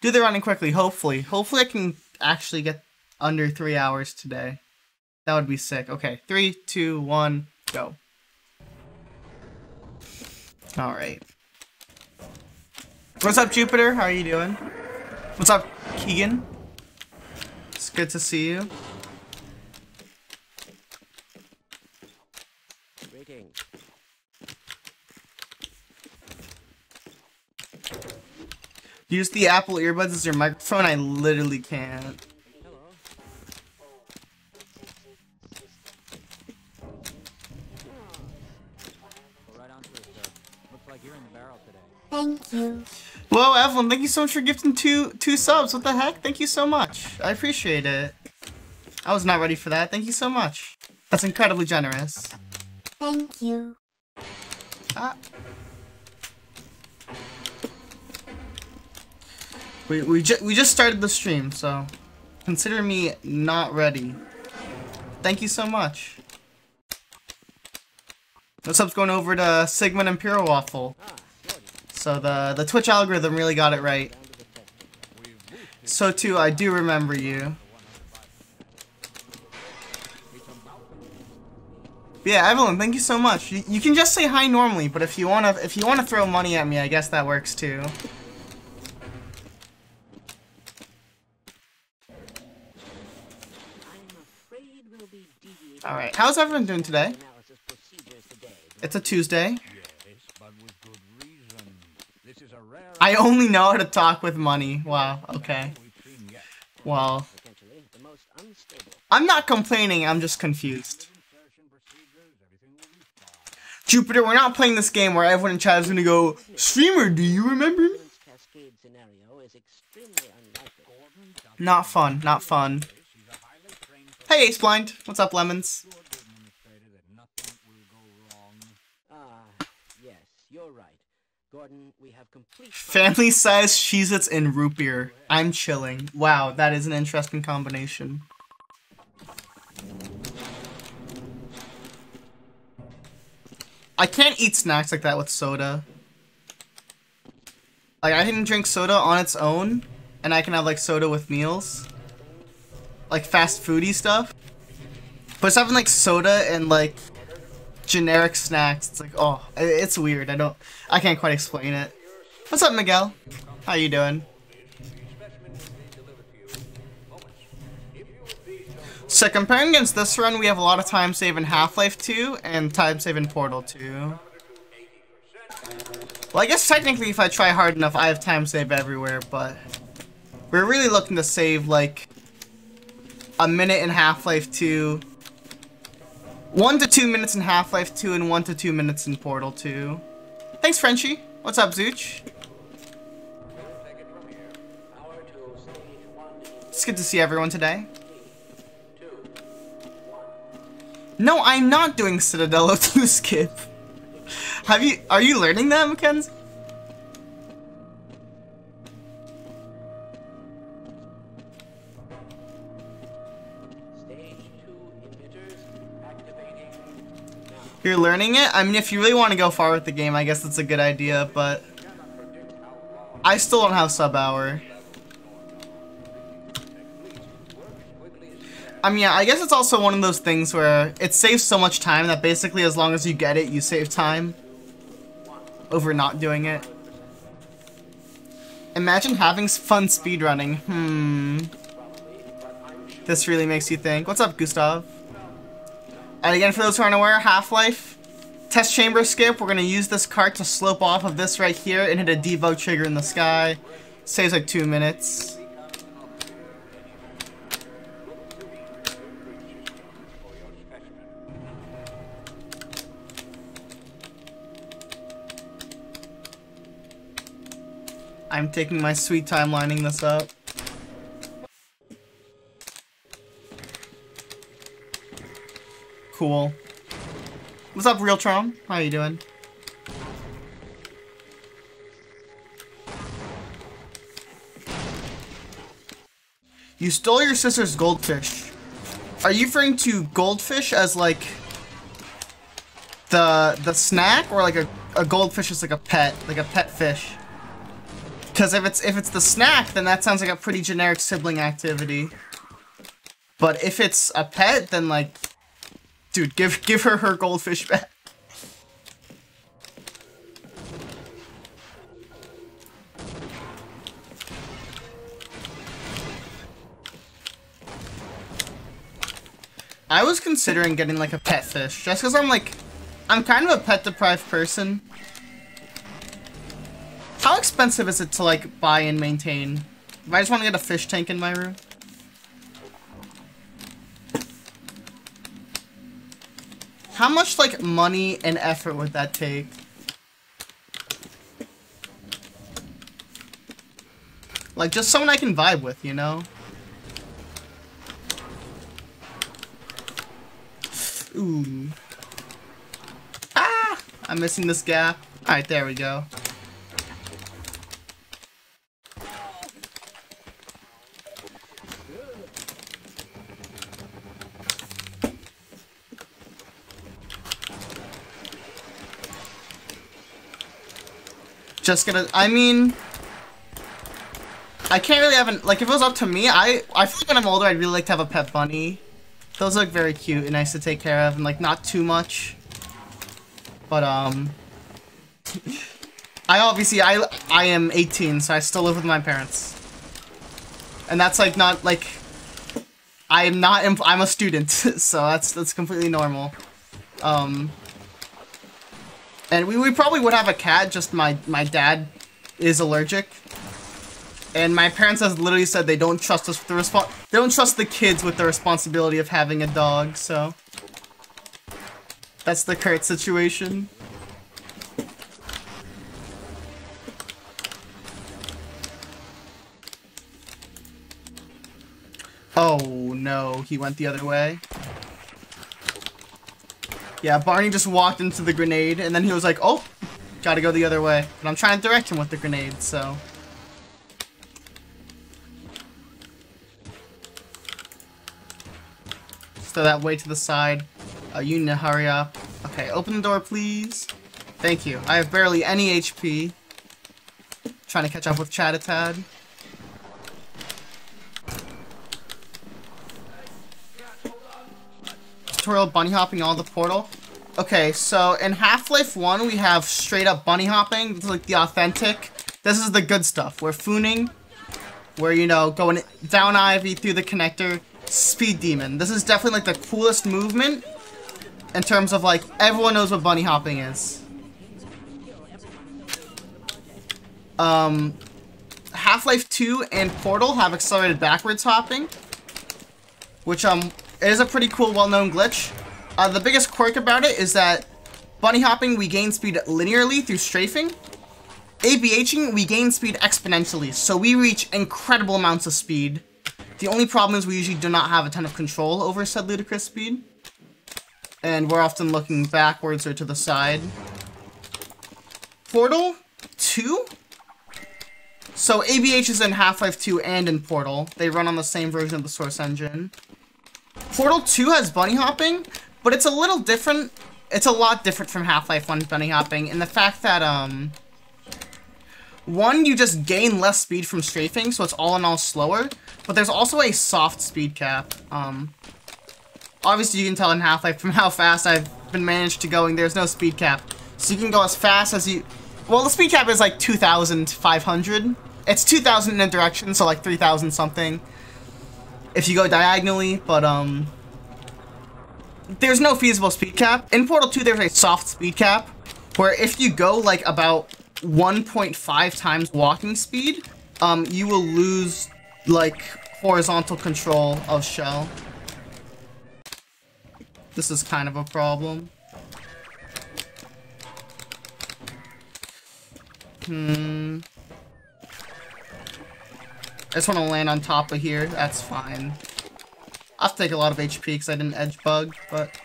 Do the running quickly, hopefully. Hopefully I can actually get under three hours today. That would be sick. Okay, three, two, one, go. Alright. What's up, Jupiter? How are you doing? What's up, Keegan? It's good to see you. Use the Apple earbuds as your microphone? I literally can't. Hello. Go right on through, sir. Looks like you're in the barrel today. Thank you. Whoa, Evelyn, thank you so much for gifting two two subs. What the heck? Thank you so much. I appreciate it. I was not ready for that. Thank you so much. That's incredibly generous. Thank you. Ah. We we just we just started the stream, so consider me not ready. Thank you so much. What's up's going over to Sigmund Imperial Waffle. So the the Twitch algorithm really got it right. So too, I do remember you. Yeah, Evelyn, thank you so much. You, you can just say hi normally, but if you wanna if you wanna throw money at me, I guess that works too. I'm afraid we'll be deviating All right, how's everyone doing today? analysis procedures today. It's a Tuesday. Yes, but with good reason. This is a rare I only know how to talk with money. Wow. Okay. we've seen yet. Well, Potentially the most unstable. I'm not complaining. I'm just confused. Insertion procedures, everything will be fine. Jupiter, we're not playing this game where everyone in chat is gonna go, streamer, do you remember me? Resonance cascade scenario is extremely unlikely. Not fun. Not fun. He's a highly trained Hey, Ace Blind. What's up, Lemons? good administrator that nothing will go wrong. Ah, yes, you're right. Gordon, we have complete Family size Cheez-Its and root beer. I'm chilling. Wow, that is an interesting combination. I can't eat snacks like that with soda. Like, I can drink soda on its own, and I can have, like, soda with meals. Like, fast foody stuff. But it's having, like, soda and, like, generic snacks. It's like, oh, it's weird. I don't, I can't quite explain it. What's up, Miguel? How you doing? So comparing against this run, we have a lot of time save in Half-Life 2 and time save in Portal 2. Well, I guess technically if I try hard enough, I have time save everywhere, but we're really looking to save like a minute in Half-Life 2, one to two minutes in Half-Life 2, and one to two minutes in Portal 2. Thanks, Frenchie. What's up, Zooch? It's good to see everyone today. No, I'm not doing Citadel of 2 skip. Have you, are you learning that, Mackenzie? You're learning it? I mean, if you really want to go far with the game, I guess that's a good idea, but... I still don't have sub hour. I mean, yeah, I guess it's also one of those things where it saves so much time that basically as long as you get it, you save time over not doing it. Imagine having fun speedrunning. Hmm. This really makes you think. What's up, Gustav? And again, for those who aren't aware, Half-Life test chamber skip. We're gonna use this cart to slope off of this right here and hit a devo trigger in the sky. Saves like two minutes. I'm taking my sweet time lining this up. Cool. What's up, Real Tron? How you doing? You stole your sister's goldfish. Are you referring to goldfish as like the the snack or like a, a goldfish is like a pet, like a pet fish? Because if it's if it's the snack, then that sounds like a pretty generic sibling activity. But if it's a pet, then like, dude, give give her her goldfish back. I was considering getting like a pet fish, just because I'm like, I'm kind of a pet deprived person. How expensive is it to like buy and maintain? If I just want to get a fish tank in my room. How much like money and effort would that take? Like just someone I can vibe with, you know? Ooh. Ah! I'm missing this gap. Alright, there we go. Just gonna, I mean, I can't really have an, like, if it was up to me, I, I feel like when I'm older, I'd really like to have a pet bunny. Those look very cute and nice to take care of, and, like, not too much. But, um, I obviously, I, I am 18, so I still live with my parents. And that's, like, not, like, I am not, I'm a student, so that's, that's completely normal. Um, and we, we probably would have a cat, just my, my dad is allergic. And my parents has literally said they don't trust us with the respons- they don't trust the kids with the responsibility of having a dog, so. That's the current situation. Oh no, he went the other way. Yeah, Barney just walked into the grenade, and then he was like, oh, gotta go the other way. And I'm trying to direct him with the grenade, so... Just throw that way to the side. Uh, you need to hurry up. Okay, open the door, please. Thank you. I have barely any HP. Trying to catch up with Chatatad. Tutorial bunny hopping all the portal. Okay, so in Half-Life 1, we have straight up bunny hopping. It's like the authentic. This is the good stuff. We're fooning. Where, you know, going down Ivy through the connector. Speed Demon. This is definitely like the coolest movement. In terms of like, everyone knows what bunny hopping is. Um, Half-Life 2 and Portal have accelerated backwards hopping. Which, um, it is a pretty cool, well-known glitch. Uh, the biggest quirk about it is that bunny hopping, we gain speed linearly through strafing. ABHing, we gain speed exponentially, so we reach incredible amounts of speed. The only problem is we usually do not have a ton of control over said ludicrous speed. And we're often looking backwards or to the side. Portal 2? So ABH is in Half-Life 2 and in Portal. They run on the same version of the source engine. Portal 2 has bunny hopping, but it's a little different. It's a lot different from Half-Life 1 bunny hopping in the fact that, um... One, you just gain less speed from strafing, so it's all in all slower. But there's also a soft speed cap. Um, obviously, you can tell in Half-Life from how fast I've been managed to going, there's no speed cap. So you can go as fast as you... Well, the speed cap is like 2,500. It's 2,000 in a direction, so like 3,000 something if you go diagonally, but um, there's no feasible speed cap. In Portal 2, there's a soft speed cap, where if you go like about 1.5 times walking speed, um, you will lose like horizontal control of Chell. This is kind of a problem. Hmm. I just want to land on top of here. That's fine. I have to take a lot of HP because I didn't edge bug, but...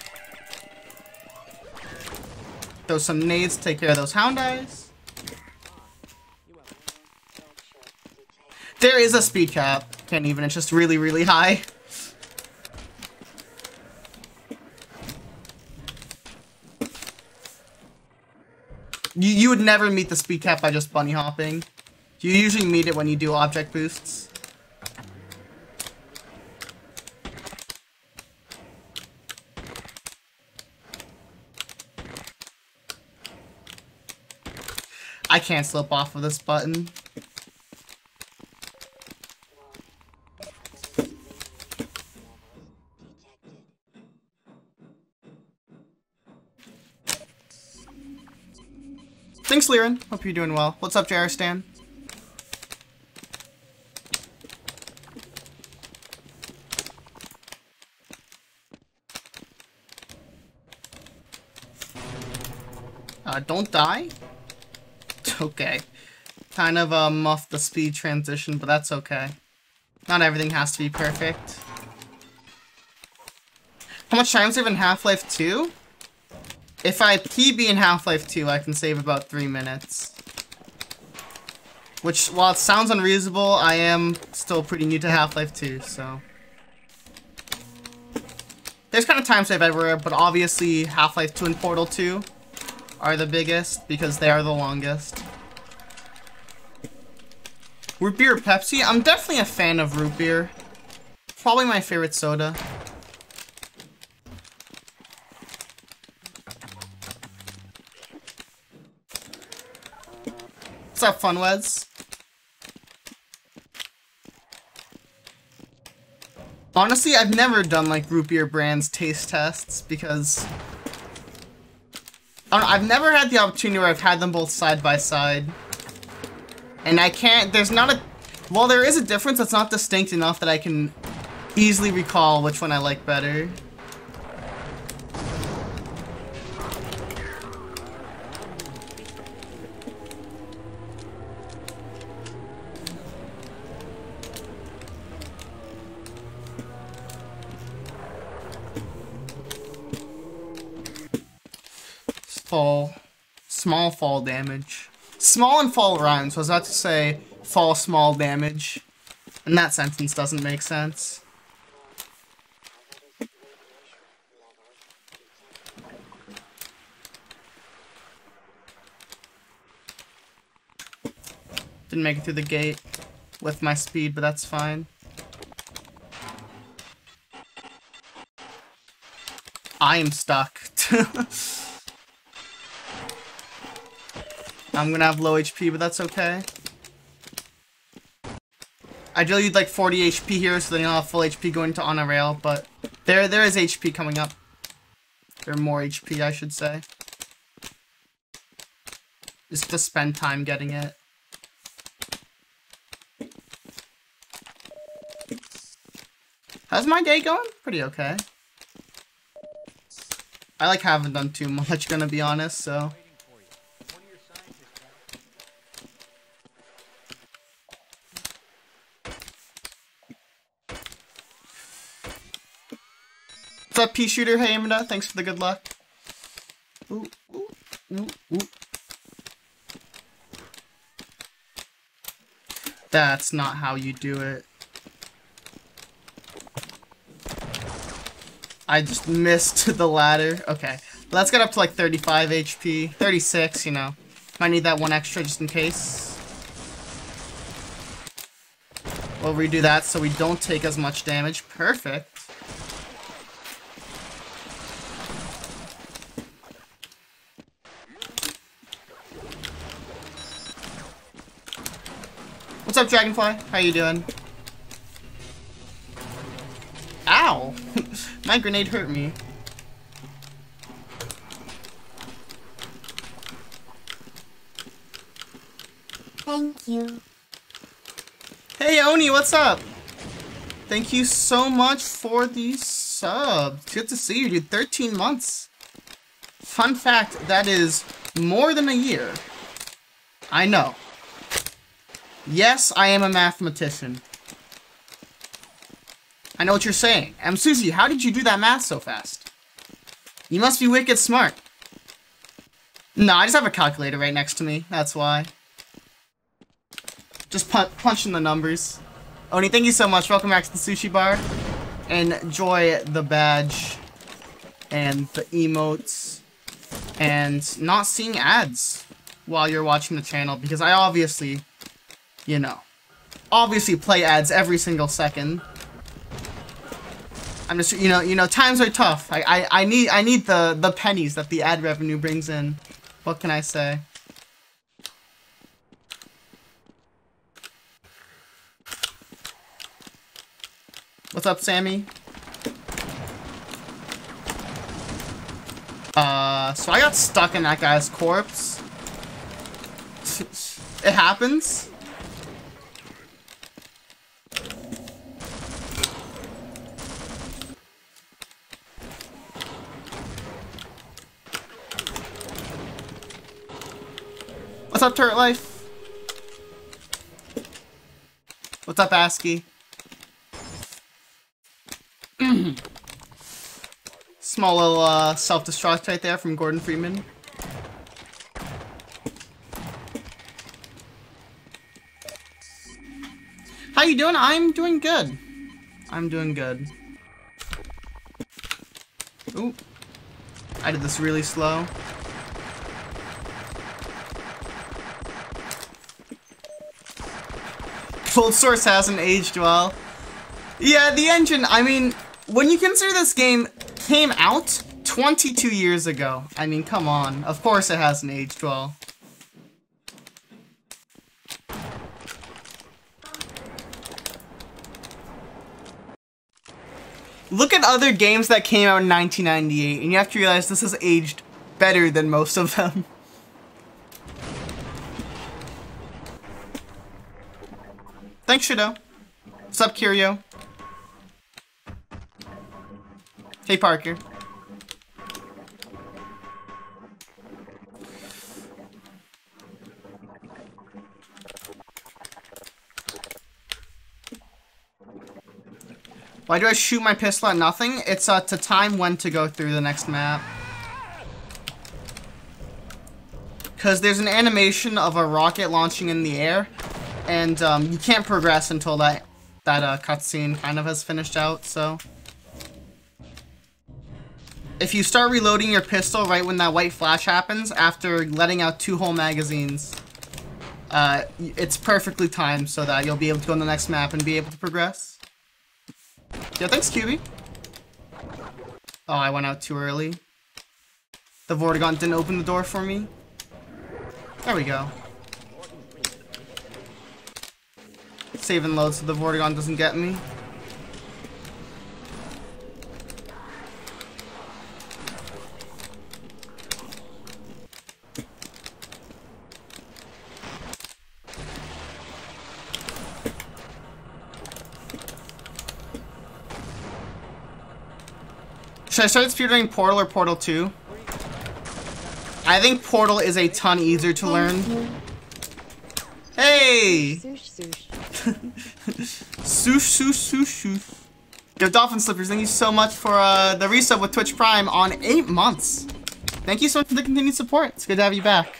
Throw some nades, take care of those hound eyes. There is a speed cap. Can't even, it's just really, really high. You, you would never meet the speed cap by just bunny hopping. You usually meet it when you do object boosts? I can't slip off of this button. Thanks, Liren. Hope you're doing well. What's up, JR Uh, don't die? Okay. Kind of uh, muffed the speed transition, but that's okay. Not everything has to be perfect. How much time save in Half-Life 2? If I PB in Half-Life 2, I can save about 3 minutes. Which, while it sounds unreasonable, I am still pretty new to Half-Life 2, so... There's kind of time save everywhere, but obviously Half-Life 2 and Portal 2 are the biggest, because they are the longest. Root beer Pepsi? I'm definitely a fan of root beer. Probably my favorite soda. What's up, Funweds? Honestly, I've never done like root beer brands taste tests because I I've never had the opportunity where I've had them both side by side. And I can't, there's not a, well there is a difference, it's not distinct enough that I can easily recall which one I like better. Small fall damage. Small and fall rhymes. I was about to say fall small damage. And that sentence doesn't make sense. Didn't make it through the gate with my speed, but that's fine. I am stuck. I'm gonna have low HP, but that's okay. Ideally, you'd like 40 HP here, so then you'll have full HP going to on a rail, but there, there is HP coming up. Or more HP, I should say. Just to spend time getting it. How's my day going? Pretty okay. I like haven't done too much, gonna be honest, so... up, P Shooter? Hey, Amanda. Thanks for the good luck. Ooh, ooh, ooh, ooh. That's not how you do it. I just missed the ladder. Okay. Let's get up to like 35 HP. 36, you know. Might need that one extra just in case. We'll redo that so we don't take as much damage. Perfect. Up, Dragonfly? How you doing? Ow! My grenade hurt me. Thank you. Hey, Oni, what's up? Thank you so much for the sub. Good to see you, dude. 13 months. Fun fact, that is more than a year. I know. Yes, I am a mathematician. I know what you're saying. Msushi, how did you do that math so fast? You must be wicked smart. No, I just have a calculator right next to me. That's why. Just pu punching the numbers. Oni, thank you so much. Welcome back to the sushi bar. Enjoy the badge and the emotes and not seeing ads while you're watching the channel because I obviously you know. Obviously, play ads every single second. I'm just, you know, you know, times are tough. I, I, I need, I need the, the pennies that the ad revenue brings in. What can I say? What's up, Sammy? Uh, so I got stuck in that guy's corpse. it happens. What's up, Turret Life? What's up, ASCII? Small little uh, self-destruct right there from Gordon Freeman. How you doing? I'm doing good. I'm doing good. Ooh. I did this really slow. GoldSrc hasn't aged well. Yeah, the engine, I mean, when you consider this game came out 22 years ago, I mean, come on. Of course it hasn't aged well. Look at other games that came out in 1998, and you have to realize this has aged better than most of them. Thanks, Shadow. What's up, Curio? Hey, Parker. Why do I shoot my pistol at nothing? It's uh, to time when to go through the next map. Because there's an animation of a rocket launching in the air, and um, you can't progress until that, that uh, cutscene kind of has finished out, so... If you start reloading your pistol right when that white flash happens, after letting out two whole magazines, uh, it's perfectly timed so that you'll be able to go on the next map and be able to progress. Yeah, thanks, QB. Oh, I went out too early. The Vortigaunt didn't open the door for me. There we go. Saving loads so the Vortigaunt doesn't get me. Should I start speedrunning Portal or Portal 2? I think Portal is a ton easier to learn. Hey! Swoosh, swoosh, swoosh, swoosh. Yo, Dolphin Slippers, thank you so much for uh, the resub with Twitch Prime on eight months. Thank you so much for the continued support. It's good to have you back.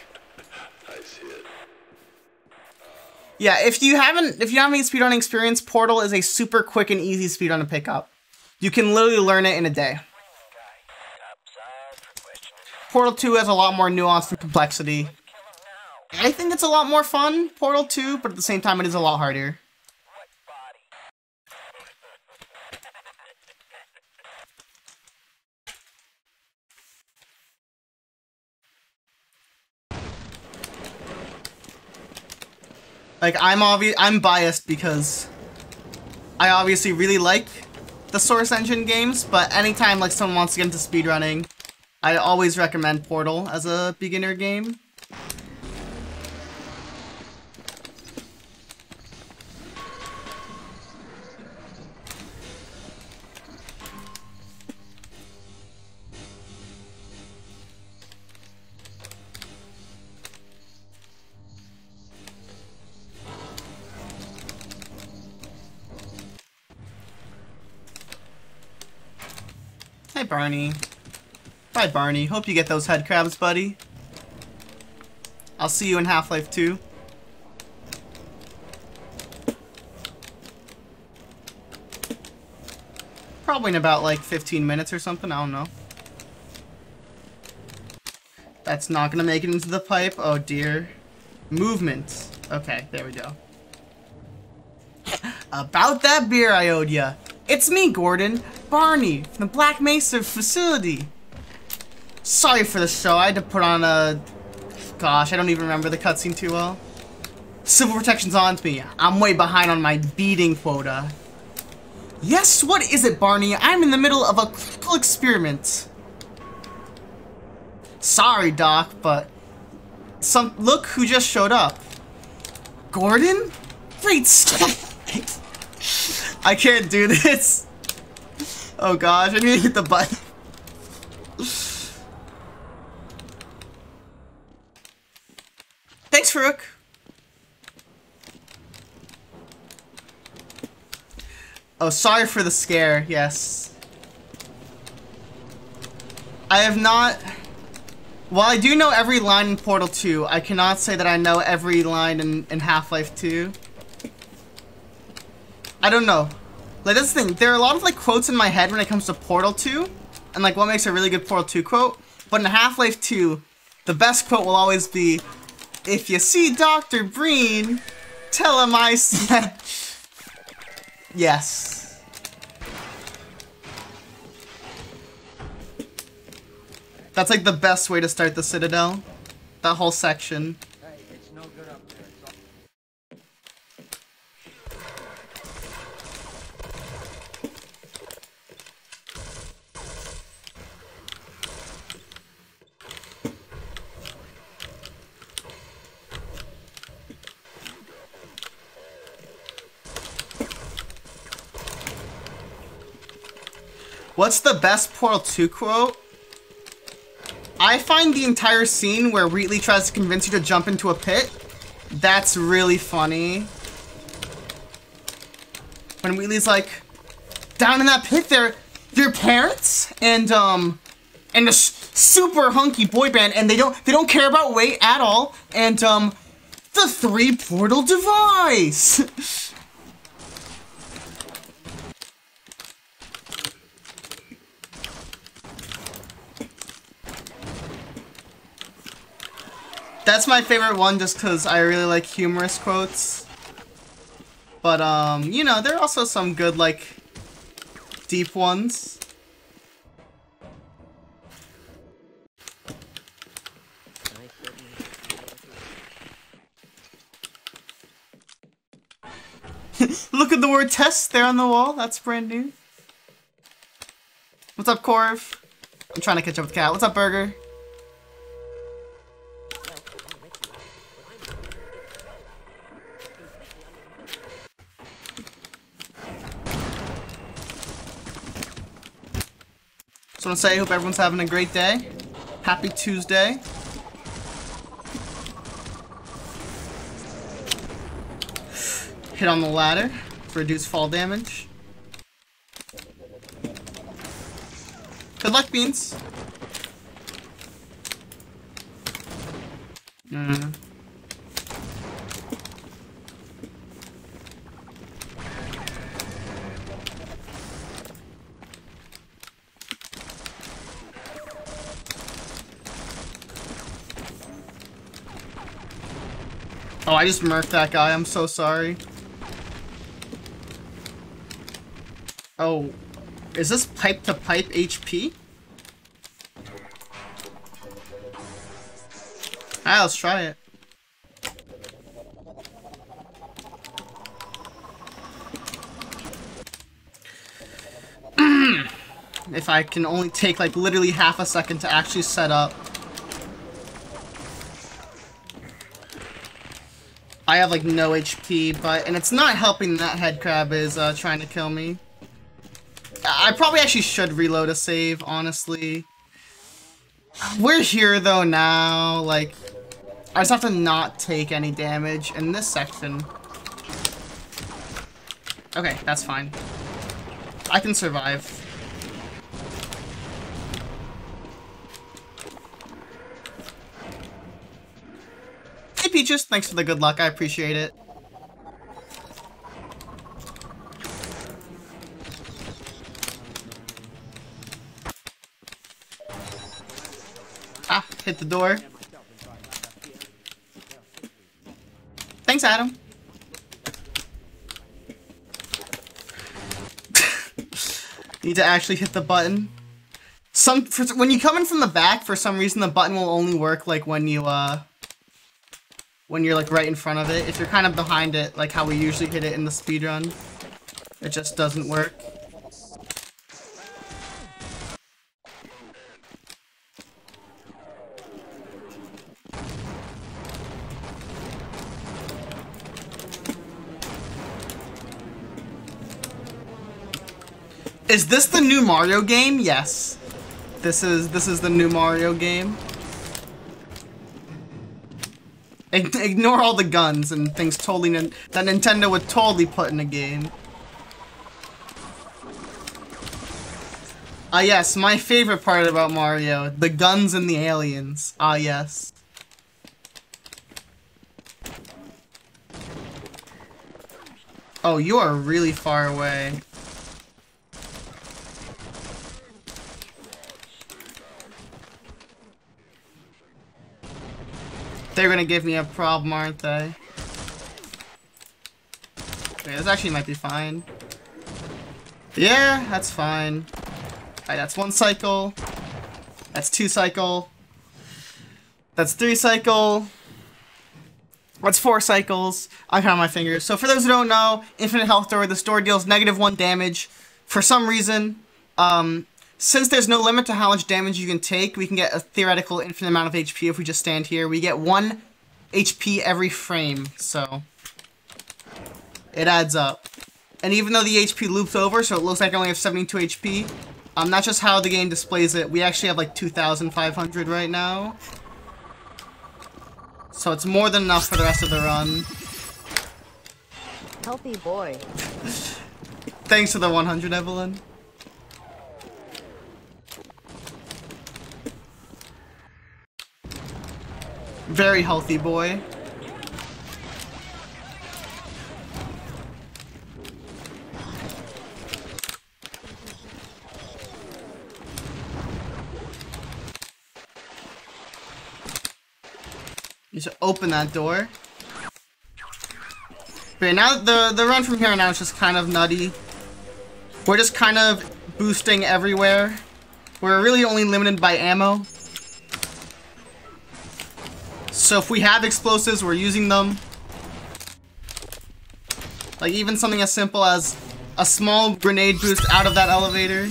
Yeah, if you haven't, if you don't have any speedrunning experience, Portal is a super quick and easy speedrun to pick up. You can literally learn it in a day. Portal 2 has a lot more nuance and complexity. I think it's a lot more fun, Portal 2, but at the same time it is a lot harder. Like I'm obvi I'm biased because I obviously really like the Source Engine games, but anytime like someone wants to get into speedrunning, I always recommend Portal as a beginner game. Barney. Bye, Barney. Hope you get those head crabs, buddy. I'll see you in Half-Life 2. Probably in about, like, 15 minutes or something. I don't know. That's not gonna make it into the pipe. Oh, dear. Movement. Okay, there we go. About that beer I owed ya. It's me, Gordon. Barney, from the Black Mesa facility. Sorry for the show, I had to put on a... Gosh, I don't even remember the cutscene too well. Civil protection's on to me. I'm way behind on my beating quota. Yes, what is it, Barney? I'm in the middle of a critical experiment. Sorry, Doc, but... Some- look who just showed up. Gordon? Great stuff! I can't do this. Oh gosh, I need to hit the button. Thanks, Farouk. Oh, sorry for the scare, yes. I have not... While I do know every line in Portal 2, I cannot say that I know every line in, in Half-Life 2. I don't know. Like, that's the thing. There are a lot of, like, quotes in my head when it comes to Portal 2. And, like, what makes a really good Portal 2 quote. But in Half-Life 2, the best quote will always be, If you see Dr. Breen, tell him I said... yes. That's, like, the best way to start the Citadel. That whole section. Hey, it's no good up there. It's all... What's the best Portal 2 quote? I find the entire scene where Wheatley tries to convince you to jump into a pit, that's really funny. When Wheatley's like, down in that pit there, your parents and um and a super hunky boy band and they don't they don't care about weight at all and um the three portal device. That's my favorite one just because I really like humorous quotes. But, um, you know, there are also some good, like, deep ones. Look at the word test there on the wall. That's brand new. What's up, Corv? I'm trying to catch up with Cat. What's up, Burger? Want to say, hope everyone's having a great day. Happy Tuesday. Hit on the ladder for reduced fall damage. Good luck, Beans. I just murked that guy. I'm so sorry. Oh, is this pipe to pipe HP? Ah, let's try it. if I can only take like literally half a second to actually set up. Have like no HP, but and it's not helping that head crab is uh, trying to kill me. I probably actually should reload a save, honestly. We're here though now, like I just have to not take any damage in this section. Okay, that's fine. I can survive. Hey thanks for the good luck, I appreciate it. Ah, hit the door. Thanks, Adam. need to actually hit the button. Some for, when you come in from the back, for some reason the button will only work like when you uh when you're like right in front of it. If you're kind of behind it, like how we usually hit it in the speed run, it just doesn't work. Is this the new Mario game? Yes. This is this is the new Mario game. Ignore all the guns and things totally that Nintendo would totally put in a game. Ah yes, my favorite part about Mario, the guns and the aliens. Ah yes. Oh, you are really far away. They're gonna give me a problem, aren't they? Okay, this actually might be fine. Yeah, that's fine. Alright, that's one cycle. That's two cycle. That's three cycle. That's four cycles. I count my fingers. So for those who don't know, Infinite Health Door, the store deals negative one damage. For some reason, um, since there's no limit to how much damage you can take, we can get a theoretical infinite amount of HP if we just stand here. We get 1 HP every frame, so it adds up. And even though the HP loops over, so it looks like I only have 72 HP, um, that's just how the game displays it. We actually have like 2,500 right now. So it's more than enough for the rest of the run. Healthy boy. Thanks for the 100, Evelyn. Very healthy boy. You should open that door. But now the the run from here now is just kind of nutty. We're just kind of boosting everywhere. We're really only limited by ammo. So if we have explosives, we're using them. Like even something as simple as a small grenade boost out of that elevator.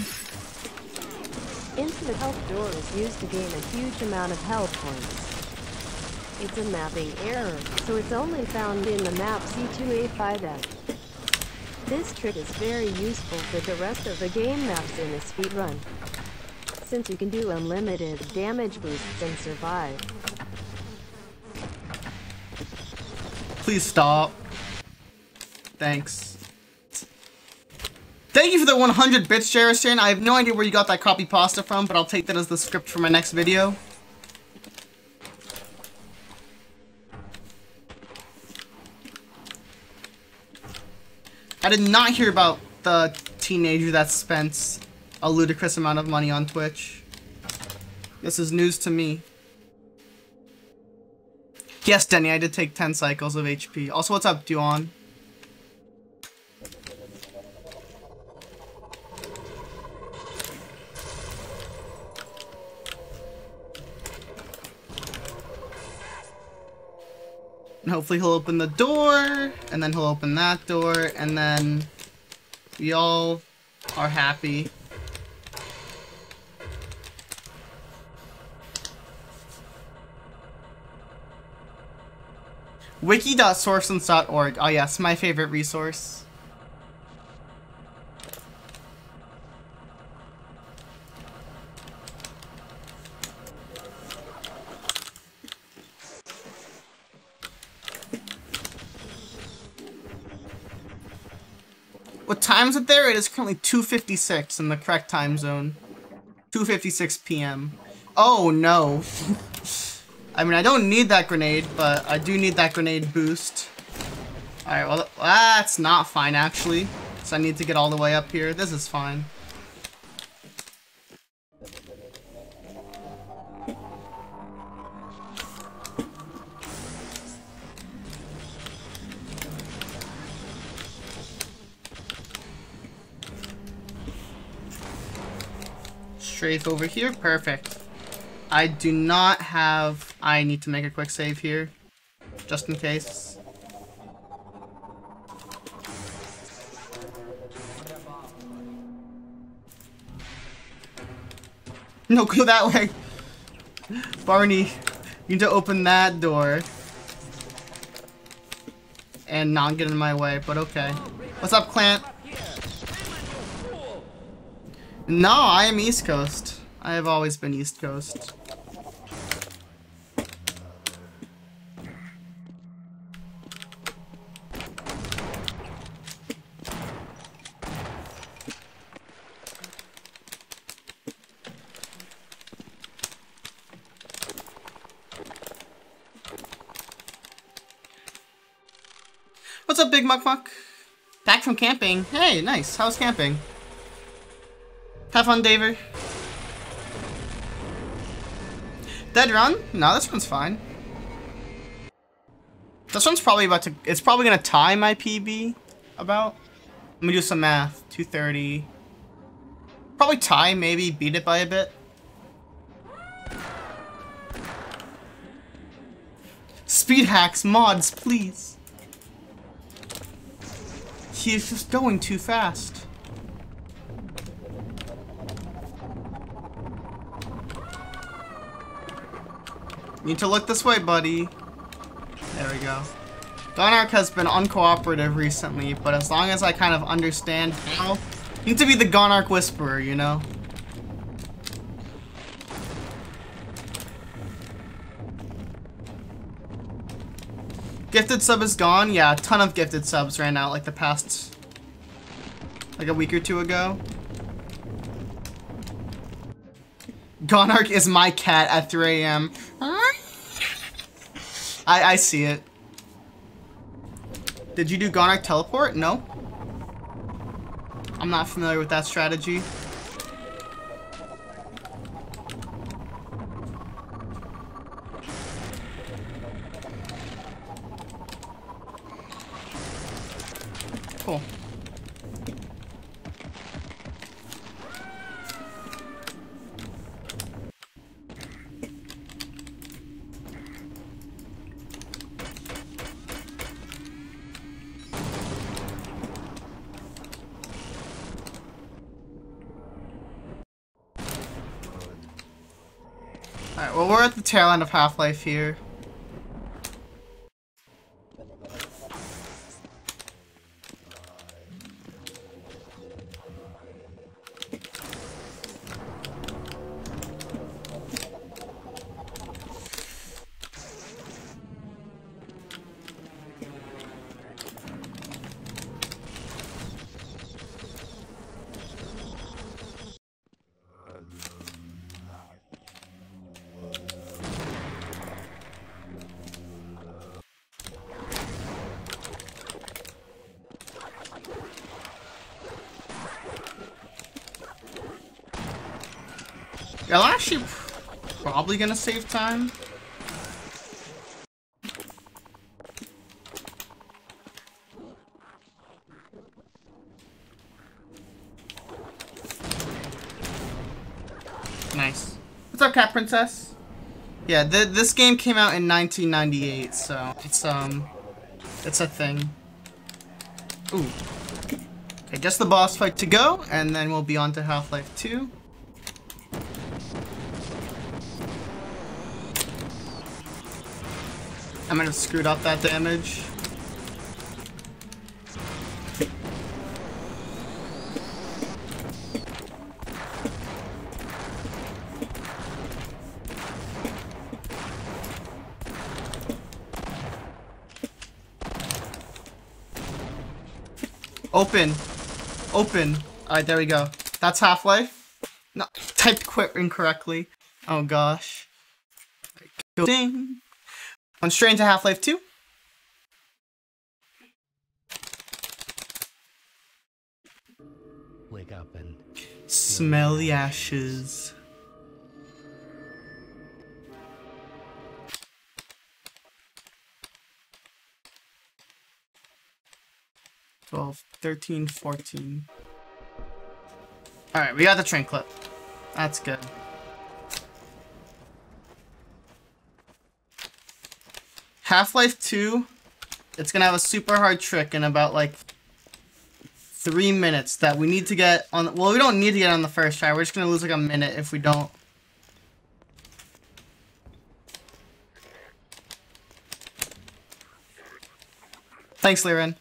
Infinite health door is used to gain a huge amount of health points. It's a mapping error, so it's only found in the map C2A5F. This trick is very useful for the rest of the game maps in a speedrun, since you can do unlimited damage boosts and survive. Please stop. Thanks. Thank you for the 100 bits, Jerison. I have no idea where you got that copy pasta from, but I'll take that as the script for my next video. I did not hear about the teenager that spent a ludicrous amount of money on Twitch. This is news to me. Yes, Denny, I did take 10 cycles of HP. Also, what's up, Duan? And hopefully he'll open the door, and then he'll open that door, and then we all are happy. Wiki.sourceruns.org. Oh yes, my favorite resource. What time is it there? It is currently 2.56 in the correct time zone. 2.56 p.m. Oh no. I mean, I don't need that grenade, but I do need that grenade boost. Alright, well, that's not fine, actually. So I need to get all the way up here. This is fine. Strafe over here. Perfect. I do not have... I need to make a quick save here. Just in case. No, go that way. Barney, you need to open that door. And not get in my way, but okay. What's up, Clant? No, I am East Coast. I have always been East Coast. Big Muck Muck? Back from camping. Hey, nice. How's camping? Have fun, Daver. Dead run? No, this one's fine. This one's probably about to... It's probably going to tie my PB about. Let me do some math. 230. Probably tie, maybe beat it by a bit. Speed hacks, mods, please. He is just going too fast. Need to look this way, buddy. There we go. Gonarch has been uncooperative recently, but as long as I kind of understand how, need to be the Gonarch Whisperer, you know? Gifted sub is gone? Yeah, a ton of gifted subs ran out like the past, like a week or two ago. Gonarch is my cat at 3 a.m. I, I see it. Did you do Gonarch teleport? No. I'm not familiar with that strategy. Cool. Alright, well we're at the tail end of Half-Life here. Yeah, I'm actually probably gonna save time. Nice. What's up, Cat Princess? Yeah, th this game came out in 1998, so it's um, it's a thing. Ooh. Okay, just the boss fight to go, and then we'll be on to Half-Life 2. I might have screwed up that damage. Open. Open. Alright, there we go. That's Half-Life. No, typed quit incorrectly. Oh gosh. Ding. On straight into Half-Life 2. Wake up and Smell the ashes. Twelve, thirteen, fourteen. Alright, we got the train clip. That's good. Half-Life 2, it's gonna have a super hard trick in about like three minutes that we need to get on. Well, we don't need to get on the first try. We're just gonna lose like a minute if we don't. Thanks, Liren.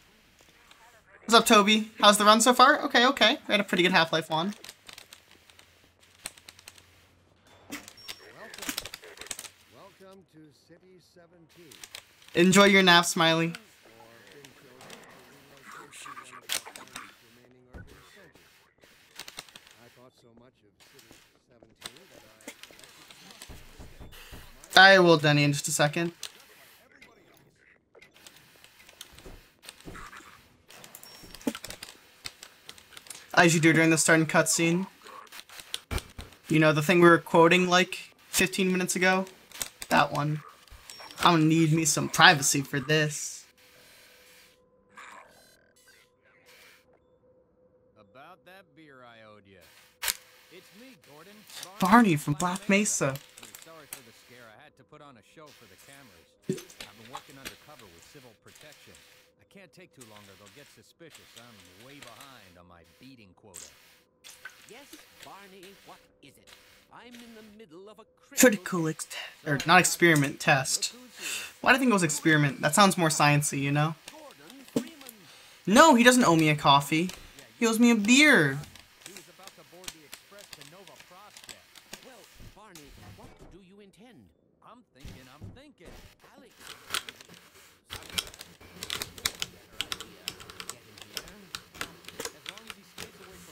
What's up, Toby? How's the run so far? Okay, okay. We had a pretty good Half-Life 1. Welcome to City 17. Enjoy your nap, Smiley. remaining urban centers. I thought so much of City 17 that I I will, Denny, in just a second. As you do during the starting cutscene. You know, the thing we were quoting like 15 minutes ago? That one. I'm gonna need me some privacy for this. About that beer I owed you. It's me, Gordon. Barney from Black Mesa. Sorry for the scare. I had to put on a show for the cameras. I've been working undercover with civil protection. I can't take too long or they'll get suspicious. I'm way behind on my beating quota. Yes, Barney, what is it? I'm in the middle of a Critical ex- or not experiment test. Why do I think it was experiment? That sounds more sciencey, you know? No, he doesn't owe me a coffee. He owes me a beer.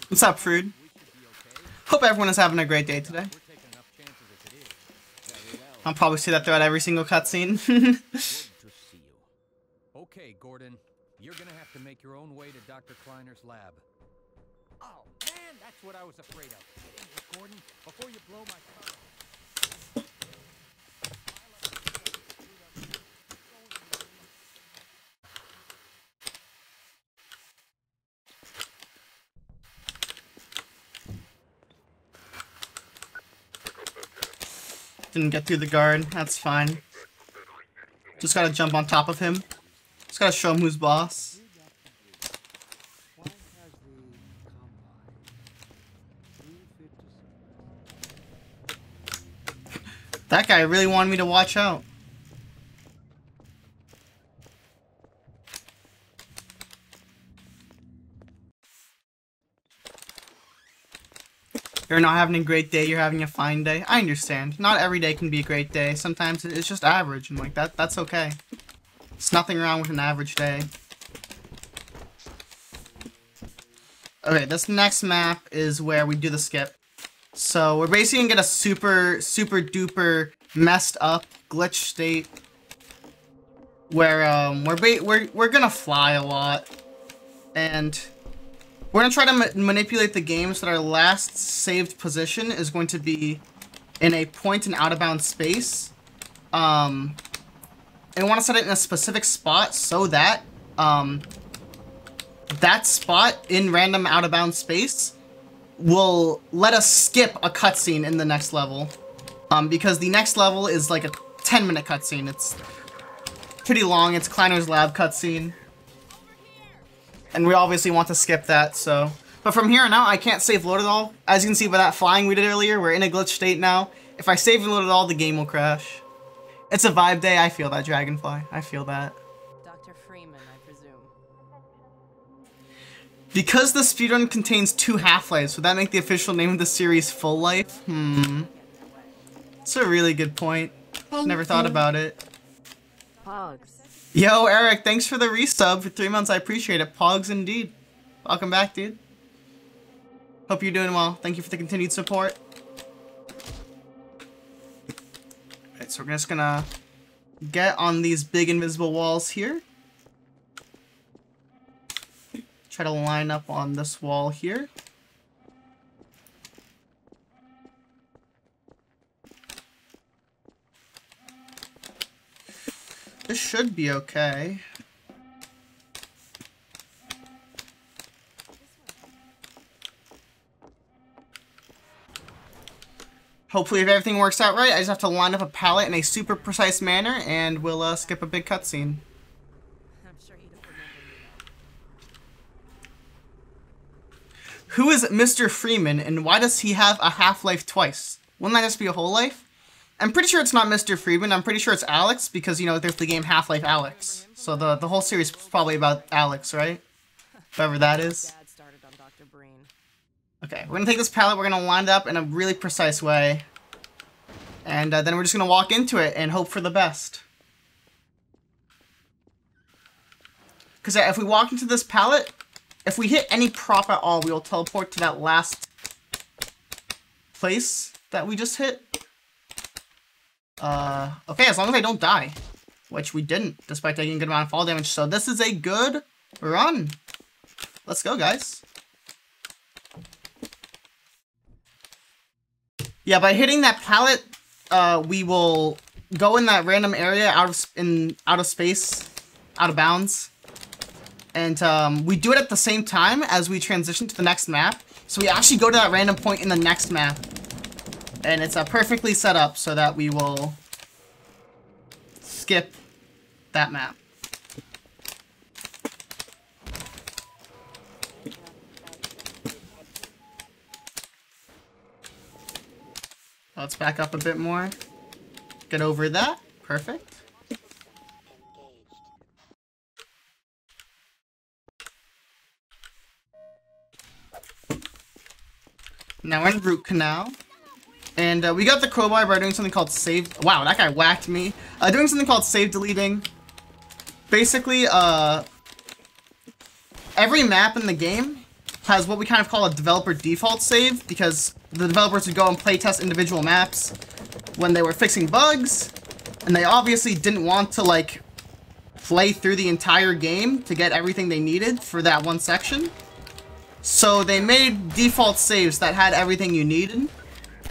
What's up, Frood? we should be okay. Hope everyone is having a great day today. I'll probably see that throughout every single cutscene. Okay, Gordon. You're gonna have to make your own way to Dr. Kleiner's lab. Oh, man, that's what I was afraid of. Gordon, before you blow my cover. Didn't get through the guard. That's fine. Just gotta jump on top of him. Just gotta show him who's boss. That guy really wanted me to watch out. You're not having a great day, you're having a fine day. I understand. Not every day can be a great day. Sometimes it's just average and like that that's okay. It's nothing wrong with an average day. Okay, this next map is where we do the skip. So we're basically gonna get a super, super duper messed up glitch state where um we're we're we're gonna fly a lot, and we're gonna try to ma manipulate the game so that our last saved position is going to be in a point in out of bounds space. Um, and we want to set it in a specific spot so that um that spot in random out of bounds space will let us skip a cutscene in the next level. Um, because the next level is like a 10 minute cutscene. It's pretty long. It's Kleiner's lab cutscene. And we obviously want to skip that, so. But from here on out, I can't save load at all. As you can see by that flying we did earlier, we're in a glitch state now. If I save and load at all, the game will crash. It's a vibe day. I feel that, Dragonfly. I feel that. Dr. Freeman, I presume. Because the speedrun contains two half-lives, would that make the official name of the series Full Life? Hmm. It's a really good point. Never thought about it. Pogs. Yo, Eric, thanks for the resub for three months. I appreciate it. Pogs indeed. Welcome back, dude. Hope you're doing well. Thank you for the continued support. Alright, so we're just gonna get on these big invisible walls here. Try to line up on this wall here. This should be okay. Hopefully if everything works out right, I just have to line up a pallet in a super precise manner and we'll uh, skip a big cutscene. Sure he don't remember me. Who is Mr. Freeman and why does he have a half-life twice? Wouldn't that just be a whole life? I'm pretty sure it's not Mr. Freeman. I'm pretty sure it's Alyx because, you know, there's the game Half-Life Alyx. So the, the whole series is probably about Alyx, right? Whoever that is. Okay, we're gonna take this pallet, we're gonna line it up in a really precise way. And uh, then we're just gonna walk into it and hope for the best. Because if we walk into this pallet, if we hit any prop at all, we will teleport to that last place that we just hit. Uh, okay, as long as I don't die. Which we didn't, despite taking a good amount of fall damage. So this is a good run. Let's go, guys. Yeah, by hitting that pallet, uh, we will go in that random area out of in out of space, out of bounds, and um, we do it at the same time as we transition to the next map. So we actually go to that random point in the next map, and it's uh, perfectly set up so that we will skip that map. Let's back up a bit more. Get over that. Perfect. Now we're in Route Kanal. And uh, we got the crowbar by doing something called save. Wow, that guy whacked me. Uh, doing something called save deleting. Basically, uh, every map in the game has what we kind of call a developer default save because the developers would go and playtest individual maps when they were fixing bugs, and they obviously didn't want to like play through the entire game to get everything they needed for that one section. So they made default saves that had everything you needed.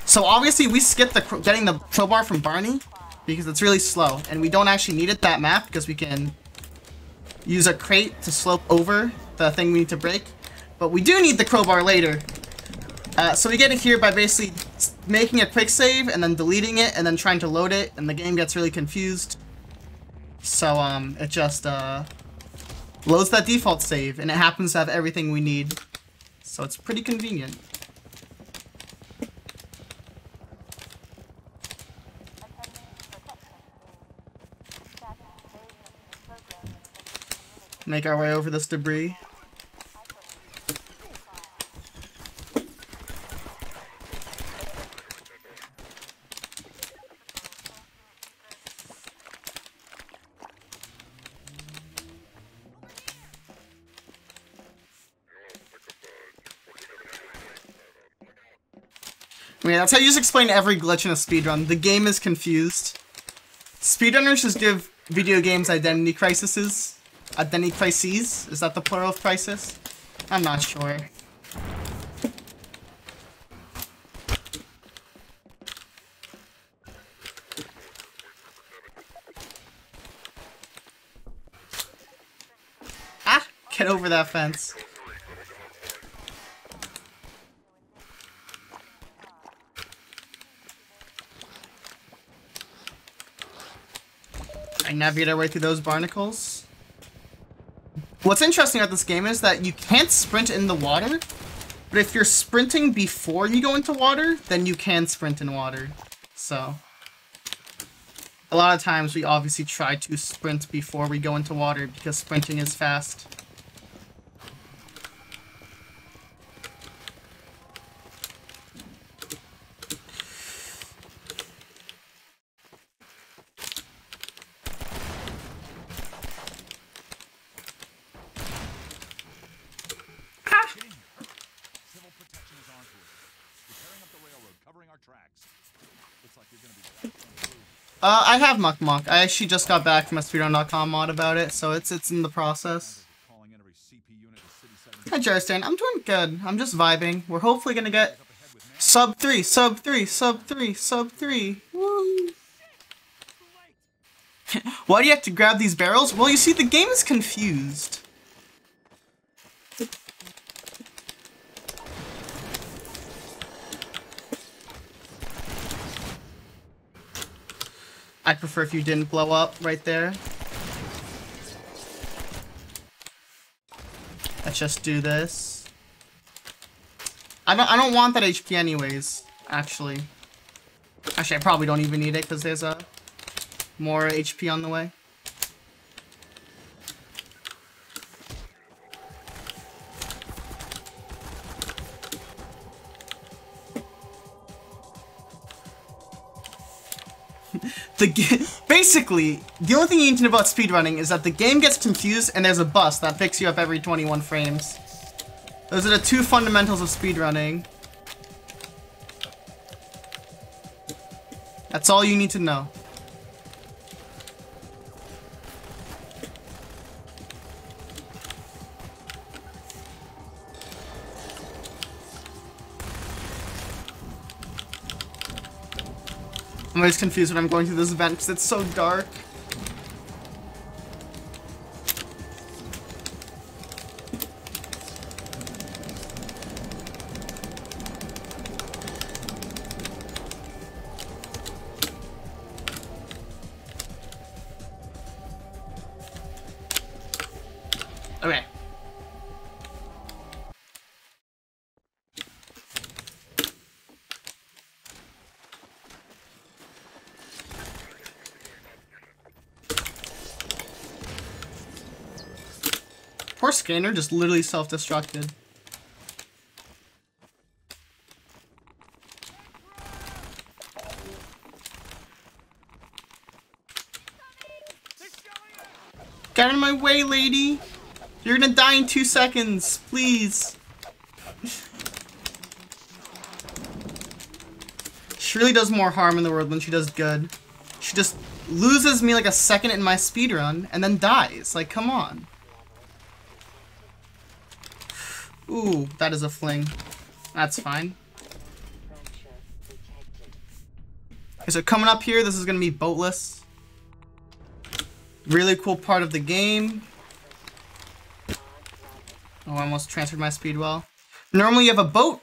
So obviously we skipped the getting the crowbar from Barney because it's really slow, and we don't actually need it that map because we can use a crate to slope over the thing we need to break. But we do need the crowbar later. Uh, so we get it here by basically making a quick save and then deleting it and then trying to load it and the game gets really confused. So um, it just uh, loads that default save and it happens to have everything we need. So it's pretty convenient. Make our way over this debris. I mean, that's how you just explain every glitch in a speedrun. The game is confused. Speedrunners just give video games identity crises. Identity crises? Is that the plural of crisis? I'm not sure. Ah! Get over that fence. I navigate our way through those barnacles. What's interesting about this game is that you can't sprint in the water, but if you're sprinting before you go into water, then you can sprint in water. So, a lot of times we obviously try to sprint before we go into water because sprinting is fast. Civil protection is onto us. We're tearing up the railroad, covering our tracks. Looks like you're gonna be back on the move. Uh, I have Muck Muck. I actually just got back from a speedrun.com mod about it, so it's it's in the process. Calling in every CP unit to City 7 Hi, Jarstan. I'm doing good. I'm just vibing. We're hopefully gonna get sub three, sub three, sub three, sub three. Woo! Why do you have to grab these barrels? Well, you see, the game is confused. I'd prefer if you didn't blow up right there. Let's just do this. I don't I don't want that HP anyways, actually. Actually, I probably don't even need it because there's a more HP on the way. The basically the only thing you need to know about speedrunning is that the game gets confused and there's a bus that picks you up every 21 frames. Those are the two fundamentals of speedrunning. That's all you need to know. I'm always confused when I'm going through this event because it's so dark. Scanner just literally self-destructed. Get out of my way, lady! You're gonna die in two seconds, please. she really does more harm in the world than she does good. She just loses me like a second in my speedrun and then dies. Like, come on. That is a fling. That's fine. Okay, so coming up here, this is gonna be boatless. Really cool part of the game. Oh, I almost transferred my speed well. Normally you have a boat,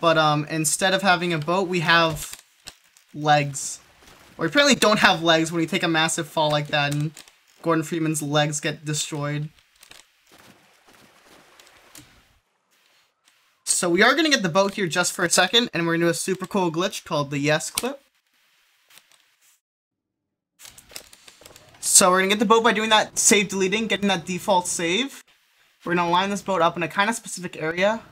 but um, instead of having a boat, we have legs. Or apparently don't have legs when you take a massive fall like that and Gordon Freeman's legs get destroyed. So we are going to get the boat here just for a second, and we're going to do a super cool glitch called the yes clip. So we're going to get the boat by doing that save deleting, getting that default save. We're going to line this boat up in a kind of specific area.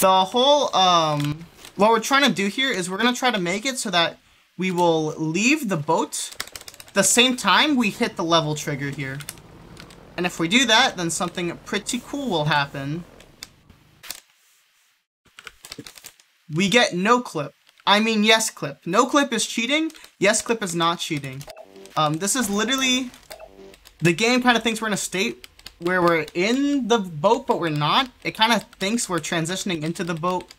The whole, um, what we're trying to do here is we're going to try to make it so that we will leave the boat the same time we hit the level trigger here. And if we do that, then something pretty cool will happen. We get no clip. I mean yes clip. No clip is cheating. Yes clip is not cheating. Um, this is literally... The game kind of thinks we're in a state where we're in the boat, but we're not. It kind of thinks we're transitioning into the boat.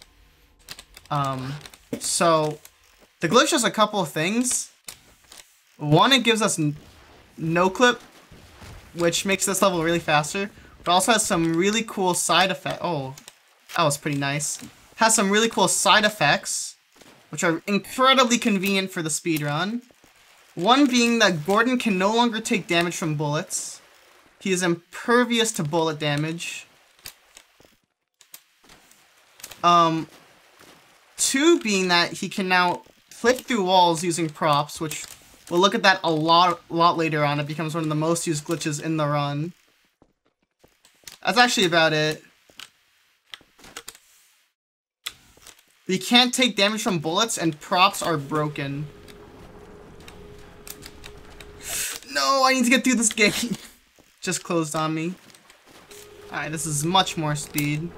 Um, so, the glitch does a couple of things. One, it gives us no clip, which makes this level really faster. But also has some really cool side effect. Oh, that was pretty nice. Has some really cool side effects, which are incredibly convenient for the speed run. One being that Gordon can no longer take damage from bullets. He is impervious to bullet damage. Um, two being that he can now flip through walls using props, which we'll look at that a lot, lot later on. It becomes one of the most used glitches in the run. That's actually about it. We can't take damage from bullets, and props are broken. No, I need to get through this game. Just closed on me. Alright, this is much more speed.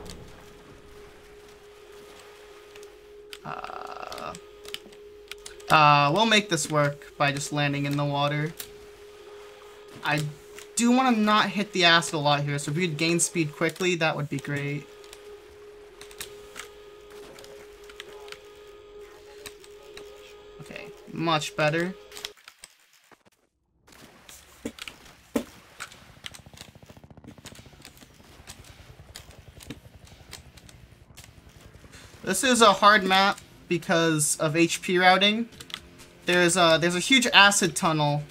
Uh, uh, we'll make this work by just landing in the water. I do want to not hit the acid a lot here, so if we could gain speed quickly, that would be great. Much better. This is a hard map because of HP routing. there's a there's a huge acid tunnel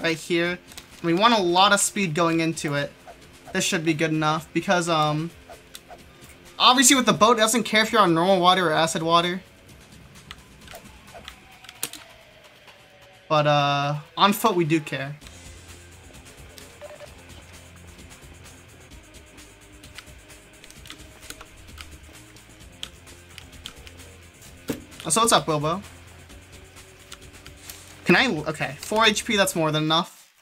right here. We want a lot of speed going into it. This should be good enough because um obviously with the boat it doesn't care if you're on normal water or acid water. But uh on foot we do care. So what's up, Wilbo? Can I? Okay, 4 HP, that's more than enough.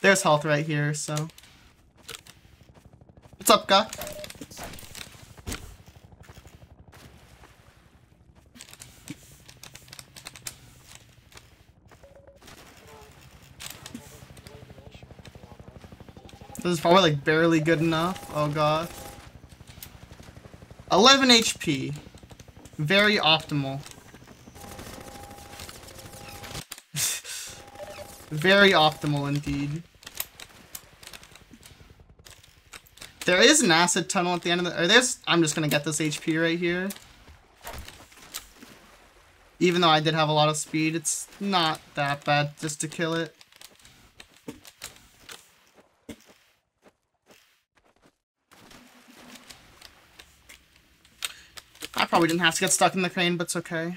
There's health right here, so. What's up, Guk? This is probably like barely good enough. Oh god. 11 HP. Very optimal. Very optimal indeed. There is an acid tunnel at the end of the- or there's- I'm just gonna get this HP right here. Even though I did have a lot of speed, it's not that bad just to kill it. Probably didn't have to get stuck in the crane, but it's okay.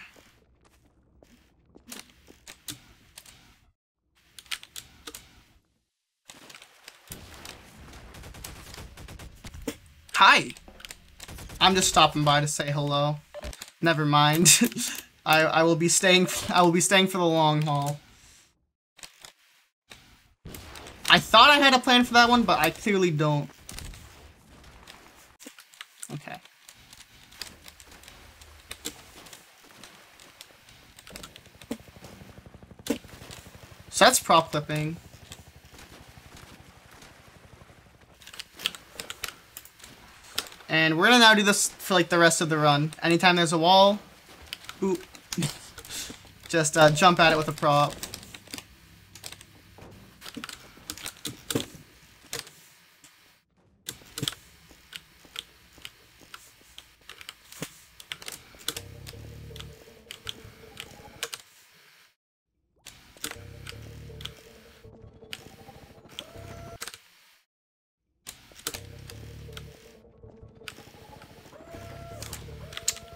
Hi! I'm just stopping by to say hello. Never mind. I I will be staying I will be staying for the long haul. I thought I had a plan for that one, but I clearly don't. Okay. That's prop clipping. And we're gonna now do this for like the rest of the run. Anytime there's a wall, ooh, just uh, jump at it with a prop.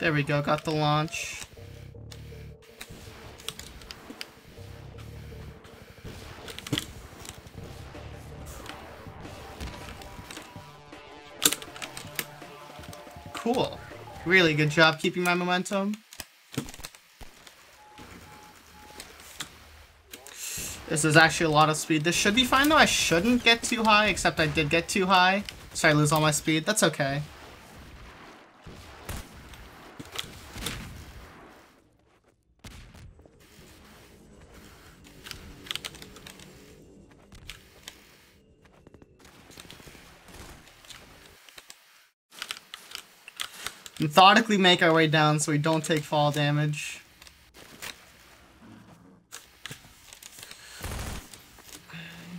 There we go, got the launch. Cool. Really good job keeping my momentum. This is actually a lot of speed. This should be fine though. I shouldn't get too high, except I did get too high. So I lose all my speed. That's okay. Methodically make our way down so we don't take fall damage.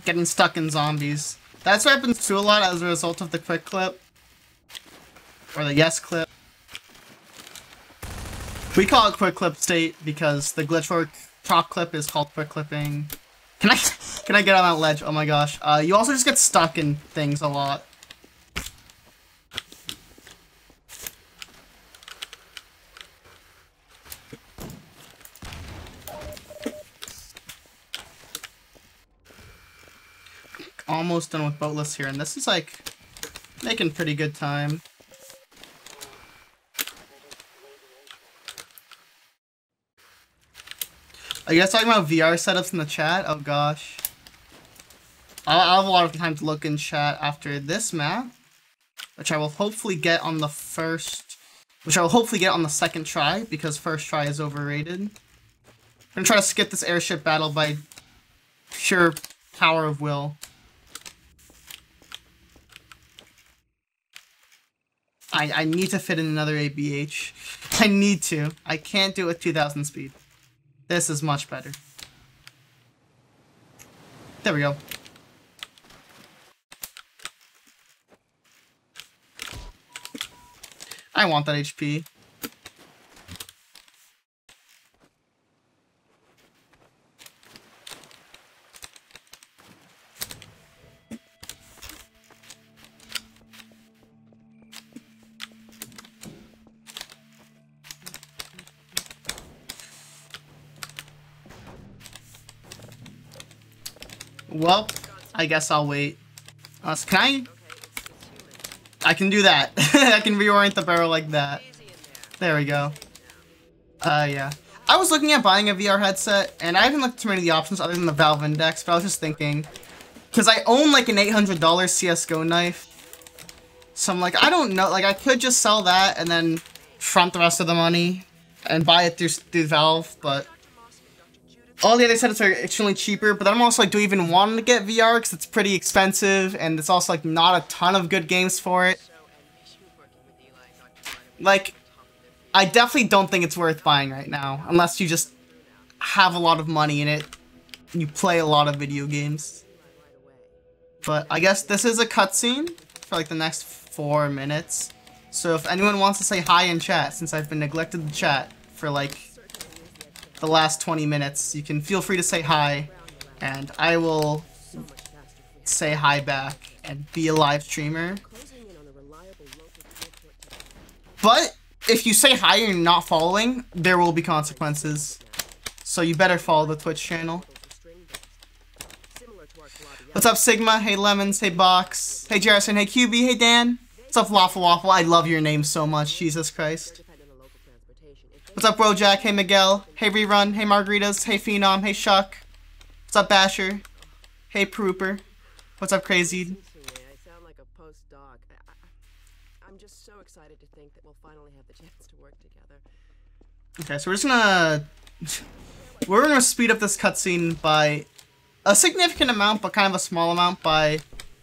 Getting stuck in zombies. That's what happens to a lot as a result of the quick clip. Or the yes clip. We call it quick clip state because the glitchwork prop clip is called quick clipping. Can I can I get on that ledge? Oh my gosh. Uh, you also just get stuck in things a lot. Almost done with boatless here, and this is like making pretty good time. Are you guys talking about VR setups in the chat? Oh gosh. I'll have a lot of time to look in chat after this map, which I will hopefully get on the first, which I will hopefully get on the second try, because first try is overrated. I'm gonna try to skip this airship battle by pure power of will. I, I need to fit in another ABH. I need to. I can't do it with 2000 speed. This is much better. There we go. I want that HP. Well, I guess I'll wait. Uh, can I? I can do that. I can reorient the barrel like that. There we go. Uh, yeah. I was looking at buying a VR headset, and I haven't looked at too many of the options other than the Valve Index, but I was just thinking, because I own like an $800 CSGO knife, so I'm like, I don't know, like I could just sell that and then front the rest of the money and buy it through, through Valve, but all the other setups are extremely cheaper, but I'm also like, do even want to get VR because it's pretty expensive and it's also like not a ton of good games for it. Like, I definitely don't think it's worth buying right now unless you just have a lot of money in it. And you play a lot of video games. But I guess this is a cutscene for like the next four minutes. So if anyone wants to say hi in chat, since I've been neglected the chat for like the last 20 minutes, you can feel free to say hi, and I will say hi back and be a live streamer. But if you say hi and you're not following, there will be consequences. So you better follow the Twitch channel. What's up, Sigma? Hey, Lemons. Hey, Box. Hey, Jerison. Hey, QB. Hey, Dan. What's up, Waffle Waffle? I love your name so much. Jesus Christ. What's up, Brojack? Hey, Miguel. Hey, Rerun. Hey, Margaritas. Hey, Phenom. Hey, Shuck. What's up, Basher? Hey, Prooper. What's up, Crazy? I sound like a postdoc. I, I, I'm just so excited to think that we'll finally have the chance to work together. Okay, so we're just gonna... We're gonna speed up this cutscene by a significant amount, but kind of a small amount by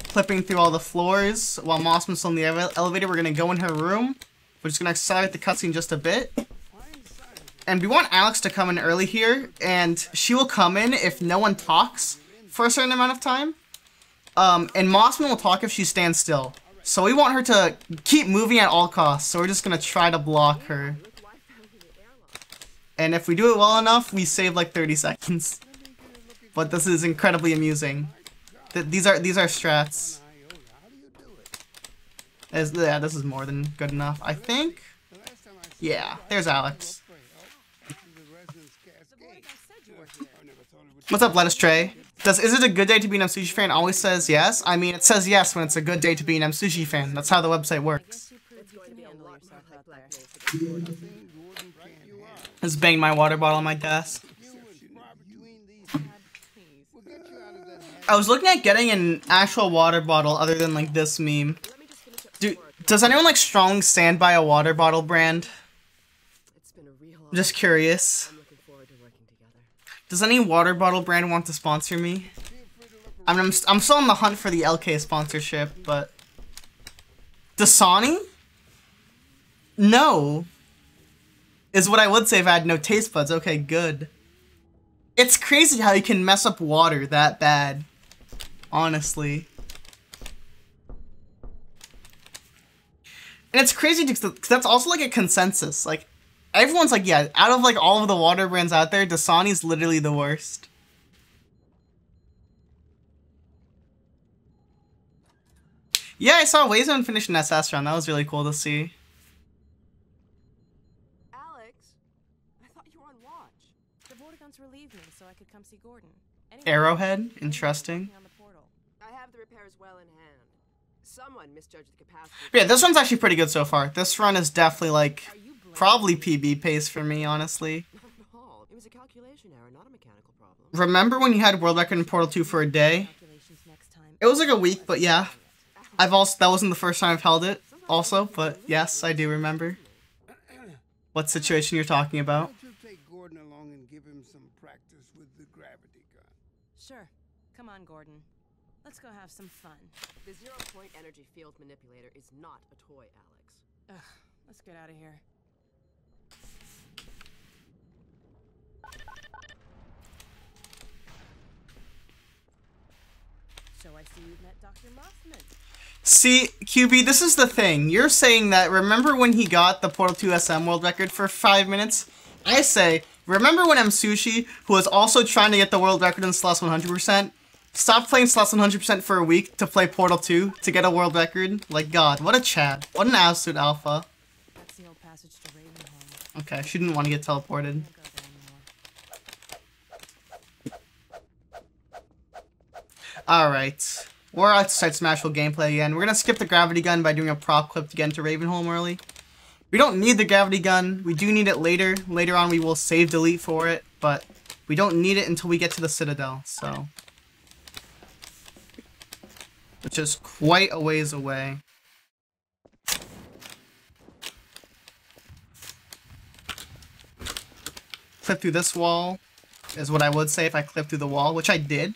clipping through all the floors. While Mossman's still in the elevator, we're gonna go in her room. We're just gonna accelerate the cutscene just a bit. And we want Alyx to come in early here, and she will come in if no one talks for a certain amount of time. Um, and Mossman will talk if she stands still. So we want her to keep moving at all costs, so we're just gonna try to block her. And if we do it well enough, we save like 30 seconds. But this is incredibly amusing. Th these are these are strats. As, yeah, this is more than good enough. I think. Yeah, there's Alyx. What's up, Lettuce Tray? Does is it a good day to be an Msushi fan? Always says yes. I mean, it says yes when it's a good day to be an Msushi fan. That's how the website works. Just banged my water bottle on my desk. I was looking at getting an actual water bottle other than like this meme. Do does anyone like strongly stand by a water bottle brand? I'm just curious. Does any water bottle brand want to sponsor me? I mean, I'm, I'm still on the hunt for the LK sponsorship, but... Dasani? No. Is what I would say if I had no taste buds. Okay, good. It's crazy how you can mess up water that bad. Honestly. And it's crazy because that's also like a consensus. Like, everyone's like, yeah, out of like all of the water brands out there, Dasani's literally the worst. Yeah, I saw Wayzone finish an SS run. That was really cool to see. Alyx, I thought you were on watch. The Vortigaunts relieved me so I could come see Gordon. Anyway, Arrowhead, interesting. on the portal. I have the repairs well in hand. Someone misjudged the capacity. Yeah, this one's actually pretty good so far. This run is definitely like probably PB pace for me, honestly. Not at all. It was a calculation error, not a mechanical problem. Remember when you had world record in Portal 2 for a day? Calculations next time. It was like a week, but yeah. I've also that wasn't the first time I've held it, also, but yes, I do remember. What situation you're talking about? Why don't you take Gordon along and give him some practice with the gravity gun? Sure. Come on, Gordon. Let's go have some fun. The zero point energy field manipulator is not a toy, Alyx. Ugh, let's get out of here. So I see you've met Dr. Mossman. See, QB, this is the thing. You're saying that remember when he got the Portal 2 SM world record for 5 minutes? I say, remember when Msushi, who was also trying to get the world record in Celeste 100%, stopped playing Celeste 100% for a week to play Portal 2 to get a world record? Like, God, what a Chad. What an absolute alpha. That's the old passage to Ravenholm. Okay, she didn't want to get teleported. Don't go there anymore. Alright. We're at Side Smashville gameplay again. We're gonna skip the gravity gun by doing a prop clip to get into Ravenholm early. We don't need the gravity gun. We do need it later. Later on we will save delete for it, but we don't need it until we get to the Citadel, so. Which is quite a ways away. Clip through this wall is what I would say if I clip through the wall, which I did.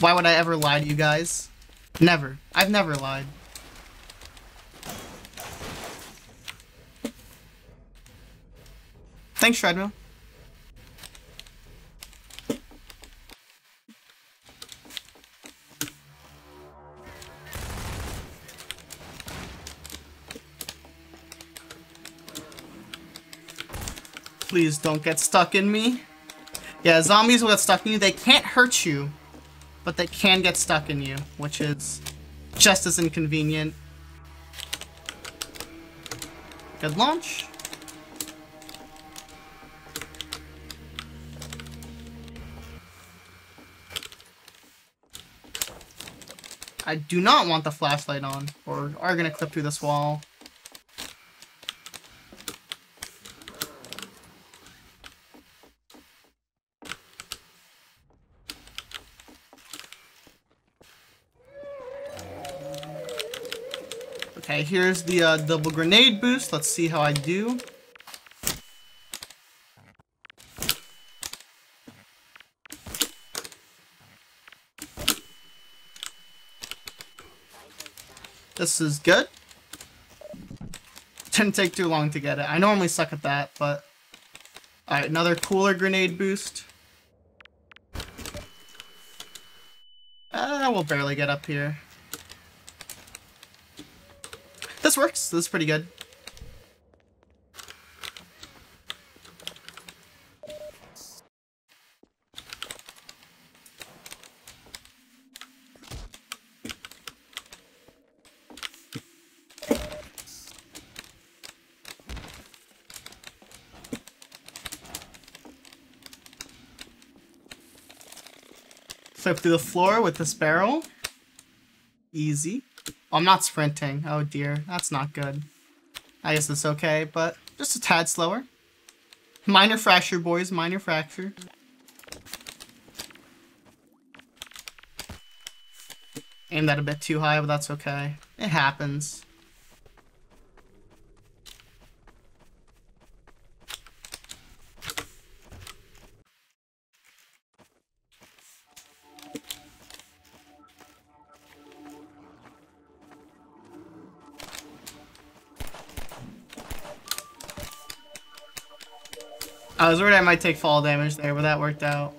Why would I ever lie to you guys? Never. I've never lied. Thanks, Treadmill. Please don't get stuck in me. Yeah, zombies will get stuck in you. They can't hurt you, but they can get stuck in you, which is just as inconvenient. Good launch. I do not want the flashlight on, or are gonna clip through this wall. Here's the uh, double grenade boost. Let's see how I do. This is good. Didn't take too long to get it. I normally suck at that, but... Alright, another cooler grenade boost. Uh, we'll barely get up here. This works. This is pretty good. Flip through the floor with this barrel. Easy. Oh, I'm not sprinting. Oh dear, that's not good. I guess it's okay, but just a tad slower. Minor fracture, boys, minor fracture. Aimed that a bit too high, but that's okay. It happens. Was worried I might take fall damage there, but that worked out.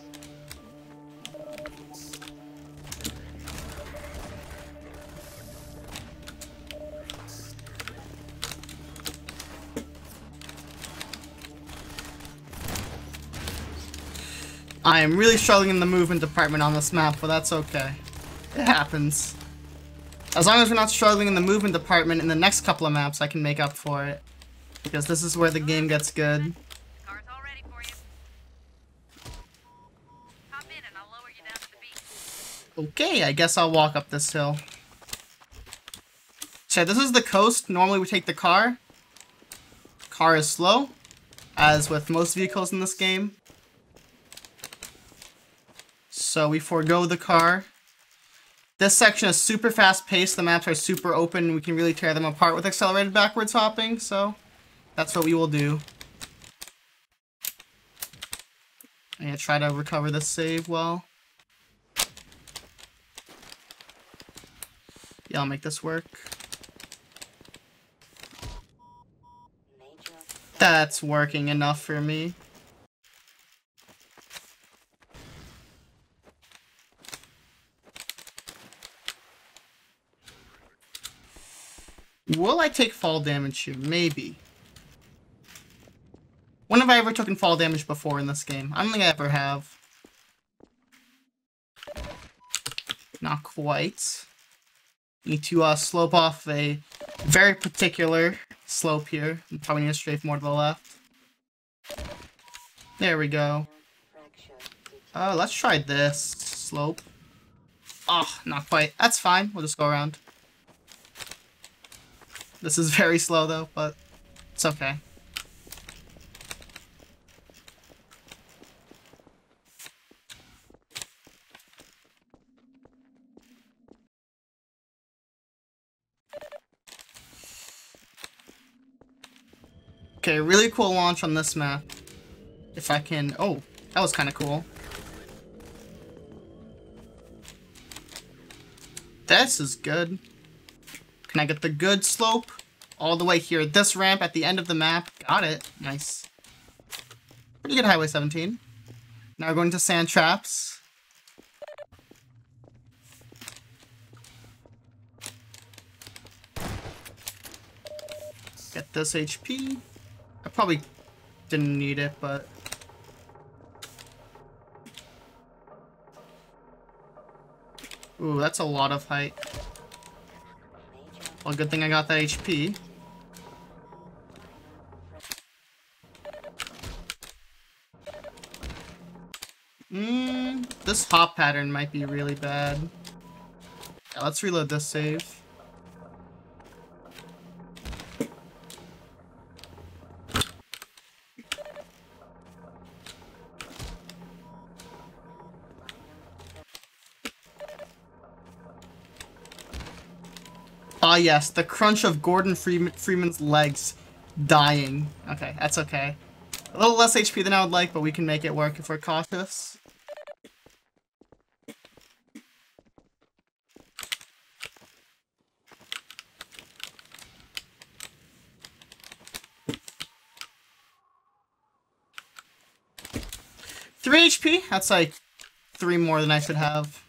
I am really struggling in the movement department on this map, but that's okay. It happens. As long as we're not struggling in the movement department in the next couple of maps, I can make up for it. Because this is where the game gets good. Okay, I guess I'll walk up this hill. So this is the coast. Normally we take the car. Car is slow, as with most vehicles in this game. So we forego the car. This section is super fast paced. The maps are super open. We can really tear them apart with accelerated backwards hopping. So that's what we will do. I'm to try to recover this save well. Yeah, I'll make this work. That's working enough for me. Will I take fall damage here? Maybe. When have I ever taken fall damage before in this game? I don't think I ever have. Not quite. Need to uh, slope off a very particular slope here. You probably need to strafe more to the left. There we go. Oh, let's try this slope. Oh, not quite. That's fine. We'll just go around. This is very slow though, but it's okay. Okay, really cool launch on this map. If I can... Oh, that was kind of cool. This is good. Can I get the good slope? All the way here. This ramp at the end of the map. Got it. Nice. Pretty good Highway 17. Now going to sand traps. Get this HP. I probably didn't need it, but... Ooh, that's a lot of height. Well, good thing I got that HP. Mmm, this hop pattern might be really bad. Yeah, let's reload this save. Ah, yes, the crunch of Gordon Freeman Freeman's legs dying. Okay, that's okay. A little less HP than I would like, but we can make it work if we're cautious. Three HP? That's like three more than I should have.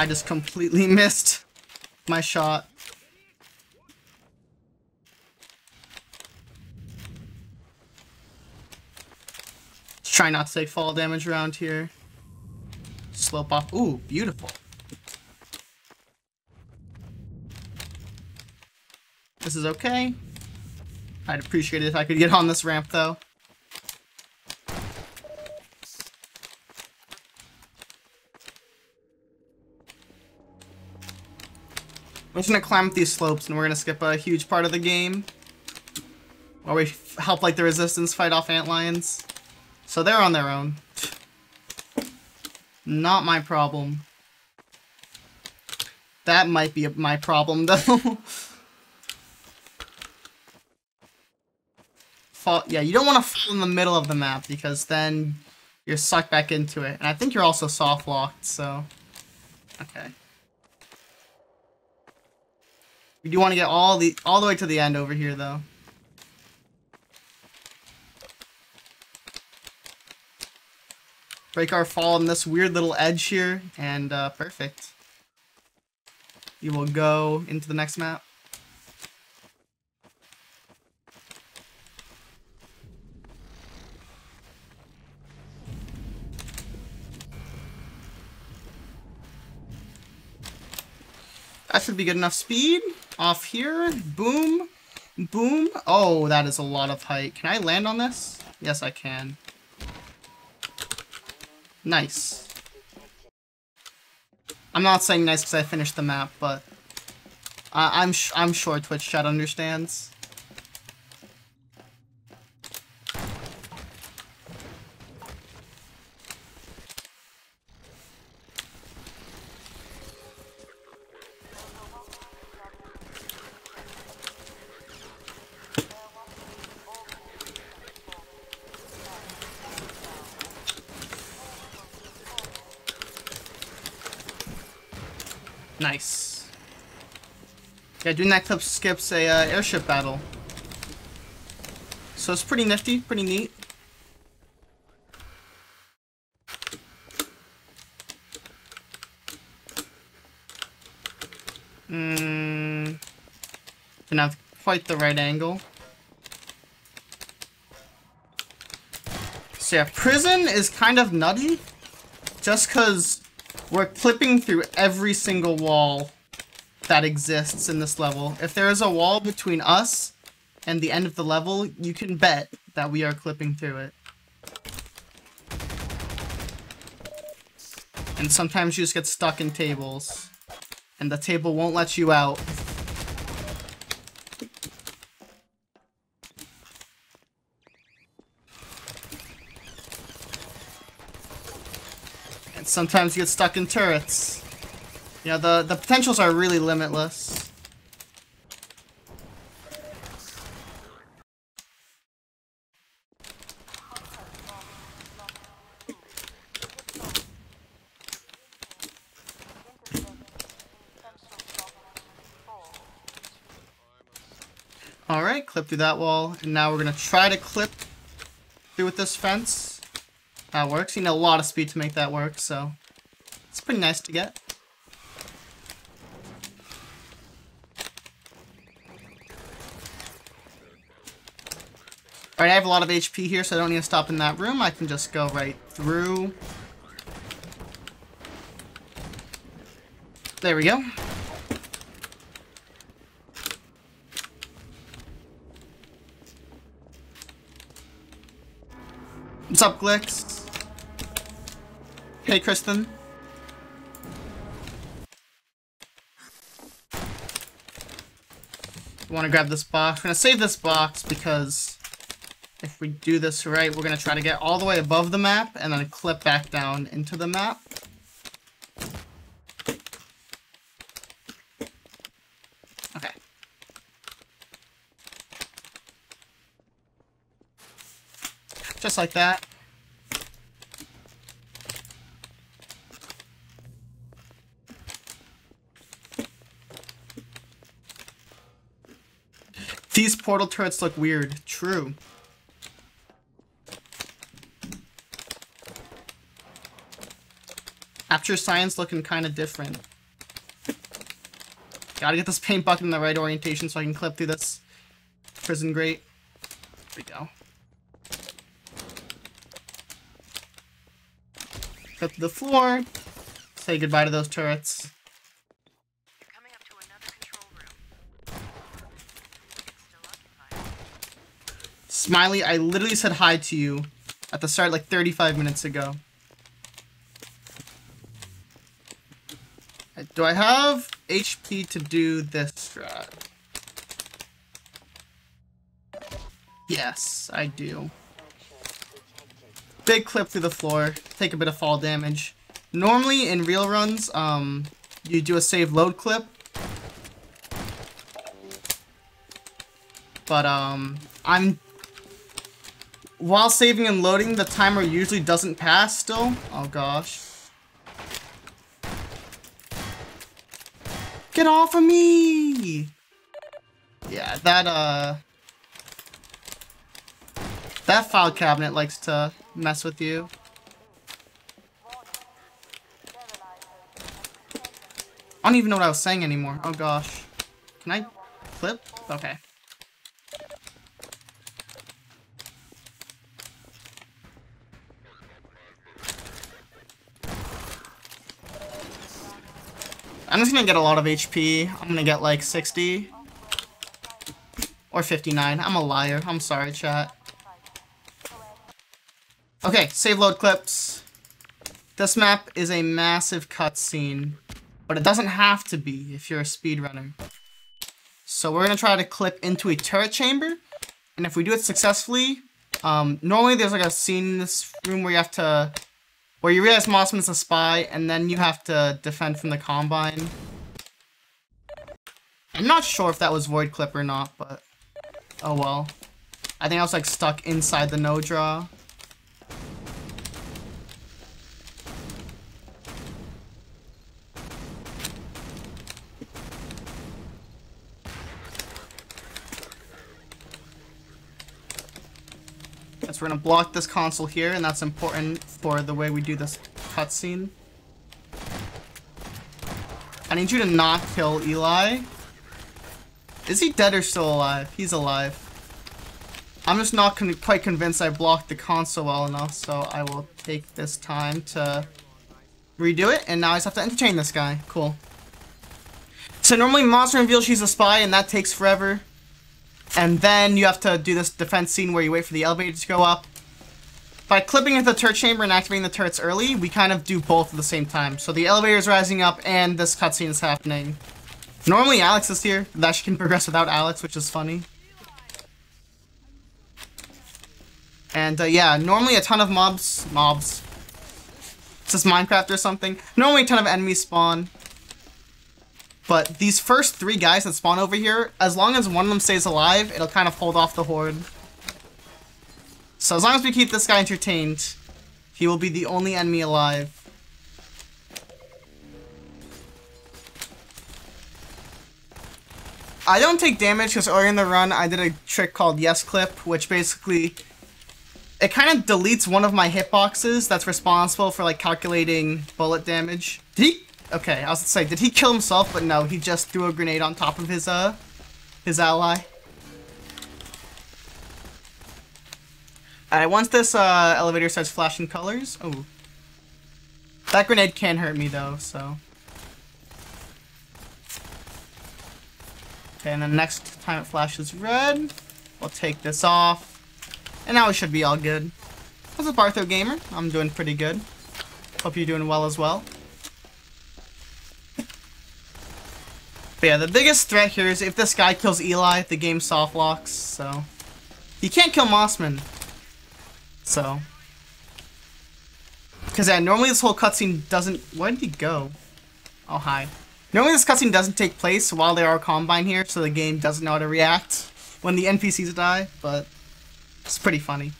I just completely missed my shot. Let's try not to take fall damage around here. Slope off. Ooh, beautiful. This is okay. I'd appreciate it if I could get on this ramp, though. Just gonna climb up these slopes and we're gonna skip a huge part of the game. While we help like the resistance fight off antlions. So they're on their own. Not my problem. That might be my problem though. fall yeah, you don't want to fall in the middle of the map because then you're sucked back into it. And I think you're also soft locked, so okay. We do want to get all the all the way to the end over here, though. Break our fall on this weird little edge here, and uh, perfect. We will go into the next map. That should be good enough speed. Off here. Boom. Boom. Oh, that is a lot of height. Can I land on this? Yes, I can. Nice. I'm not saying nice because I finished the map, but uh, I'm I'm sure Twitch chat understands. Nice. Yeah, doing that clip skips a uh, airship battle. So it's pretty nifty, pretty neat. Hmm. Didn't have quite the right angle. So yeah, prison is kind of nutty. Just because we're clipping through every single wall that exists in this level. If there is a wall between us and the end of the level, you can bet that we are clipping through it. And sometimes you just get stuck in tables. And the table won't let you out sometimes you get stuck in turrets. Know, the, the potentials are really limitless. Alright, clip through that wall. And now we're gonna try to clip through with this fence. That works. You need a lot of speed to make that work, so it's pretty nice to get. Alright, I have a lot of HP here, so I don't need to stop in that room. I can just go right through. There we go. What's up, Glix? Hey, Kristen. want to grab this box. We're going to save this box because if we do this right, we're going to try to get all the way above the map and then clip back down into the map. Okay. Just like that. These portal turrets look weird. True. Aperture Science looking kind of different. Gotta get this paint bucket in the right orientation so I can clip through this prison grate. There we go. Clip the floor. Say goodbye to those turrets. Smiley, I literally said hi to you at the start like 35 minutes ago. Do I have HP to do this strat? Yes, I do. Big clip through the floor, take a bit of fall damage. Normally in real runs, um, you do a save load clip. But, um, I'm... While saving and loading, the timer usually doesn't pass still. Oh gosh. Get off of me! Yeah, that, uh... That file cabinet likes to mess with you. I don't even know what I was saying anymore. Oh gosh. Can I flip? Okay. I'm just gonna get a lot of HP. I'm gonna get like 60. Or 59. I'm a liar. I'm sorry, chat. Okay, save load clips. This map is a massive cutscene. But it doesn't have to be if you're a speedrunner. So we're gonna try to clip into a turret chamber. And if we do it successfully, um, normally there's like a scene in this room where you have to where you realize Mossman's a spy, and then you have to defend from the Combine. I'm not sure if that was Void Clip or not, but... Oh well. I think I was like stuck inside the no we're gonna block this console here, and that's important for the way we do this cutscene. I need you to not kill Eli. Is he dead or still alive? He's alive. I'm just not con quite convinced I blocked the console well enough, so I will take this time to redo it, and now I just have to entertain this guy. Cool. So normally Mossman reveals she's a spy, and that takes forever. And then you have to do this defense scene where you wait for the elevator to go up. by clipping into the turret chamber and activating the turrets early, we kind of do both at the same time. So the elevator is rising up and this cutscene is happening. Normally Alyx is here, that she can progress without Alyx, which is funny. And uh, yeah, normally a ton of mobs, mobs. It's just Minecraft or something. Normally a ton of enemies spawn. But these first three guys that spawn over here, as long as one of them stays alive, it'll kind of hold off the horde. So as long as we keep this guy entertained, he will be the only enemy alive. I don't take damage because earlier in the run I did a trick called Yes Clip, which basically it kind of deletes one of my hitboxes that's responsible for like calculating bullet damage. Did he? Okay, I was gonna say, did he kill himself? But no, he just threw a grenade on top of his uh his ally. Alright, once this uh, elevator starts flashing colors, oh, that grenade can hurt me though, so. Okay, and the next time it flashes red, we'll take this off. And now it should be all good. What's up, Bartho Gamer? I'm doing pretty good. Hope you're doing well as well. But yeah, the biggest threat here is if this guy kills Eli, the game soft locks, so... He can't kill Mossman. So... Because yeah, normally this whole cutscene doesn't... Where did he go? Oh, hi. Normally this cutscene doesn't take place while there are Combine here, so the game doesn't know how to react when the NPCs die, but it's pretty funny.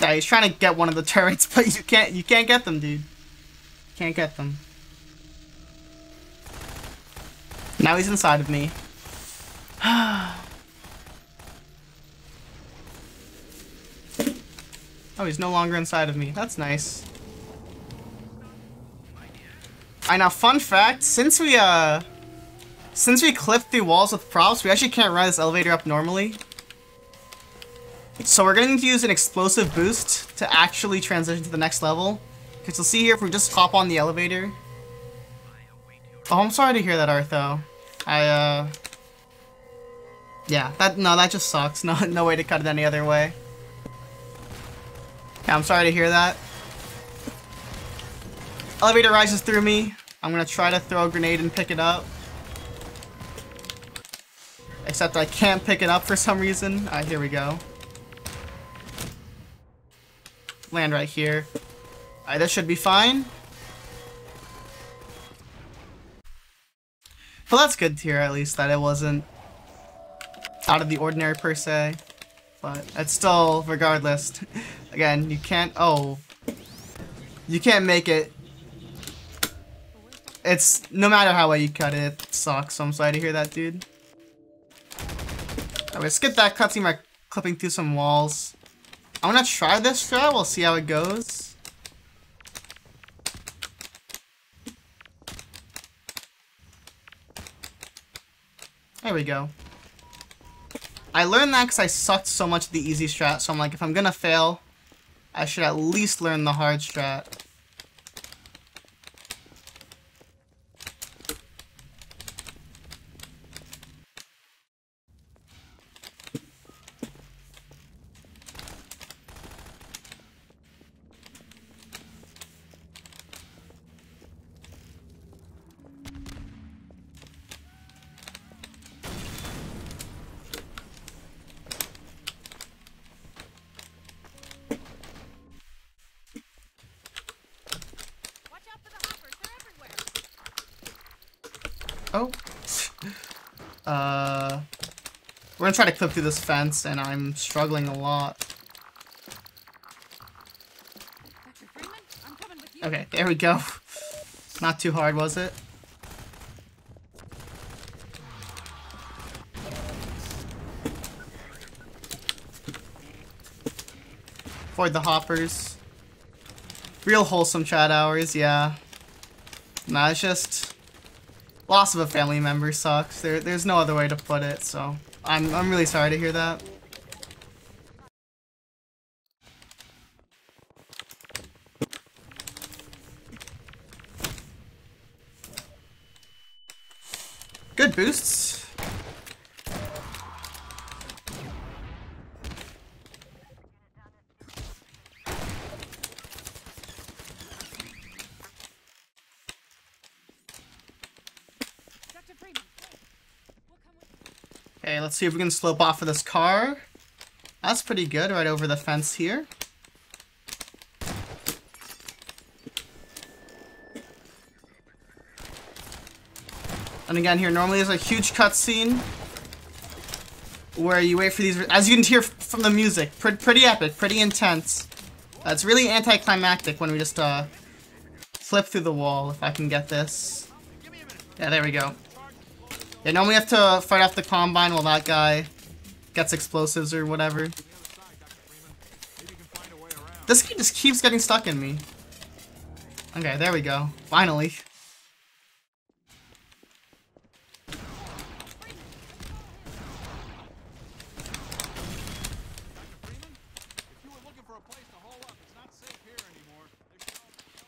Yeah, he's trying to get one of the turrets, but you can't you can't get them, dude. Can't get them. Now he's inside of me. oh, he's no longer inside of me. That's nice. I know, fun fact, since we, uh, since we clipped through walls with props, we actually can't ride this elevator up normally. So we're going to use an explosive boost to actually transition to the next level. Because you'll see here, if we just hop on the elevator. Oh, I'm sorry to hear that, Artho. I, uh... Yeah, that, no, that just sucks. No, no way to cut it any other way. Yeah, I'm sorry to hear that. Elevator rises through me. I'm gonna try to throw a grenade and pick it up. Except I can't pick it up for some reason. Alright, here we go. Land right here. Alright, this should be fine. Well, that's good to hear at least that it wasn't out of the ordinary per se. But it's still, regardless, again, you can't, oh, you can't make it it's, no matter how well you cut it, it sucks, so I'm sorry to hear that, dude. Alright, skip that cutscene by clipping through some walls. I'm gonna try this strat, we'll see how it goes. There we go. I learned that because I sucked so much at the easy strat, so I'm like, if I'm gonna fail, I should at least learn the hard strat. Oh. Uh, we're gonna try to clip through this fence, and I'm struggling a lot. Okay, there we go. Not too hard, was it? Avoid the hoppers. Real wholesome chat hours, yeah. Nah, it's just loss of a family member sucks. There, there's no other way to put it, so I'm, I'm really sorry to hear that. Good boosts. Okay, let's see if we can slope off of this car. That's pretty good, right over the fence here. And again, here normally there's a huge cutscene where you wait for these. As you can hear from the music, pre pretty epic, pretty intense. Uh, it's really anticlimactic when we just uh, flip through the wall. If I can get this, yeah, there we go. Yeah, normally we have to fight off the combine while that guy gets explosives or whatever. This guy just keeps getting stuck in me. Okay, there we go. Finally.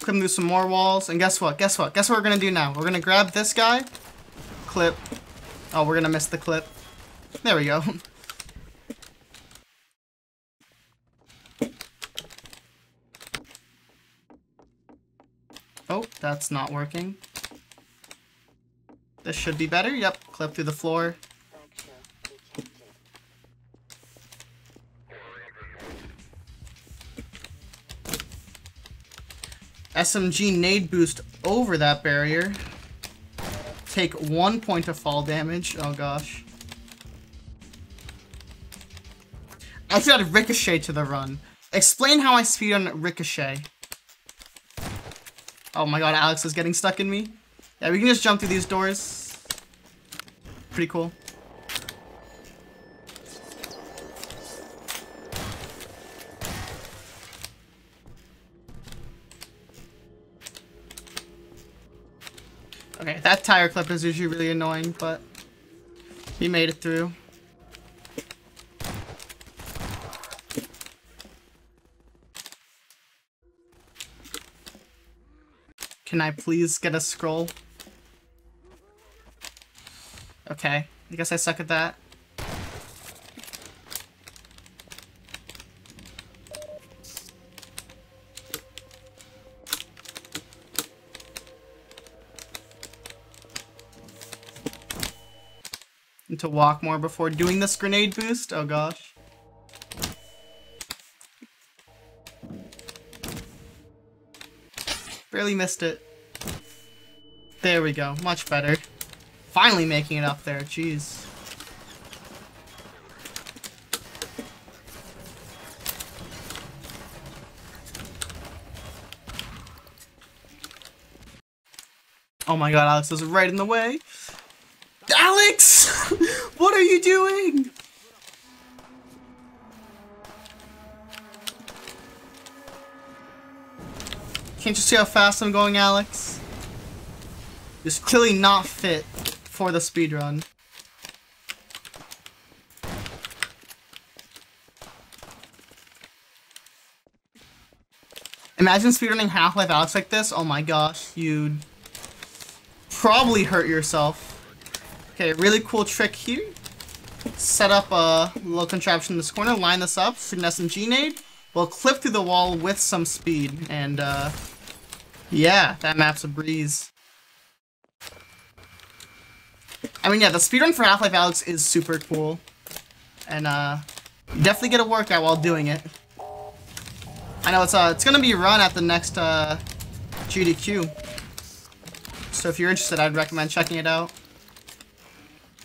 Clip through some more walls, and guess what? Guess what? Guess what we're gonna do now? We're gonna grab this guy, clip. Oh, we're gonna miss the clip. There we go. Oh, that's not working. This should be better. Yep, clip through the floor. SMG nade boost over that barrier. Take one point of fall damage. Oh gosh. I just got ricochet to the run. Explain how I speed on ricochet. Oh my god, Alyx is getting stuck in me. Yeah, we can just jump through these doors. Pretty cool. Tire clip is usually really annoying, but we made it through. Can I please get a scroll? Okay, I guess I suck at that. To walk more before doing this grenade boost? Oh gosh. Barely missed it. There we go. Much better. Finally making it up there. Jeez. Oh my god, Alyx is right in the way. Are you doing? Can't you see how fast I'm going, Alyx? It's clearly not fit for the speedrun. Imagine speedrunning Half-Life Alyx like this. Oh my gosh, you'd probably hurt yourself. Okay, really cool trick here. Set up a little contraption in this corner, line this up, shoot an SMG nade. We'll clip through the wall with some speed, and uh, yeah, that map's a breeze. I mean, yeah, the speedrun for Half-Life Alyx is super cool. And, uh, definitely get a workout while doing it. I know it's, uh, it's gonna be run at the next, uh, GDQ. So if you're interested, I'd recommend checking it out.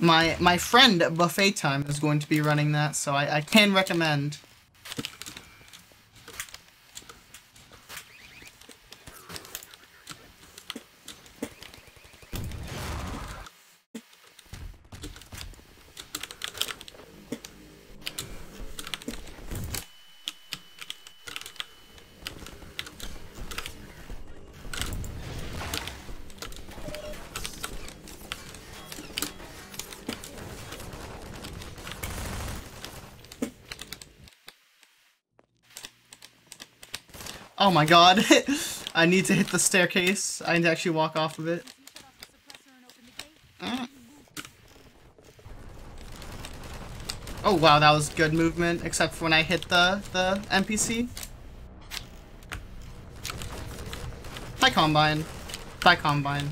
My, my friend, Buffet Time, is going to be running that, so I, I can recommend. Oh my god. I need to hit the staircase. I need to actually walk off of it. Uh. Oh wow, that was good movement, except for when I hit the, the NPC. Hi Combine. Bye Combine.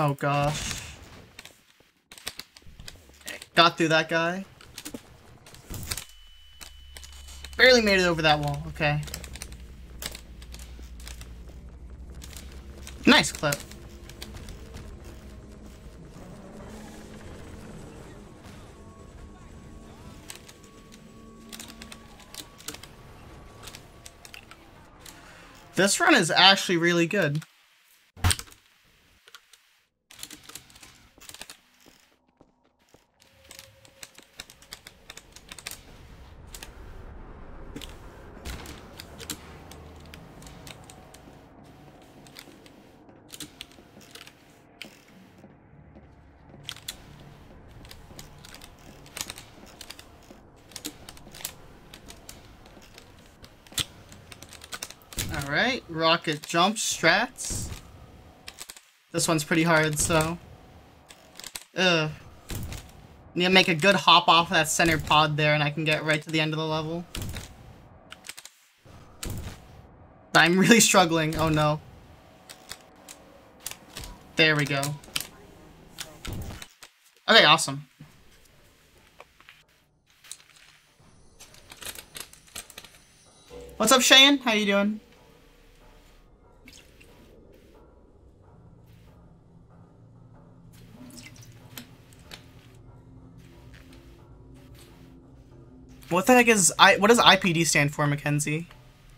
Oh gosh. Got through that guy. Barely made it over that wall, okay. Nice clip. This run is actually really good. Alright, rocket jump strats. This one's pretty hard, so... Ugh. Need to make a good hop off of that center pod there and I can get right to the end of the level. I'm really struggling. Oh no. There we go. Okay, awesome. What's up, Cheyenne? How you doing? What the heck is I? What does IPD stand for, Mackenzie?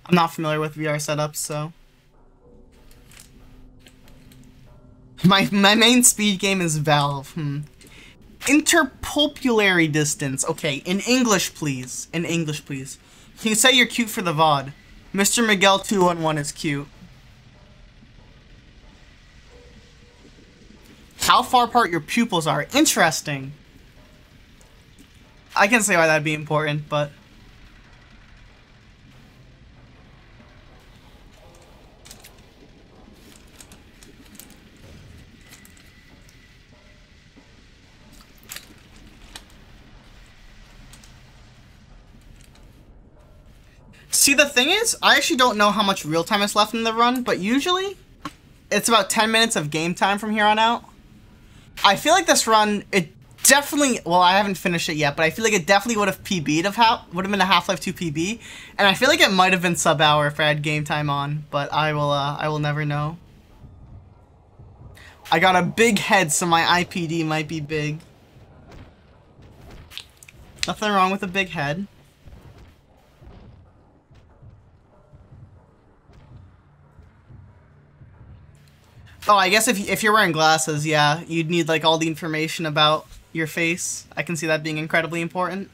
I'm not familiar with VR setups, so. My my main speed game is Valve. Hmm. Interpupillary distance. Okay, in English, please. In English, please. Can you say you're cute for the VOD? Mr. Miguel 211 is cute. How far apart your pupils are. Interesting. I can see why that'd be important, but... See, the thing is, I actually don't know how much real time is left in the run, but usually it's about 10 minutes of game time from here on out. I feel like this run, it definitely, well, I haven't finished it yet, but I feel like it definitely would have PB'd of how, would have been a Half-Life 2 PB, and I feel like it might have been sub-hour if I had game time on, but I will, uh, I will never know. I got a big head, so my IPD might be big. Nothing wrong with a big head. Oh, I guess if, if you're wearing glasses, yeah, you'd need like all the information about your face. I can see that being incredibly important.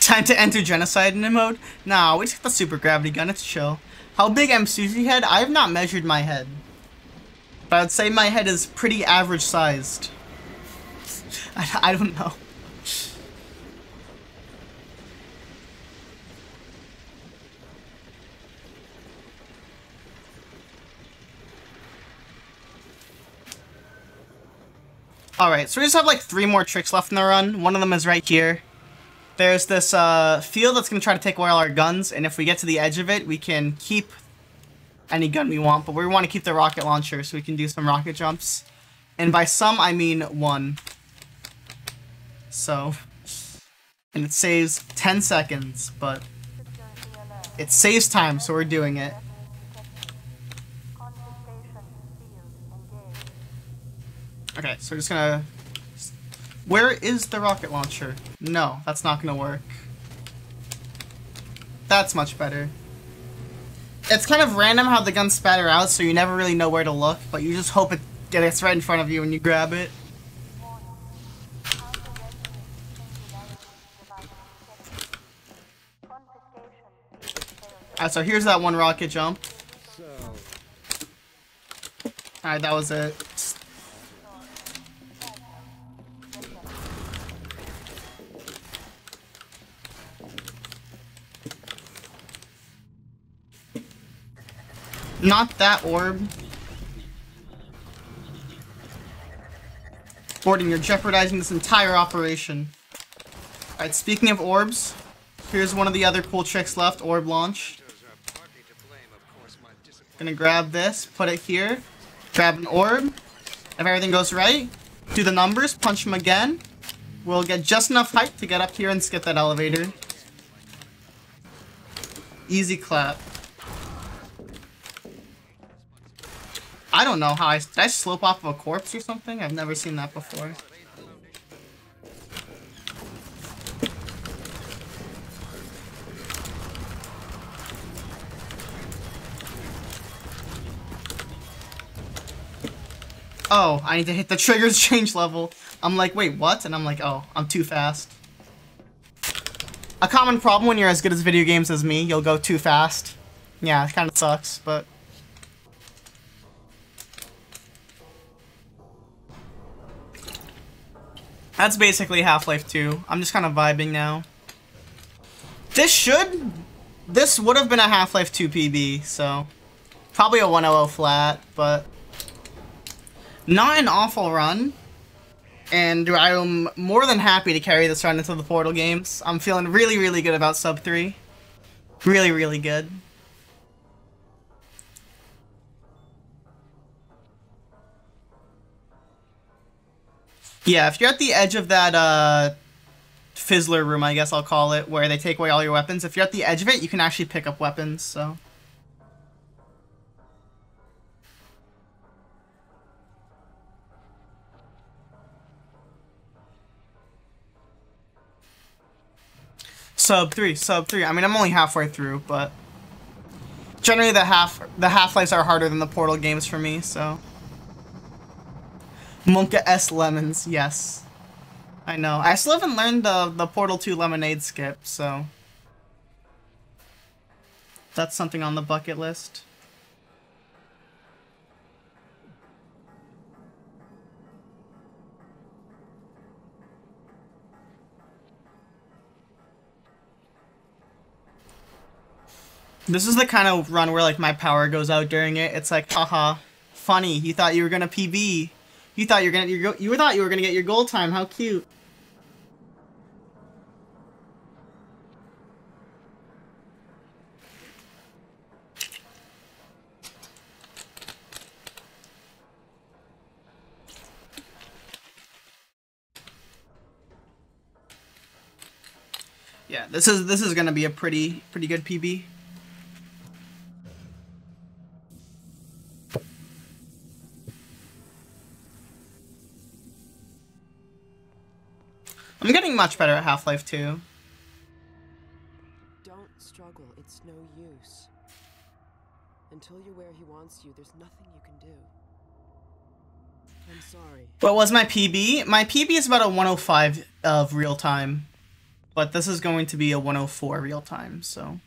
Time to enter genocide in mode? Nah, we just got the super gravity gun, it's chill. How big Msushi head? I have not measured my head. But I'd say my head is pretty average sized. I, I don't know. Alright, so we just have like three more tricks left in the run. One of them is right here. There's this uh, field that's going to try to take away all our guns, and if we get to the edge of it, we can keep any gun we want, but we want to keep the rocket launcher so we can do some rocket jumps. And by some, I mean one. So, and it saves 10 seconds, but it saves time, so we're doing it. Okay, so we're just gonna where is the rocket launcher? No, that's not gonna work. That's much better. It's kind of random how the guns spatter out, so you never really know where to look, but you just hope it gets right in front of you when you grab it. Alright, so here's that one rocket jump. Alright, that was it. Not that orb. Gordon, you're jeopardizing this entire operation. Alright, speaking of orbs, here's one of the other cool tricks left, orb launch. Gonna grab this, put it here, grab an orb. If everything goes right, do the numbers, punch him again. We'll get just enough height to get up here and skip that elevator. Easy clap. I don't know how I... Did I slope off of a corpse or something? I've never seen that before. Oh, I need to hit the triggers change level. I'm like, wait, what? And I'm like, oh, I'm too fast. A common problem when you're as good as video games as me, you'll go too fast. Yeah, it kind of sucks, but... That's basically Half-Life 2. I'm just kind of vibing now. This should... This would have been a Half-Life 2 PB, so... Probably a 100 flat, but... Not an awful run. And I'm more than happy to carry this run into the Portal games. I'm feeling really, really good about Sub 3. Really, really good. Yeah, if you're at the edge of that, uh, Fizzler room, I guess I'll call it, where they take away all your weapons, if you're at the edge of it, you can actually pick up weapons, so... Sub 3, sub 3. I mean, I'm only halfway through, but... Generally, the half the Half-Lives are harder than the Portal games for me, so... Monka S lemons, yes. I know. I still haven't learned the, the Portal 2 lemonade skip, so... That's something on the bucket list. This is the kind of run where like my power goes out during it. It's like, haha, funny. You thought you were gonna PB. You thought you were gonna you you thought you were gonna get your goal time. How cute. Yeah, this is this is gonna be a pretty pretty good PB. I'm getting much better at Half-Life 2. Don't struggle. It's no use. Until you're where he wants you, there's nothing you can do. I'm sorry. What was my PB? My PB is about a 105 of real time. But this is going to be a 104 real time, so...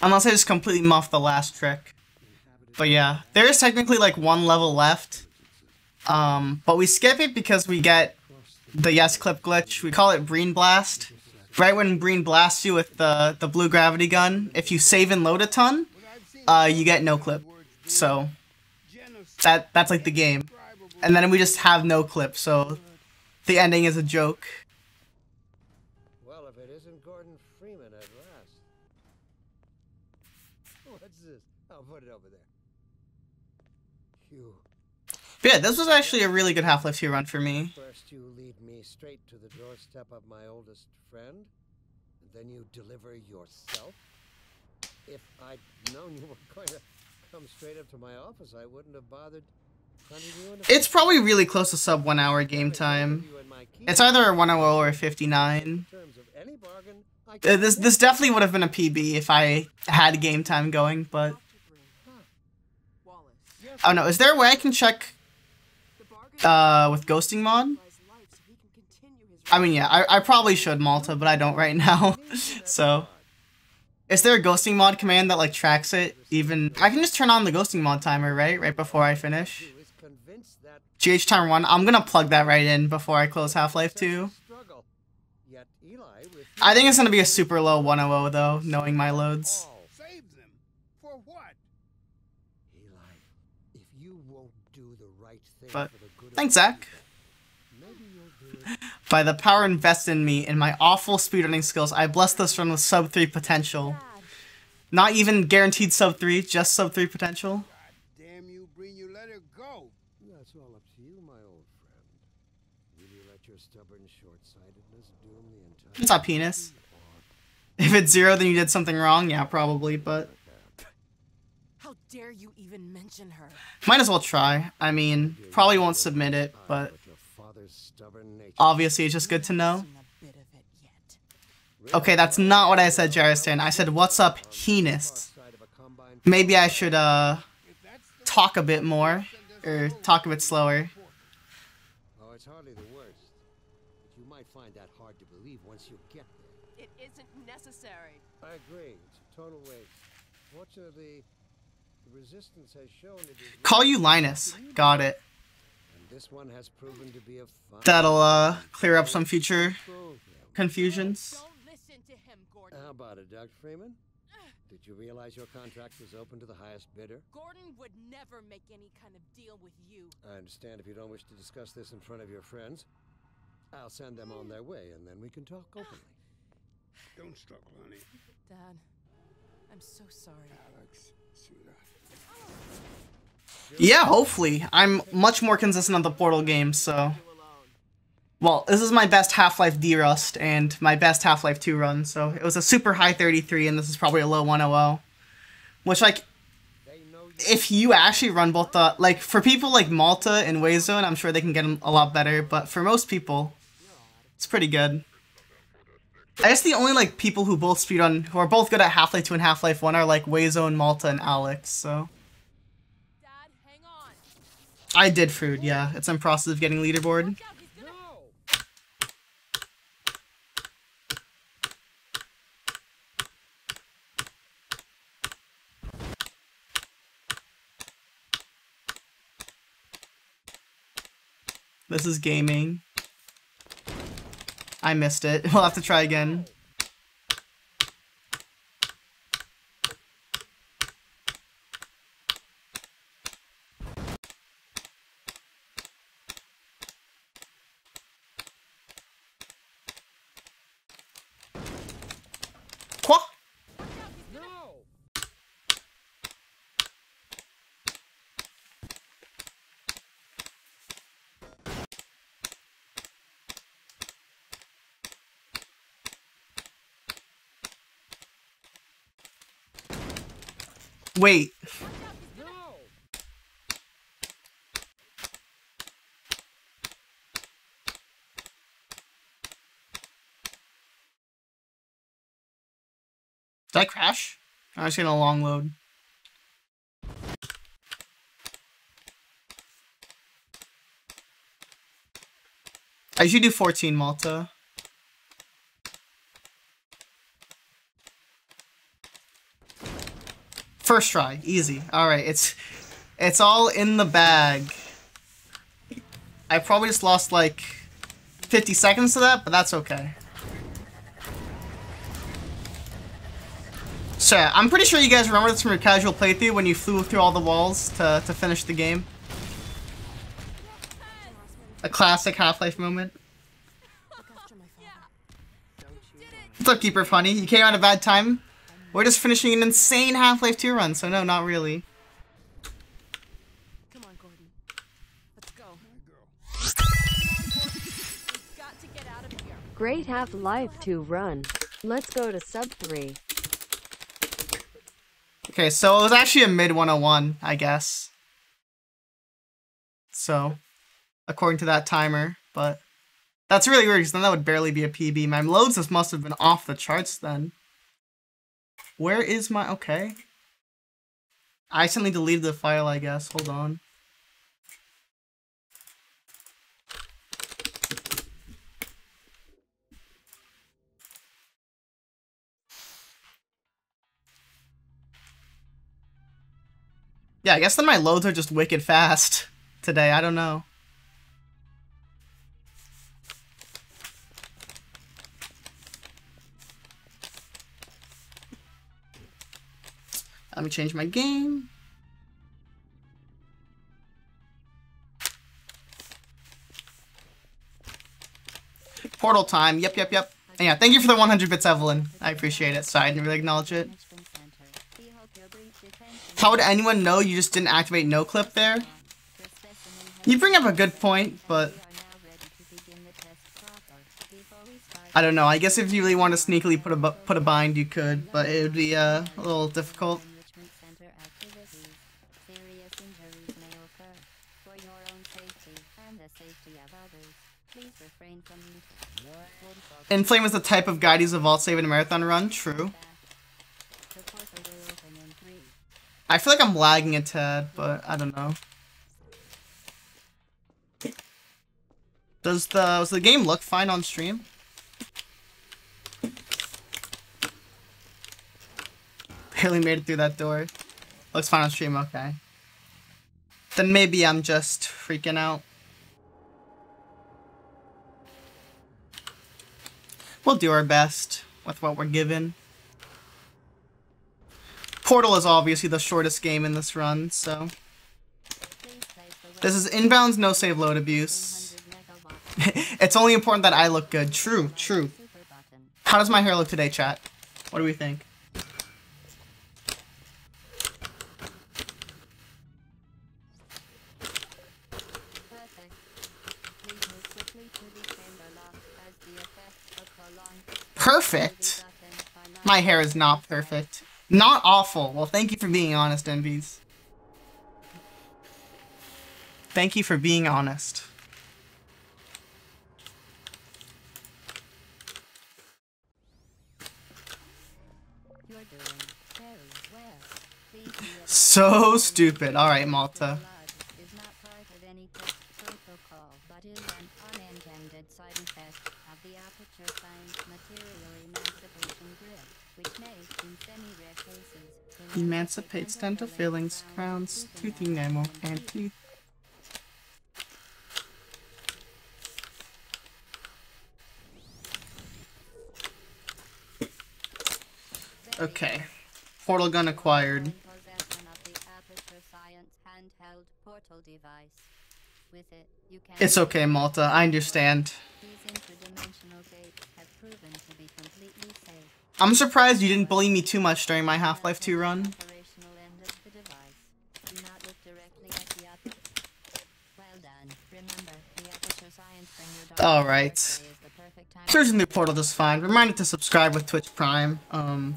Unless I just completely muff the last trick. But yeah, there is technically like one level left. Um, but we skip it because we get the yes clip glitch. We call it Breen Blast. Right when Breen blasts you with the, the blue gravity gun, if you save and load a ton, uh, you get no clip. So, that that's like the game. And then we just have no clip, so the ending is a joke. Well, if it isn't Gordon Freeman at last. What's this? I'll put it over there. Phew. But yeah, this was actually a really good Half-Life 2 run for me. First you lead me straight to the doorstep of my oldest friend, and then you deliver yourself? If I'd known you were going to come straight up to my office, I wouldn't have bothered hunting you in the It's probably really close to sub one hour game time. It's either a 100 or 59. In terms of any bargain, I Uh, This this definitely would have been a PB if I had game time going, but Wallace. oh no, is there a way I can check uh with ghosting mod? I mean, yeah, I, I probably should Malta, but I don't right now. so, is there a ghosting mod command that like tracks it? Even I can just turn on the ghosting mod timer, right? Right before I finish. GH timer one. I'm gonna plug that right in before I close Half-Life 2. I think it's gonna be a super low 100 though, knowing my loads. But thanks, Zach. By the power invested in me and my awful speedrunning skills, I bless this run with sub 3 potential. Not even guaranteed sub 3, just sub 3 potential. Damn you, Breen, you let her go. That's all up to you, my old friend. Will you let your stubborn short-sightedness doom the entire... It's not penis. If it's zero, then you did something wrong. Yeah, probably, but How dare you even mention her? might as well try. I mean, probably won't submit it, but But your father's stubborn nature... obviously it's just good to know. Seen a bit of it yet. Okay, that's not what I said, Jaristan. I said, what's up, Heenist? Side of a combine Maybe I should, uh, talk a bit more, or talk a bit slower. Oh, it's hardly the worst. But you might find that hard to believe once you get there. It isn't necessary. I agree. It's a total waste. Fortunately, the resistance has shown it is... Call you Linus. Got it. That'll, uh, clear up some future confusions. Don't listen to him, Gordon. How about it, Dr. Freeman? Did you realize your contract was open to the highest bidder? Gordon would never make any kind of deal with you. I understand if you don't wish to discuss this in front of your friends. I'll send them on their way, and then we can talk openly. Don't struggle, honey. Dad, I'm so sorry. Alyx, sweetheart. Yeah, hopefully. I'm much more consistent on the Portal games, so... Well, this is my best Half-Life D-Rust and my best Half-Life 2 run, so it was a super high 33 and this is probably a low 100. Which, like, if you actually run both the... Like, for people like Malta and Wayzone, I'm sure they can get 'em a lot better, but for most people, it's pretty good. I guess the only, like, people who both speedrun, who are both good at Half-Life 2 and Half-Life 1 are, like, Wayzone, Malta, and Alex, so... I did food, yeah. It's in process of getting leaderboard. This is gaming. I missed it. We'll have to try again. Quoi? No! Wait. Did I crash? I was getting a long load. I usually do 14 Malta. First try, easy. Alright, it's it's all in the bag. I probably just lost like 50 seconds to that, but that's okay. So, yeah, I'm pretty sure you guys remember this from your casual playthrough when you flew through all the walls to, to finish the game. A classic Half-Life moment. Look after my father. What's up, Keeper Funny? You came at a bad time? We're just finishing an insane Half-Life 2 run, so no, not really. Come on, Gordon. Let's go. We've got to get out of here. Great Half-Life 2 run. Let's go to sub 3. Okay, so it was actually a mid 101, I guess. So, according to that timer, but that's really weird because then that would barely be a PB. My loads just must have been off the charts then. Where is my okay? I accidentally deleted the file, I guess. Hold on. Yeah, I guess then my loads are just wicked fast today. I don't know. Let me change my game. Portal time. Yep, yep, yep. And yeah, thank you for the 100 bits, Evelyn. I appreciate it. Sorry, I didn't really acknowledge it. How would anyone know you just didn't activate no clip there? You bring up a good point, but... I don't know. I guess if you really want to sneakily put a, put a bind, you could, but it would be uh, a little difficult. Inflame is the type of guide vault save in a marathon run. True. I feel like I'm lagging a tad, but I don't know. Does the does the game look fine on stream? Barely made it through that door. Looks fine on stream, okay. Then maybe I'm just freaking out. We'll do our best with what we're given. Portal is obviously the shortest game in this run, so. This is inbounds, no save load abuse. it's only important that I look good. True, true. How does my hair look today, chat? What do we think? Perfect? My hair is not perfect. Not awful. Well, thank you for being honest, Envies. Thank you for being honest. So stupid. Alright, Malta. blood is not part of any test protocol, but is an unintended side effect of the aperture science material emancipation grid, which may, in semi-rare cases, prevent Emancipates dental fillings, crowns, tooth enamel, and teeth. Okay. Portal gun acquired. With it, you can It's okay, Malta. I understand. These interdimensional gates have proven to be completely safe. I'm surprised you didn't bully me too much during my Half-Life 2 run. Operational end of the device. Do not look directly at the upper. Well done. Remember, the aperture science from your doctor's Alright. Is the Portal just fine. Reminder to subscribe with Twitch Prime. Um,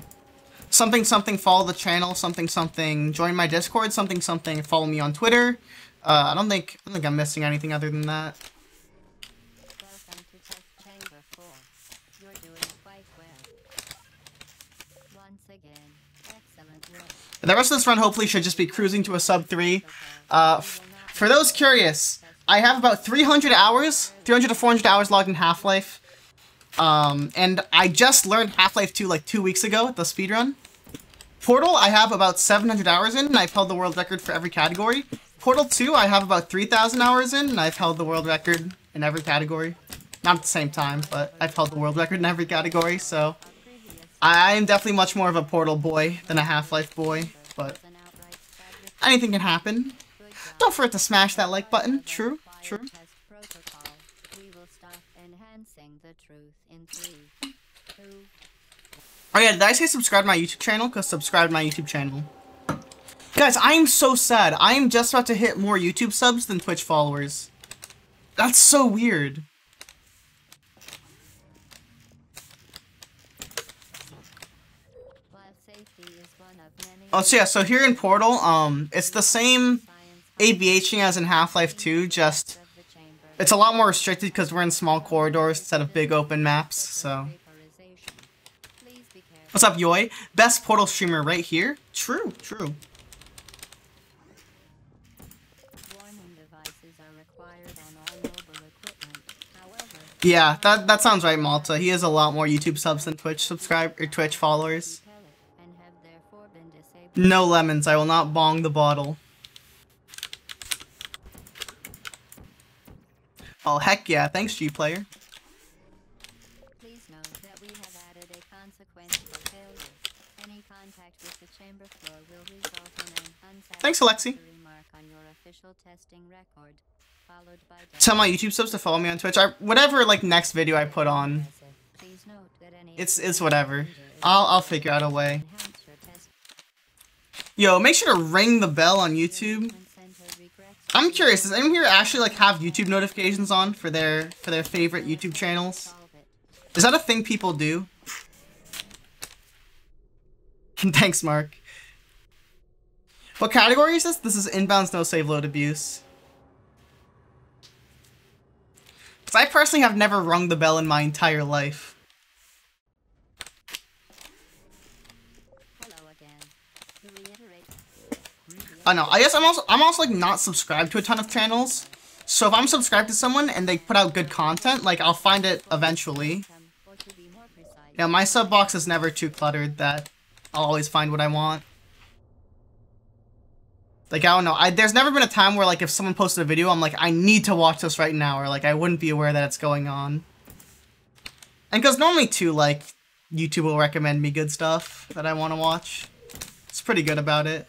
something something follow the channel. Something something join my Discord. Something something follow me on Twitter. Uh, I don't think I don't think I'm missing anything other than that. Welcome to test chamber 4. You're doing quite well. Once again, excellent work. The rest of this run hopefully should just be cruising to a sub three. Uh, for those curious, I have about 300 hours, 300 to 400 hours logged in Half Life. Um, and I just learned Half Life 2 like two weeks ago, the speedrun. Portal, I have about 700 hours in, and I've held the world record for every category. Portal 2, I have about 3,000 hours in, and I've held the world record in every category. Not at the same time, but I've held the world record in every category, so I am definitely much more of a Portal boy than a Half-Life boy, but anything can happen. Don't forget to smash that like button. True, true. Oh yeah, did I say subscribe to my YouTube channel? Because subscribe to my YouTube channel. Guys, I am so sad. I am just about to hit more YouTube subs than Twitch followers. That's so weird. while safety is one of many Oh, so yeah, so here in Portal, um, it's the same ABHing as in Half-Life 2, just of the chamber. it's a lot more restricted because we're in small corridors instead of big open maps, so. Vaporization. Please be careful. What's up, Yoi? Best Portal streamer right here? True, true. Yeah, that that sounds right, Malta. He has a lot more YouTube subs than Twitch subscribe or Twitch followers. repel it and have therefore been disabled. No lemons. I will not bong the bottle. Oh heck yeah! Thanks, G player. Please note that we have added a consequence for failure. Any contact with the chamber floor will result in an unsatisfactory Thanks, Alexi. Tell my YouTube subs to follow me on Twitch. I, whatever like next video I put on. It's it's whatever. I'll I'll figure out a way. Yo, make sure to ring the bell on YouTube. I'm curious, does anyone here actually like have YouTube notifications on for their for their favorite YouTube channels? Is that a thing people do? Thanks, Mark. What category is this? This is inbounds no save load abuse. Because I personally have never rung the bell in my entire life. I know. I guess I'm also I'm also like not subscribed to a ton of channels. So if I'm subscribed to someone and they put out good content, like I'll find it eventually. Yeah, my sub box is never too cluttered that I'll always find what I want. Like, I don't know. I, there's never been a time where, like, if someone posted a video, I'm like, I need to watch this right now, or, like, I wouldn't be aware that it's going on. And because normally, too, like, YouTube will recommend me good stuff that I want to watch. It's pretty good about it.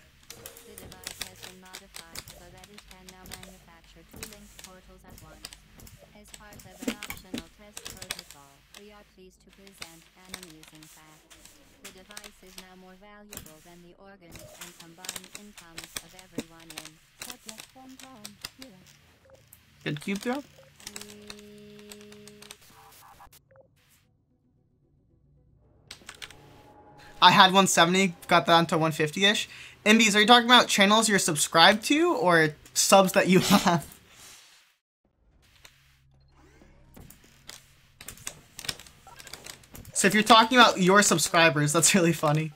valuable than the organs and combined incomes of everyone in Subject One Good cube throw? I had 170, got that to 150-ish. Imbies, are you talking about channels you're subscribed to or subs that you have? So if you're talking about your subscribers, that's really funny.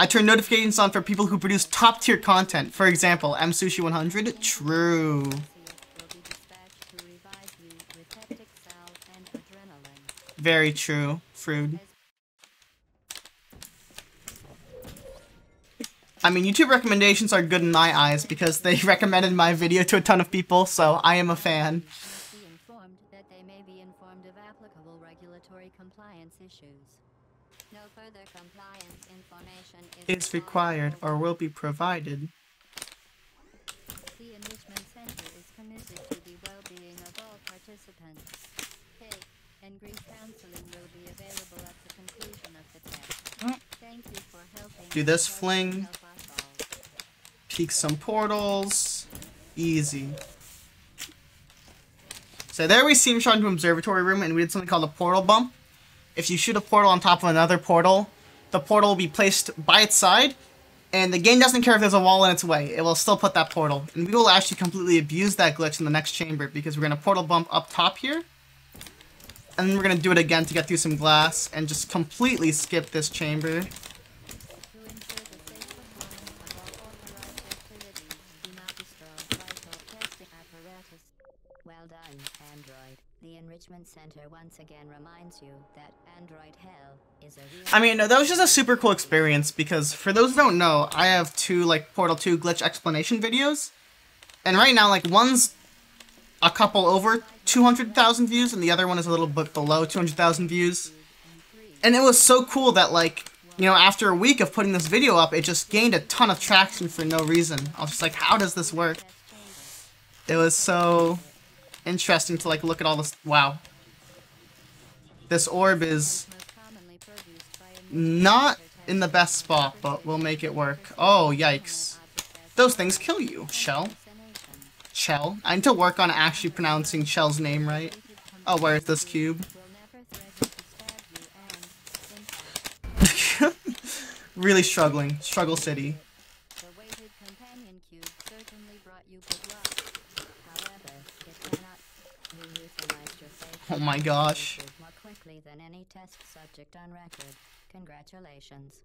I turn notifications on for people who produce top tier content. For example, MSushi100. True. Very true, Frood. I mean, YouTube recommendations are good in my eyes because they recommended my video to a ton of people, so I am a fan. Is required or will be provided. The enrichment center is committed to the well-being of all participants. Cake and grief counseling will be available at the conclusion of the test. Thank you for helping. Do this fling. Peek some portals. Easy. So there we see him shot into observatory room and we did something called a portal bump. If you shoot a portal on top of another portal, the portal will be placed by its side, and the game doesn't care if there's a wall in its way. It will still put that portal. And we will actually completely abuse that glitch in the next chamber, because we're going to portal bump up top here, and then we're going to do it again to get through some glass, and just completely skip this chamber. Center once again reminds you that Android Hell is a real I mean, that was just a super cool experience because for those who don't know, I have two like Portal 2 glitch explanation videos. And right now, like one's a couple over 200,000 views and the other one is a little bit below 200,000 views. And it was so cool that like, you know, after a week of putting this video up, it just gained a ton of traction for no reason. I was just like, how does this work? It was so interesting to like look at all this. Wow. This orb is not in the best spot, but we'll make it work. Oh, yikes. Those things kill you, Chell. Chell. I need to work on actually pronouncing Chell's name right. Oh, where is this cube? really struggling. Struggle City. Oh my gosh. More quickly than any test subject on record. Congratulations.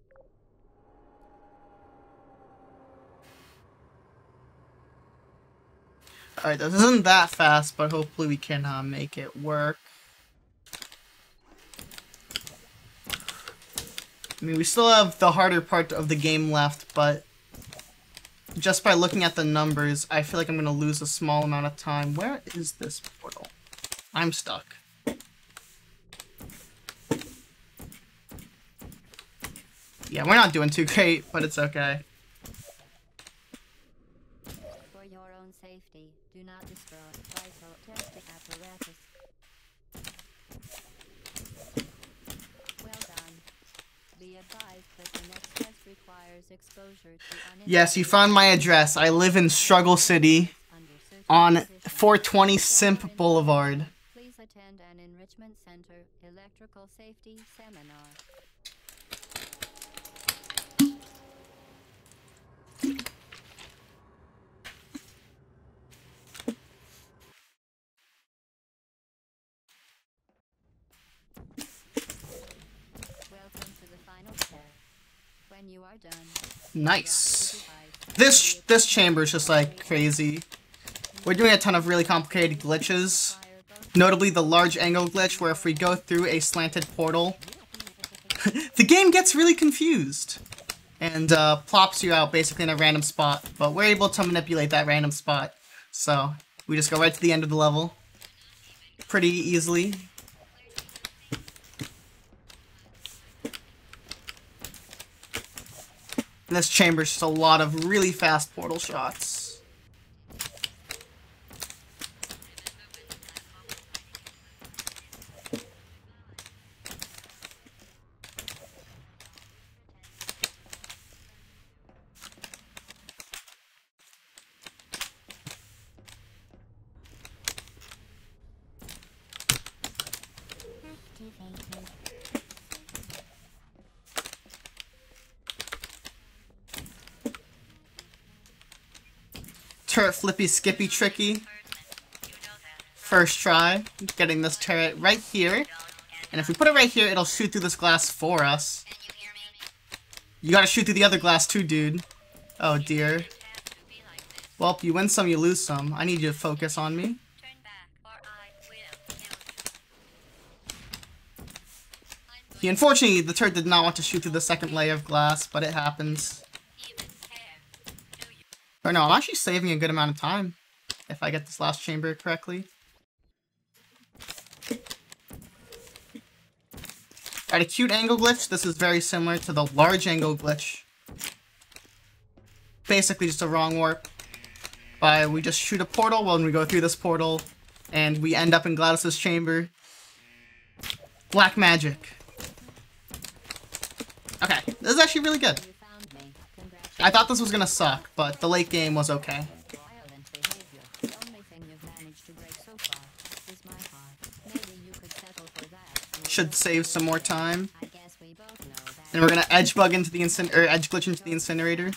Alright, this isn't that fast, but hopefully we can uh, make it work. I mean, we still have the harder part of the game left, but just by looking at the numbers, I feel like I'm going to lose a small amount of time. Where is this portal? I'm stuck. Yeah, we're not doing too great, but it's okay. For your own safety, do not destroy vital testing apparatus. Well done. Be advised that the next test requires exposure to Yes, you found my address. I live in Struggle City on 420 Simp Boulevard. Attend an Enrichment Center electrical safety seminar. Welcome to the final test. When you are done, Nice. This this chamber is just like crazy. We're doing a ton of really complicated glitches. Notably the large angle glitch where if we go through a slanted portal, the game gets really confused and uh, plops you out basically in a random spot. But we're able to manipulate that random spot. So we just go right to the end of the level pretty easily. This chamber is just a lot of really fast portal shots. Turret flippy skippy tricky. First try, getting this turret right here. And if we put it right here, it'll shoot through this glass for us. You gotta shoot through the other glass too, dude. Oh dear. Well, you win some, you lose some. I need you to focus on me. He unfortunately, the turret did not want to shoot through the second layer of glass, but it happens. No, I'm actually saving a good amount of time if I get this last chamber correctly. At acute angle glitch, this is very similar to the large angle glitch. Basically just a wrong warp. By we just shoot a portal when we go through this portal, and we end up in GLaDOS's chamber. Black magic. Okay, this is actually really good. I thought this was gonna suck, but the late game was okay. Should save some more time. And we're gonna edge bug into the incin- or edge glitch into the incinerator.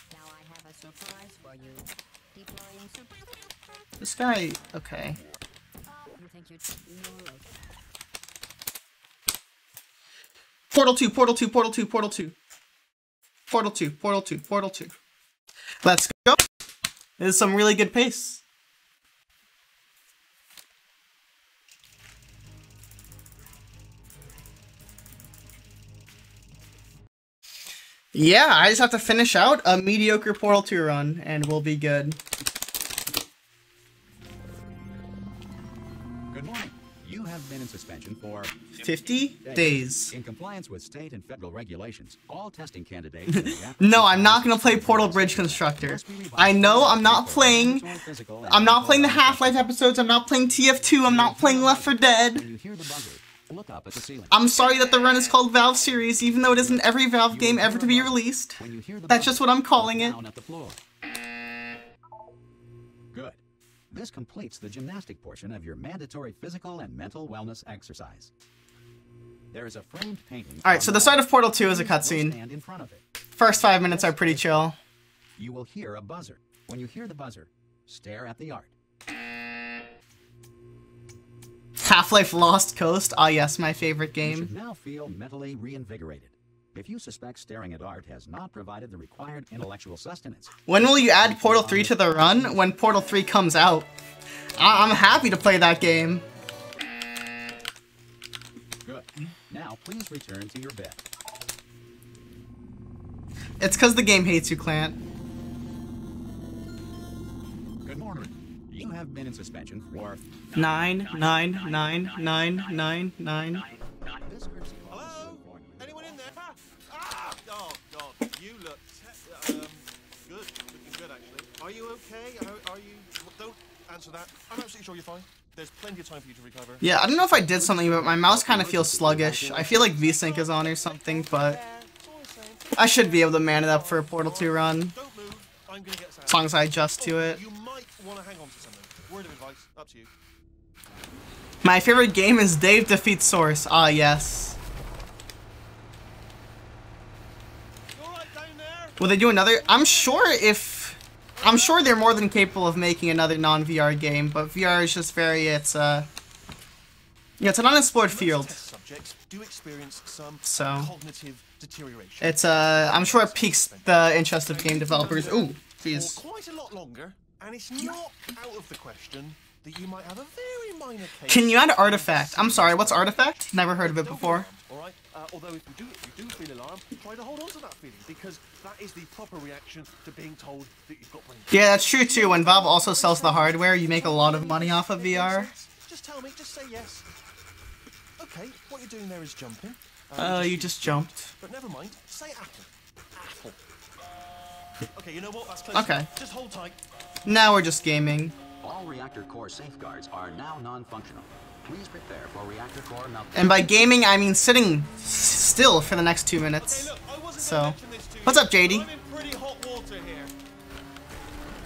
This guy, okay. Portal 2, Portal 2, Portal 2, Portal 2. Portal 2, Portal 2, Portal 2. Let's go. This is some really good pace. Yeah, I just have to finish out a mediocre Portal 2 run, and we'll be. Good in suspension for 50 days. In compliance with state and federal regulations, all testing candidates. in the after- No, I'm not gonna play Portal Bridge Constructor. I know I'm not playing. I'm not playing the Half-Life episodes. I'm not playing TF2. I'm not playing Left 4 Dead. When you hear the buzzer, look up at the ceiling. I'm sorry that the run is called Valve Series, even though it isn't every Valve game ever to be released. When you hear the That's just what I'm calling it. This completes the gymnastic portion of your mandatory physical and mental wellness exercise. There is a framed painting. Alright, so the start of Portal 2 is a cutscene. Stand in front of it. First five minutes are pretty chill. You will hear a buzzer. When you hear the buzzer, stare at the art. Half-Life Lost Coast. Ah, yes, my favorite You game. should now feel mentally reinvigorated. If you suspect staring at art has not provided the required intellectual sustenance, When will you add Portal 3 to the run? When Portal 3 comes out. I- I'm happy to play that game. good. Now please return to your bed. It's because the game hates you, Clant. Good morning. You have been in suspension for Nine, nine, nine, nine, nine, nine. this Are you okay? Are, are you? Don't answer that. I'm absolutely sure you're fine. There's plenty of time for you to recover. Yeah, I don't know if I did something, but my mouse kind of feels sluggish. I feel like VSync is on or something, but I should be able to man it up for a Portal 2 run. As long as I adjust to it. You might want to hang on to something. Word of advice. Up to you. My favorite game is Dave Defeats Source. Ah, yes. Will they do another? I'm sure if... I'm sure they're more than capable of making another non-VR game, but VR is just very, it's, uh... Yeah, it's an unexplored field. Do experience some So... It's, uh, I'm sure it piques the interest of game developers. Ooh, jeez. Quite a lot longer, and it's not out of the question that you might have a very minor case. Can you add artifact? I'm sorry, what's artifact? Never heard of it before. All right. Uh, although if you do, if you do feel alarm, try to hold on to that feeling because that is the proper reaction to being told that you've got brain. Yeah, that's true too. When Valve also sells the hardware, you make a lot of money off of VR. Just tell me. Just say yes. Okay. What you're doing there is jumping. Uh, you just jumped. But never mind. Say apple. Apple. Okay. You know what? That's close. Okay. Just hold tight. Now we're just gaming. All reactor core safeguards are now non-functional. Please prepare for reactor core meltdown. And by gaming, I mean sitting still for the next two minutes. So, what's up, JD? Pretty hot water here.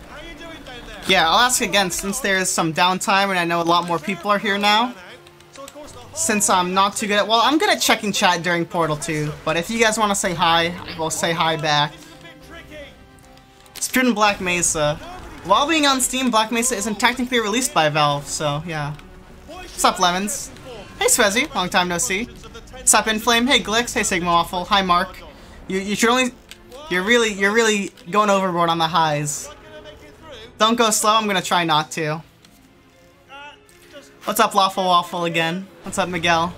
How you doing down there? Yeah, I'll ask again since there's some downtime and I know a lot more people are here now. Since I'm not too good at- well, I'm good at checking chat during Portal 2, but if you guys want to say hi, we'll say hi back. Student Black Mesa. While being on Steam, Black Mesa isn't technically released by Valve, so yeah. What's up, Lemons? Hey, Swezzy. Long time no see. What's up, Inflame? Hey, Glix. Hey, Sigma Waffle. Hi, Mark. You, you should only... You're really, you're really going overboard on the highs. Don't go slow, I'm gonna try not to. What's up, Lawful Waffle again? What's up, Miguel?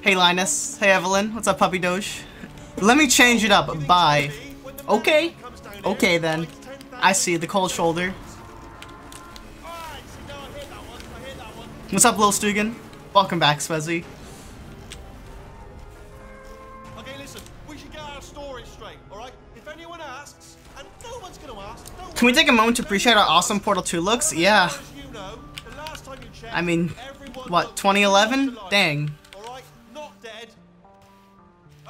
Hey, Linus. Hey, Evelyn. What's up, Puppy Doge? Let me change it up. Bye. Okay. Okay, then. I see the cold shoulder. What's up, Lil Stugan? Welcome back, Swezzy. Okay, listen. We should get our story straight. All right. If anyone asks, and no one's gonna ask. Don't Can we take a moment to appreciate our awesome Portal 2 looks? Yeah. you know. The last time you checked. I mean, what, 2011? Dang. All right. Not dead.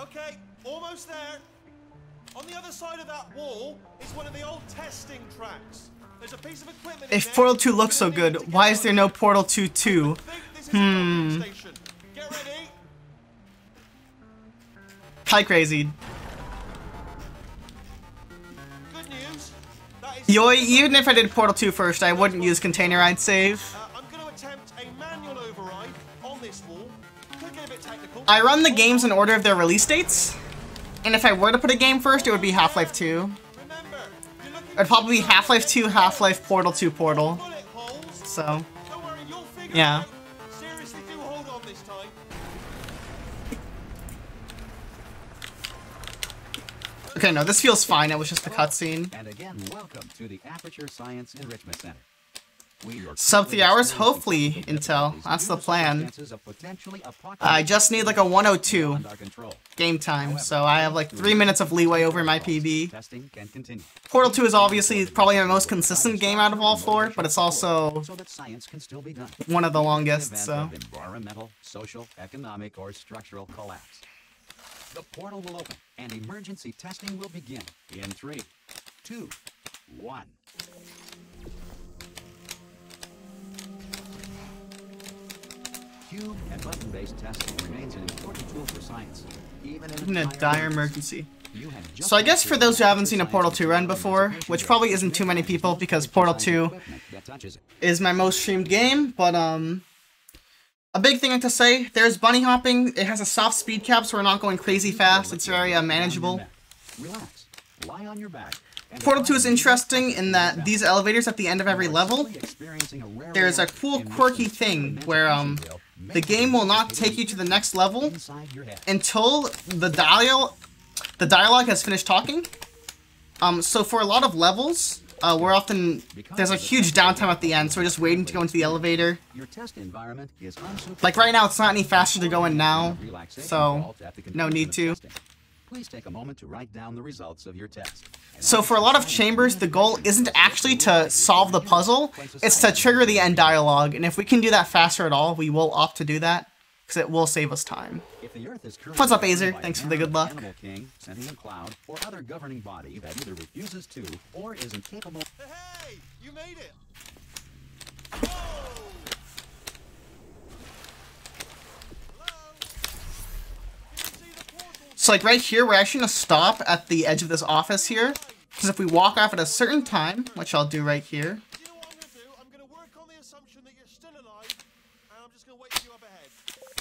Okay. Almost there. On the other side of that wall is one of the old testing tracks. There's a piece of equipment If. Portal 2 looks so good, why is there no Portal 2 2? Hmm. Hi, Crazy. Good news. Yo, even if I did Portal 2 first, I wouldn't use container ride save. I'm going to attempt a manual override on this wall. Could get a bit technical. I run the games in order of their release dates. And if I were to put a game first, it would be Half-Life 2. It'd probably be Half-Life 2, Half-Life, Portal 2, Portal. So, yeah. Okay, no, this feels fine. It was just a cutscene. And again, welcome to the Aperture Science Enrichment Center. Sub three hours, hopefully, Intel. That's the plan. I just need like a 102 game time, so I have like three minutes of leeway over my PB. Testing can continue. Portal 2 is obviously probably my most consistent game out of all four, but it's also So that science can still be done. one of the longest, so. environmental, social, economic, or structural collapse. The portal will open and emergency testing will begin in three, two, one. Cube and button-based testing remains an important tool for science, even in a dire emergency. You have just So I guess for those who haven't seen a Portal 2 run before, which probably isn't too many people because Portal 2 that touches it. is my most streamed game, but um a big thing to say, there's bunny hopping. It has a soft speed cap, so we're not going crazy fast. It's very uh, manageable. Relax. Lie on your back. Portal 2 is interesting in that these elevators at the end of every level, experiencing a rare there's a cool quirky thing where um the game will not take you to the next level inside your head. until the dial the dialogue has finished talking. Um so for a lot of levels, uh, we're often there's a huge downtime at the end, so we're just waiting to go into the elevator. Your test environment is. Like right now, it's not any faster to go in now, so involved at the no need to. Please take a moment to write down the results of your test. So for a lot of chambers, the goal isn't actually to solve the puzzle, it's to trigger the end dialogue, and if we can do that faster at all, we will opt to do that, because it will save us time. If the Earth is What's up, governed Azer? Thanks for the good luck. Animal king, sentient cloud, or other governing body that either refuses to or is incapable. Hey, you made it. So like right here, we're actually gonna stop at the edge of this office here. Because if we walk off at a certain time, which I'll do right here,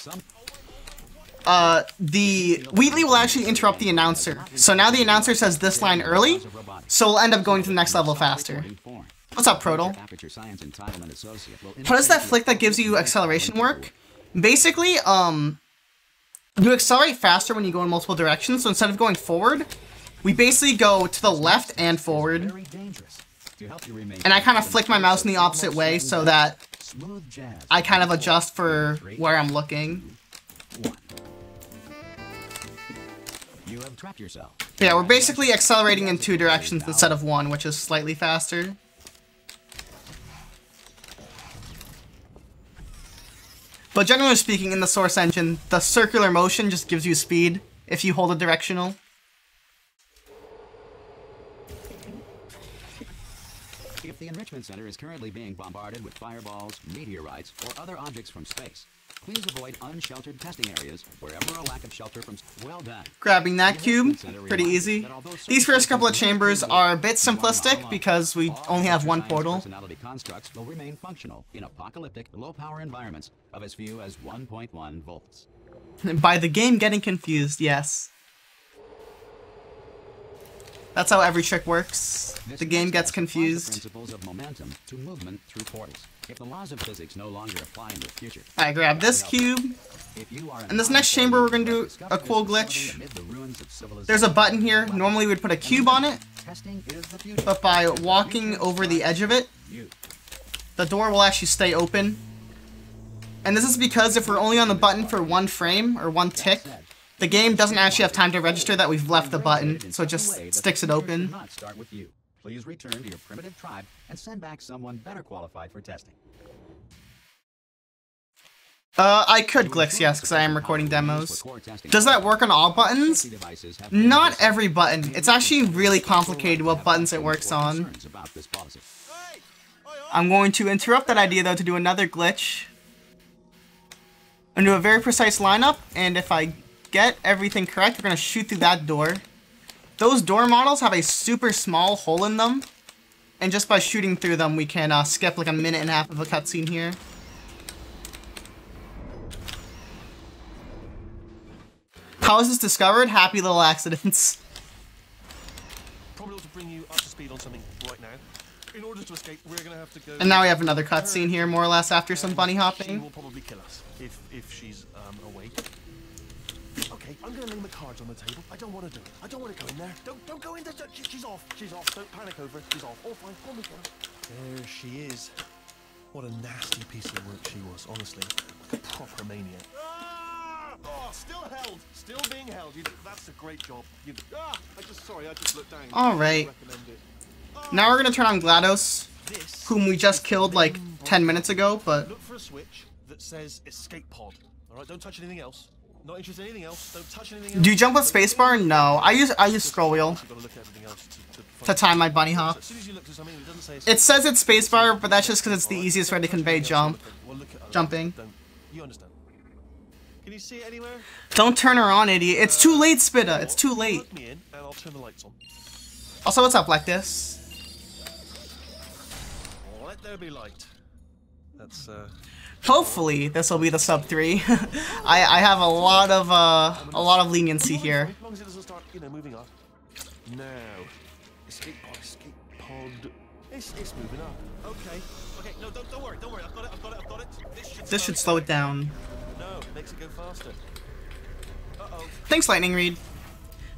Some uh, the Wheatley will actually interrupt the announcer. So now the announcer says this line early, so we'll end up going to the next level faster. What's up, will How does that flick that gives you acceleration work? Basically, um, you accelerate faster when you go in multiple directions, so instead of going forward, we basically go to the left and forward. very dangerous. To help you remain And I kind of flick my mouse in the opposite way so that. I kind of adjust for where I'm looking. You have trapped yourself. Yeah, we're basically accelerating in two directions instead of one, which is slightly faster. But generally speaking, in the Source engine, the circular motion just gives you speed if you hold a directional. Enrichment Center is currently being bombarded with fireballs, meteorites, or other objects from space, please avoid unsheltered testing areas wherever a lack of shelter from. Well done. Grabbing that cube, pretty easy. These first couple of chambers are a bit simplistic because we only have one portal. Personality constructs will remain functional in apocalyptic, low-power environments of as few as 1.1 volts. By the game getting confused, yes. That's how every trick works. The game gets confused. principles of momentum to movement through portals. If the laws of physics no longer apply in the future, I grab this cube. if you are In this next chamber, we're gonna do a cool glitch. amid the ruins of civilization, There's a button here. Normally we'd put a cube on it, testing is the future. but by walking over the edge of it, the door will actually stay open. And this is because if we're only on the button for one frame or one tick, the game doesn't actually have time to register that we've left the button, so it just sticks it open. start with you. Please return to your primitive tribe and send back someone better qualified for testing. Uh, I could glitch, yes, because I am recording demos. Does that work on all buttons? Not every button. It's actually really complicated what buttons it works on. Concerns about this policy. I'm going to interrupt that idea though to do another glitch. Do a very precise lineup, and if I get everything correct, we're gonna shoot through that door. Those door models have a super small hole in them, and just by shooting through them, we can uh, skip like a minute and a half of a cutscene here. How is this discovered? Happy little accidents. Probably ought to bring you up to speed on something right now. In order to escape, we're gonna have to go. And now we have another cutscene here, more or less, after some bunny She hopping. will probably kill us if if she's I'm gonna lay the cards on the table. I don't want to do it. I don't want to go in there. Don't don't go in there. She, she's off. She's off. Don't panic over it. She's off. All fine. Call me, girl. There she is. What a nasty piece of work she was. Honestly, like a proper maniac. Ah! Oh, still held. Still being held. You, that's a great job. You, ah! I just sorry. I just looked down. All right. Recommend it. Now we're gonna turn on GLaDOS, whom we just killed like 10 minutes ago, but Look for a switch that says escape pod. All right, don't touch anything else. Not interested in anything else. Don't touch anything else. do you jump with spacebar? No, I use I use scroll wheel to time my bunny hop. As soon as you look to something, it. Says it's spacebar, but that's just because it's the easiest way to convey jump. Well, look at Jumping. Don't. You understand? Can you see it anywhere? Don't turn her on, idiot. It's too late, Spitta. It's too late. Look me in, and I'll turn the lights on. Also, what's up, Lectus? Let there be light. That's uh. Hopefully, this will be the sub three. I I have a lot of uh a lot of leniency here. As long as it doesn't start, you know, moving up. Now, escape pod, escape pod. It's it's moving up. Okay. Okay. No, don't don't worry. Don't worry. I've got it. I've got it. I've got it. This should. This should slow it down. No, it makes it go faster. Uh oh. Thanks, Lightning Reed.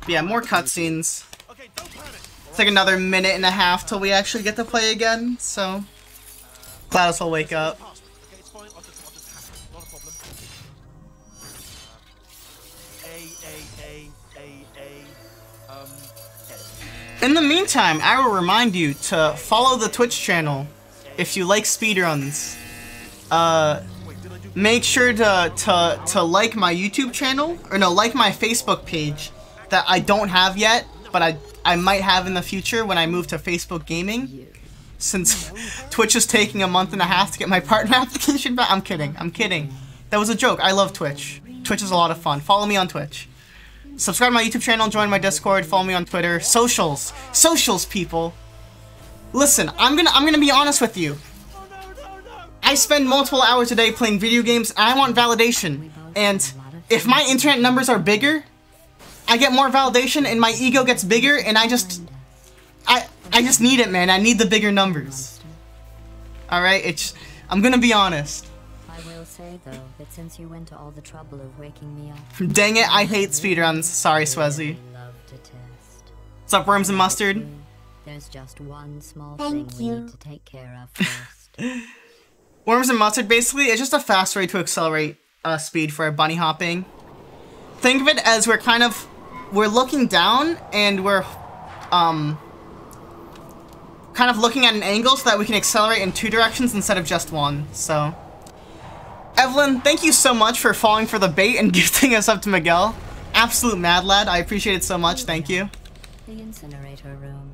But yeah, more cutscenes. It's like another minute and a half till we actually get to play again, so GLaDOS will wake up. In the meantime, I will remind you to follow the Twitch channel if you like speedruns. Uh, make sure to, to, to like my YouTube channel, or no, like my Facebook page that I don't have yet, but I, I might have in the future when I move to Facebook Gaming. Since Twitch is taking a month and a half to get my partner application back. I'm kidding, I'm kidding. That was a joke. I love Twitch. Twitch is a lot of fun. Follow me on Twitch. Subscribe to my YouTube channel, join my Discord, follow me on Twitter. Socials. Socials, people. Listen, I'm gonna I'm gonna be honest with you. I spend multiple hours a day playing video games and I want validation. And if my internet numbers are bigger, I get more validation and my ego gets bigger and I just I I just need it, man. I need the bigger numbers. Alright, it's I'm gonna be honest. I will say though that since you went to all the trouble of waking me up, Dang it, I hate speedruns. Sorry, Swezzy. love to test. What's up, Worms and Mustard? There's just one small Thank thing we you. need to take care of first. Worms and Mustard, basically, it's just a fast way to accelerate uh, speed for bunny hopping. Think of it as we're kind of, we're looking down and we're, um, kind of looking at an angle so that we can accelerate in two directions instead of just one, so. Evelyn, thank you so much for falling for the bait and gifting us up to Miguel. Absolute mad lad, I appreciate it so much, thank you. the incinerator room.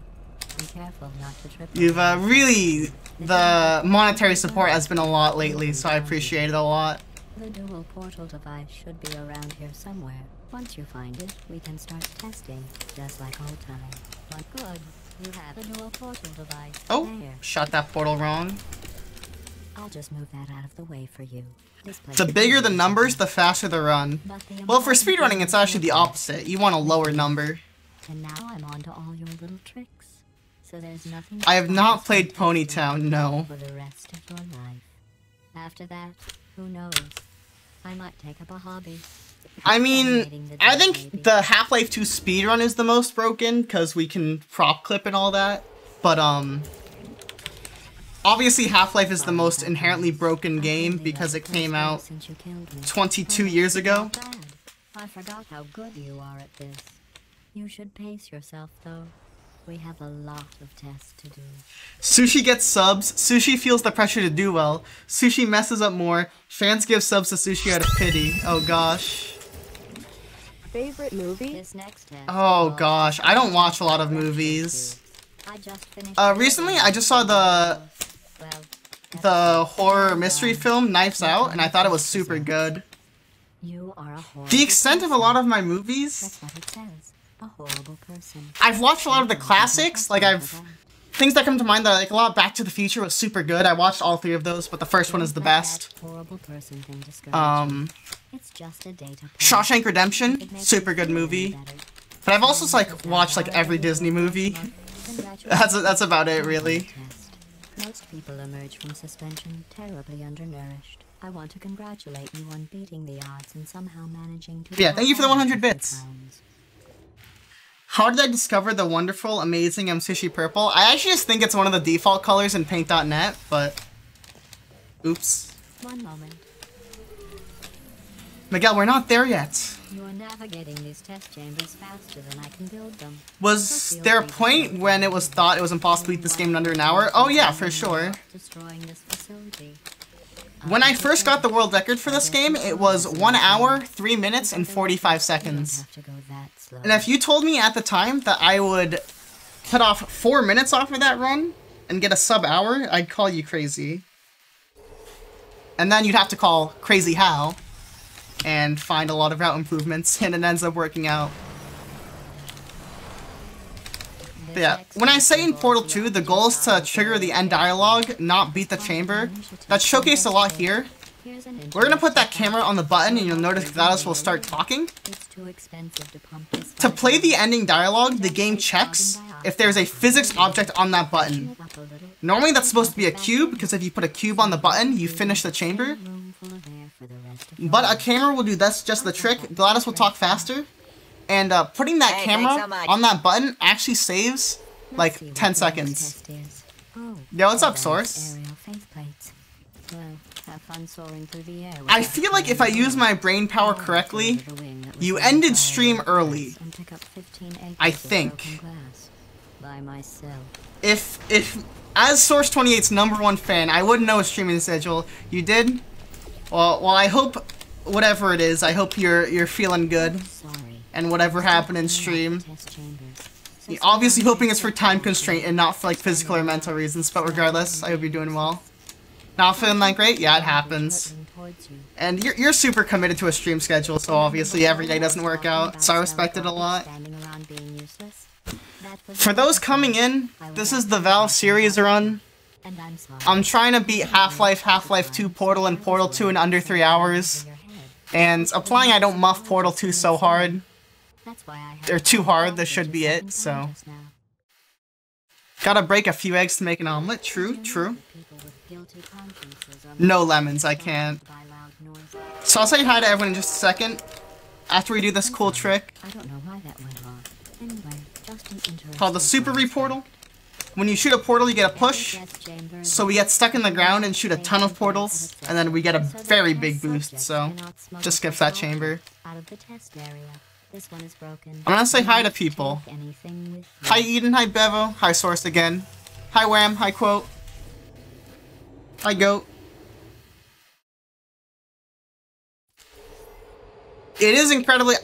Be careful not to trip. You've uh, really, the monetary support has been a lot lately, so I appreciate it a lot. The dual portal device should be around here somewhere. Once you find it, we can start testing, just like old times. But good, you have a dual portal device. Oh, There. shot that portal wrong. I'll just move that out of the way for you. The bigger the numbers, the faster the run. Well, for speedrunning, it's actually the opposite. You want a lower number. And now I'm on to all your little tricks. So there's nothing. I have not played Ponytown, no. For the rest of your life. After that, who knows? I might take up a hobby. I mean, I think the Half-Life 2 speedrun is the most broken, because we can prop clip and all that. But, um... Obviously, Half-Life is the most inherently broken game because it came out Since you killed me. 22 years ago. I forgot how good you are at this. You should pace yourself, though. We have a lot of tests to do. Sushi gets subs. Sushi feels the pressure to do well. Sushi messes up more. Fans give subs to Sushi out of pity. Oh gosh. Favorite movie? This next test. Oh gosh. I don't watch a lot of movies. I just finished. Uh, recently I just saw the Well, the horror mystery film Knives Out, and I thought it was super good. you are a horrible. The extent of a lot of my movies, That's what it says. A horrible person. I've watched a lot of the classics. Like I've things that come to mind that like a lot. Back to the Future was super good. I watched all three of those, but the first one is the best. that Horrible person thing Um. It's just a data point. Shawshank Redemption, super good movie. But I've also like watched like every Disney movie. That's that's about it, really. Most people emerge from suspension terribly undernourished. I want to congratulate you on beating the odds and somehow managing to. Yeah, thank you for the 100 100 bits. How did I discover the wonderful, amazing Msushi Purple? I actually just think it's one of the default colors in Paint.net, but oops. One moment. Miguel, we're not there yet. You are navigating these test chambers faster than I can build them. Was there a point when it was thought it was impossible to beat this game in under an hour? Oh yeah, for sure. Destroying this facility. When I first got the world record for this game, it was 1 hour, 3 minutes, and 45 seconds. Have to go that slow. And if you told me at the time that I would cut off 4 minutes off of that run and get a sub hour, I'd call you crazy. And then you'd have to call Crazy Hal and find a lot of route improvements, and it ends up working out. But yeah, when I say in Portal 2, the goal is to trigger the end dialogue, not beat the chamber. That's showcased a lot here. We're gonna put that camera on the button, and you'll notice GLaDOS will start talking. To play the ending dialogue, the game checks if there's a physics object on that button. Normally that's supposed to be a cube, because if you put a cube on the button, you finish the chamber. But a camera will do that's just the trick. GLaDOS will talk faster. And uh, putting that Hey, camera so on that button actually saves like 10 seconds. test. Oh, Yo, what's up, Source? Well, have fun soaring through the air. I feel like if I use my brain power correctly, Under the wing that was you ended stream early. and pick up 15 acres I think. by myself. If if as Source 28's number one fan, I wouldn't know a streaming schedule. You did? Well, well, I hope whatever it is, I hope you're you're feeling good. And whatever happened in stream. Obviously hoping it's for time constraint and not for like physical or mental reasons, but regardless, I hope you're doing well. Not feeling that great? Yeah, it happens. And you're, you're super committed to a stream schedule, so obviously every day doesn't work out, so I respect it a lot. For those coming in, this is the Valve series run. I'm trying to beat Half-Life, Half-Life 2, Portal, and Portal 2 in under 3 hours. And applying I don't muff Portal 2 so hard. That's why I. They're too hard, this should be it, so... Gotta break a few eggs to make an omelet, true, true. No lemons, I can't. So I'll say hi to everyone in just a second. After we do this cool trick. I don't know why that went wrong. Anyway, just an interesting Called the Super Reportal. When you shoot a portal, you get a push. So we get stuck in the ground and shoot a ton of portals. And then we get a very big boost, so just skips that chamber. I'm gonna say hi to people. Hi Eden, hi Bevo, hi Source again. Hi Wham, hi Quote. Hi Goat. It is incredibly.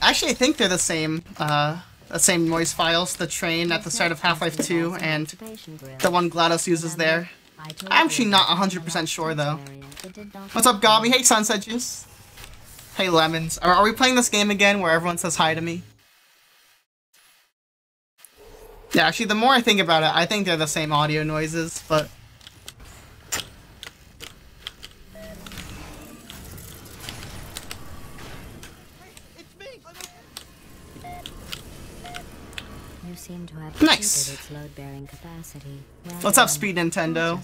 Actually. I think they're the same. Uh, the same noise files. The train at the start of Half-Life 2 and the one GLaDOS uses there. I'm actually not 100% sure though. What's up, Gobby? Hey, Sunset Juice. Hey, Lemons. Are, are we playing this game again where everyone says hi to me? Yeah, actually, the more I think about it, I think they're the same audio noises, but... You seem to have Nice. exceeded its load-bearing capacity. Well What's up, done. Speed Nintendo?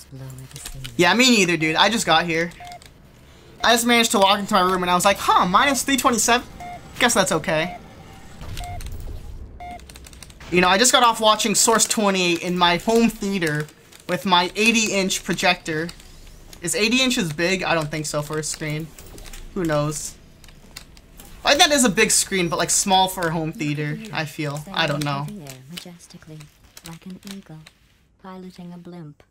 Yeah, me neither, dude. I just got here. I just managed to walk into my room and I was like, huh, minus 327? Guess that's okay. You know, I just got off watching Source 28 in my home theater with my 80-inch projector. Is 80 inches big? I don't think so for a screen. Who knows? I think that is a big screen, but like small for a home theater, I feel. I don't know. Sailing through the air majestically, like an eagle, piloting a blimp.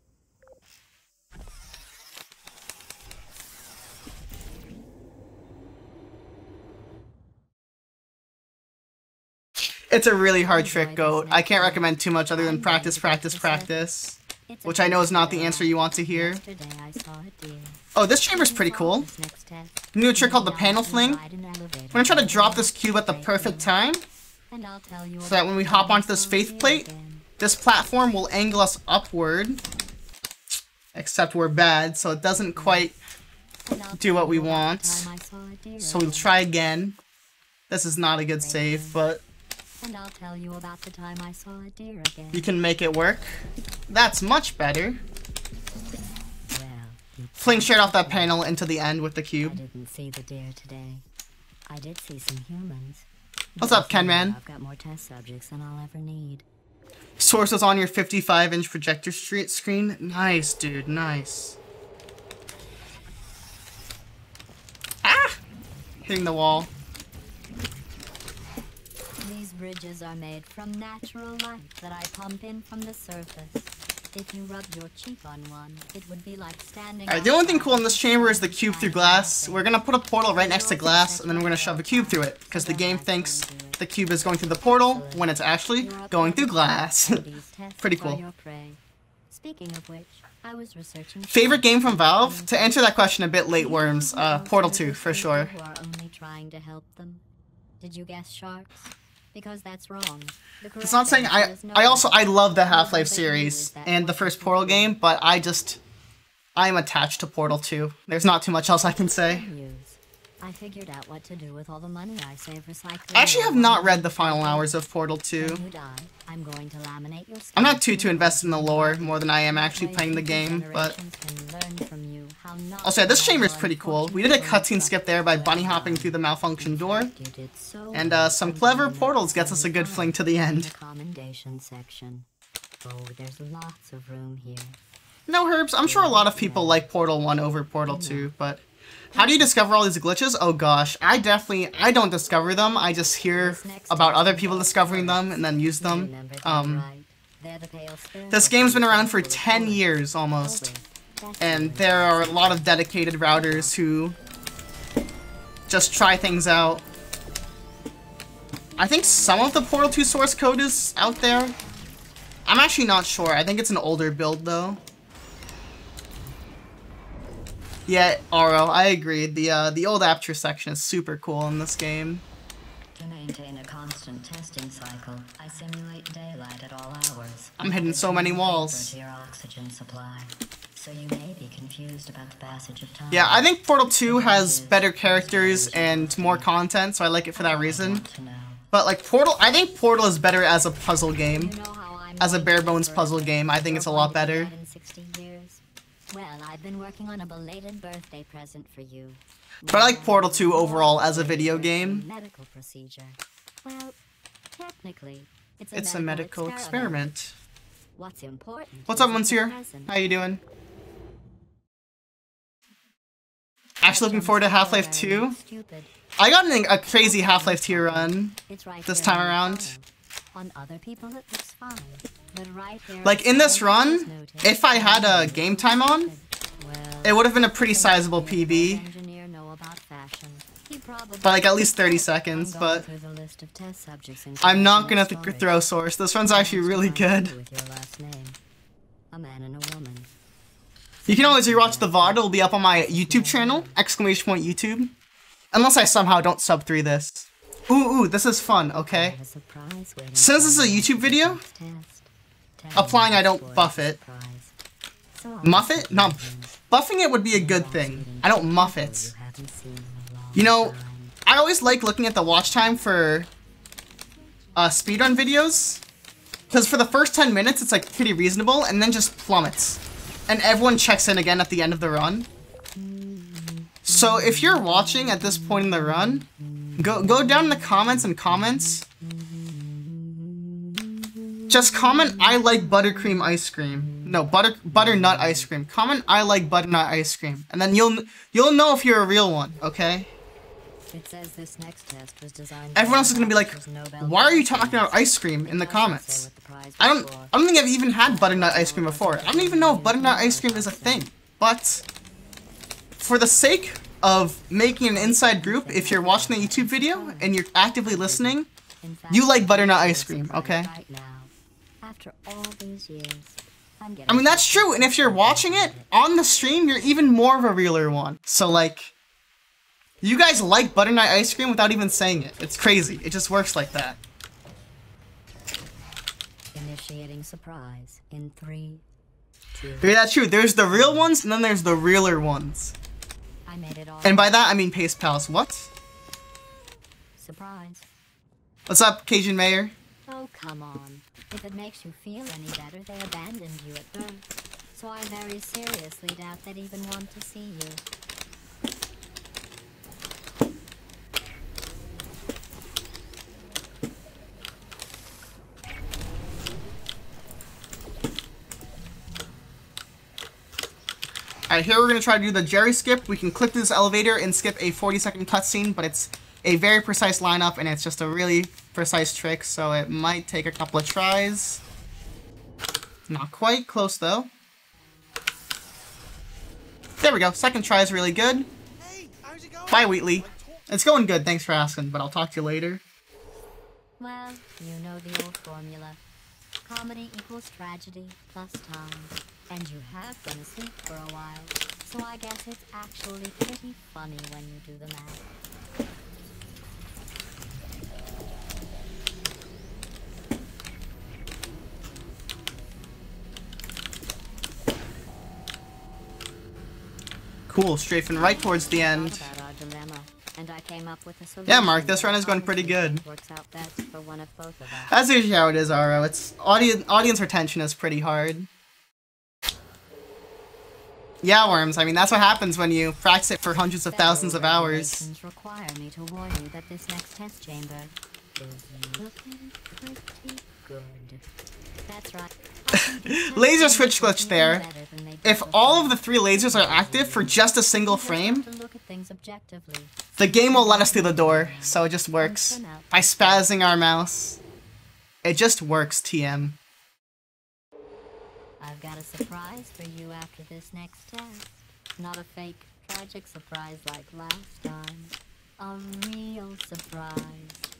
It's a really hard trick, Goat. I can't recommend too much other than practice, practice, practice. Which I know is not the answer you want to hear. Yesterday I saw a deer. Oh, this chamber's pretty cool. New trick called the panel fling. We're gonna try to drop this cube at the perfect time, And I'll tell you so that when we hop onto this faith plate, this platform will angle us upward. Except we're bad, so it doesn't mm-hmm. quite do what we you about the want. time I saw a deer So we'll try again. This is not a good save, but And I'll tell you about the time I saw a deer again. you can make it work. That's much better. Well, Fling straight off that panel into the end with the cube. I didn't see the deer today. I did see some humans. What's up, Ken Man? I've got more test subjects than I'll ever need. Source is on your 55 inch projector street screen. Nice, dude, nice. Ah! Hitting the wall. These bridges are made from natural light that I pump in from the surface. If you rubbed your cheek on one, it would be like standing. Alright, the only thing cool in this chamber is the cube through glass. We're gonna put a portal right next to glass, and then we're gonna shove a cube through it, because the game thinks the cube is going through the portal when it's actually going through glass. Pretty cool. Speaking of which, I was researching. Favorite game from Valve? To answer that question a bit late, Worms. Uh, Portal 2, for sure. Who are only trying to help them? Did you guess sharks? Because that's wrong. It's not saying I. no. I also I love the Half Life series and the first Portal game, but I just I am attached to Portal 2. There's not too much else I can say. I figured out what to do with all the money I save recycling. I actually have not read the final hours of Portal 2. Die, I'm going to laminate your I'm not too too invested in the lore more than I am actually playing the game, but generations can learn from you how not also yeah, this chamber is pretty cool. We did a cutscene skip there by bunny hopping through the malfunction door, You did so and uh, some clever portals gets us a good fling to the end. The commendation section. Oh, there's lots of room here. No herbs. I'm sure a lot of people like Portal 1 over Portal 2, but How do you discover all these glitches? Oh gosh, I definitely, I don't discover them. I just hear about other people discovering them and then use them. Um, this game's been around for 10 years almost. And there are a lot of dedicated routers who just try things out. I think some of the Portal 2 source code is out there. I'm actually not sure. I think it's an older build though. Yeah, Aro, I agree. The uh, the old Aperture section is super cool in this game. To maintain a constant testing cycle, I simulate daylight at all hours. I'm hitting so many walls. To your oxygen supply. So you may be confused about the passage of time. Yeah, I think Portal 2 has better characters and more content, so I like it for that reason. But like Portal, I think Portal is better as a puzzle game. As a bare bones puzzle game, I think it's a lot better. In 60 years. Well, I've been working on a belated birthday present for you. But I like Portal 2 overall as a video game. Medical procedure. Well, technically, it's a It's medical, a medical experiment. What's important? What's up, Monsieur? How you doing? Actually looking forward to Half-Life 2. I got an, a crazy Half-Life 2 run this time around. On other people, it looks fine. Like in this run, if I had a game time on, it would have been a pretty sizable PB. But like at least 30 seconds, but I'm not gonna th throw source. This run's actually really good. You can always rewatch the VOD, it'll be up on my YouTube channel, exclamation point YouTube. Unless I somehow don't sub through this. Ooh, ooh, this is fun, okay? Since this is a YouTube video. Applying I don't buff it. Muff it? No, buffing it would be a good thing. I don't muff it. You know, I always like looking at the watch time for uh, speedrun videos. Because for the first 10 minutes, it's like pretty reasonable, and then just plummets. And everyone checks in again at the end of the run. So if you're watching at this point in the run, go go down in the comments and comments. Just comment I like buttercream ice cream. No, butter butternut ice cream. Comment I like butternut ice cream. And then you'll you'll know if you're a real one, okay? It says this next test was designed. Everyone else is gonna be like, why are you talking about ice cream in the comments? I don't I don't think I've even had butternut ice cream before. I don't even know if butternut ice cream is a thing. But for the sake of making an inside group, if you're watching the YouTube video and you're actively listening, you like butternut ice cream, okay? After all these years, I'm getting. I mean that's true, and if you're watching it on the stream, you're even more of a realer one. So like you guys like butternut ice cream without even saying it. It's crazy. It just works like that. Initiating surprise in three, two. Maybe that's true. There's the real ones, and then there's the realer ones. I made it all. And by that, I mean Pace Pals. What? surprise. What's up, Cajun Mayor? Oh come on! If it makes you feel any better, they abandoned you at birth. So I very seriously doubt they'd even want to see you. Alright, here we're gonna try to do the Jerry skip. We can click this elevator and skip a 40 second cutscene, but it's a very precise lineup and it's just a really precise trick, so it might take a couple of tries. Not quite, close though. There we go, second try is really good. Bye, Wheatley. It's going good, thanks for asking, but I'll talk to you later. Well, you know the old formula. Comedy equals tragedy plus time. And you have been asleep for a while, so I guess it's actually pretty funny when you do the math. Cool, strafing right towards the end. About our dilemma, and I came up with a. Yeah, Mark, this run is going pretty good. Works out best for one of both of us. That's usually how it is, Aro. It's audience audience retention is pretty hard. Yeah, Worms. I mean, that's what happens when you practice it for hundreds of thousands of hours. Require me to warn you that this next test chamber looking pretty good. That's right. Laser switch glitch there. If all of the three lasers are active for just a single frame. The game will let us through the door, so it just works. By spazzing our mouse. It just works, TM. I've got a surprise for you after this next test. Not a fake, tragic surprise like last time. A real surprise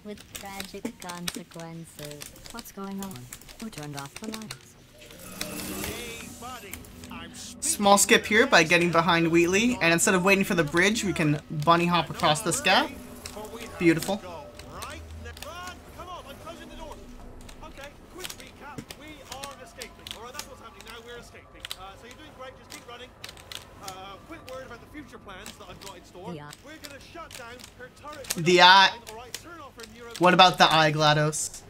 with tragic consequences. What's going on? Who turned off the lights? Small skip here by getting behind Wheatley, and instead of waiting for the bridge, we can bunny hop across this gap. Beautiful. Okay, quick recap. We are escaping. Alright, that's what's happening now. We're escaping. Uh, so you're doing great. Just keep running. Uh, quick word about the future plans that I've got in store. Yeah. We're gonna shut down her turret. The eye. What about the eye, GLaDOS?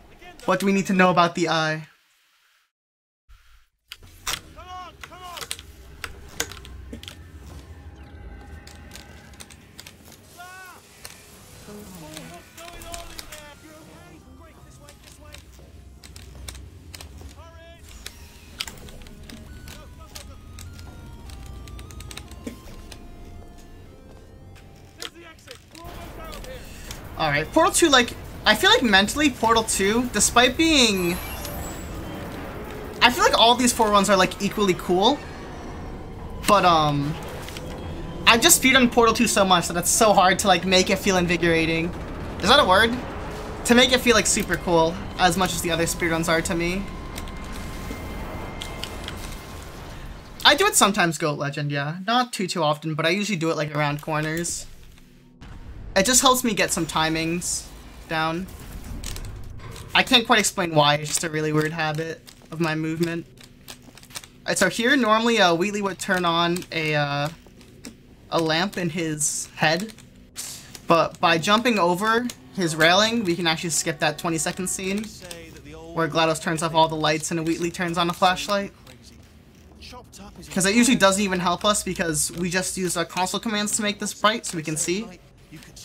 What do we need to know about the eye? Alright, Portal 2, like, I feel like mentally, Portal 2, despite being... I feel like all these four ones are, like, equally cool. But, um... I just feed on Portal 2 so much that it's so hard to, like, make it feel invigorating. Is that a word? To make it feel, like, super cool, as much as the other speedruns are to me. I do it sometimes, Goat Legend, yeah. Not too, too often, but I usually do it, like, around corners. It just helps me get some timings down. I can't quite explain why, it's just a really weird habit of my movement. Alright, so here, normally uh, Wheatley would turn on a, uh, a lamp in his head. But by jumping over his railing, we can actually skip that 20 second scene. Where GLaDOS turns off all the lights and Wheatley turns on a flashlight. Because it usually doesn't even help us because we just use uh, console commands to make this bright so we can see.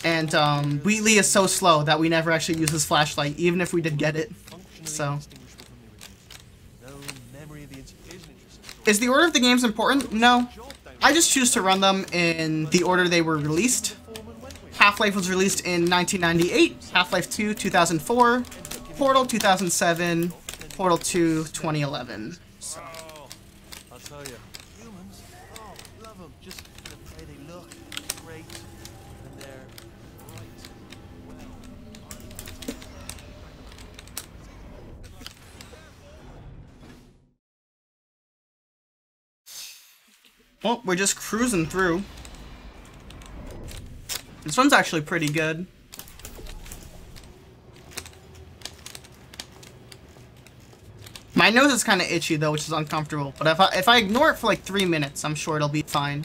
And um, Wheatley is so slow that we never actually use his flashlight, even if we did get it. So. Is the order of the games important? No. I just choose to run them in the order they were released. Half-Life was released in 1998, Half-Life 2 2004, Portal 2007, Portal 2 2011. So. I'll tell you, humans, oh, love them. Just the way they look, great, and they're right. Well, we're just cruising through. This one's actually pretty good. My nose is kind of itchy though, which is uncomfortable. But if I, if I ignore it for like three minutes, I'm sure it'll be fine.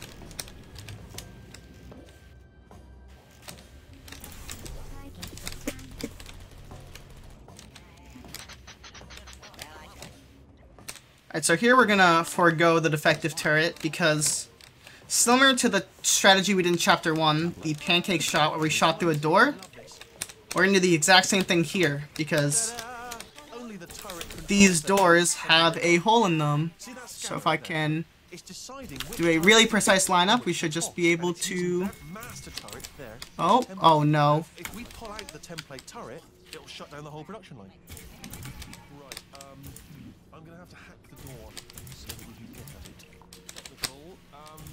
Alright, so here we're gonna forego the defective turret because similar to the strategy we did in chapter 1, the pancake shot where we shot through a door, we're gonna do the exact same thing here because these doors have a hole in them. So if I can do a really precise lineup, we should just be able to... Oh, oh no. If we pull out the template turret, it'll shut down the whole production line.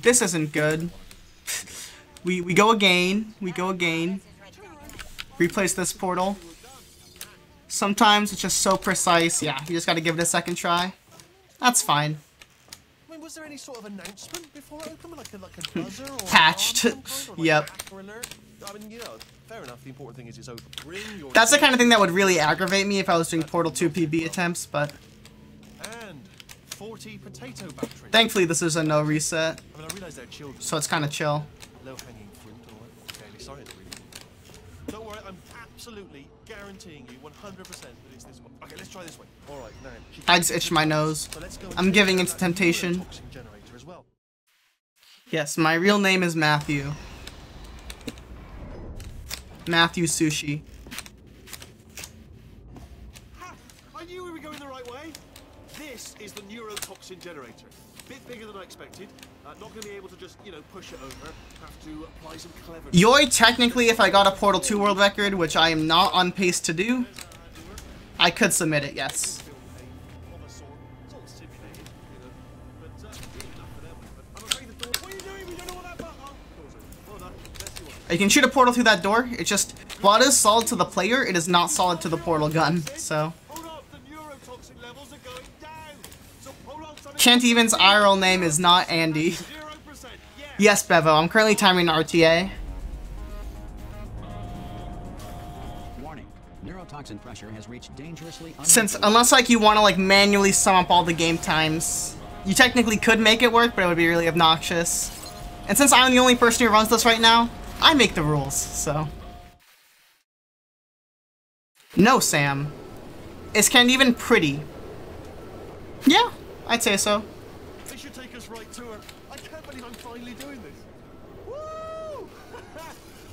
This isn't good. we, we go again, we go again. Replace this portal. Sometimes it's just so precise, yeah, you just gotta give it a second try. That's fine. I mean, was there any sort of announcement before it opened, like a, like a hmm. buzzer or Patched. alarm of some kind, or like Yep. I mean, you know, fair enough. The important thing is it's open. That's the kind of thing that would really aggravate me if I was doing Portal 2 PB attempts, but 40 potato batteries. thankfully this is a no reset, I mean, I realize they're children. so it's kind of chill. Fruit, right. Fairly science, really. Don't worry, I'm absolutely guaranteeing you 100% that it's this one. Okay, let's try this way. All right, now. I just itched my nose. So let's go and I'm giving into temptation. well. Yes, my real name is Matthew. Matthew Sushi. This is the neurotoxin generator. bit bigger than I expected. Uh, not going to be able to just, you know, push it over. Have to apply some clever... Yoi, technically, if I got a Portal 2 world record, which I am not on pace to do, I could submit it, yes. You can shoot a portal through that door. It's just, while it is solid to the player, it is not solid to the portal gun, so... Can't Even's IRL name is not Andy. Yes, Bevo, I'm currently timing RTA. Warning. Neurotoxin pressure has reached dangerously Since, unless like you want to like manually sum up all the game times, you technically could make it work, but it would be really obnoxious. And since I'm the only person who runs this right now, I make the rules, so. No, Sam. Is Can't Even pretty? Yeah, I'd say so. They should take us right to her. I can't believe I'm finally doing this. Woo!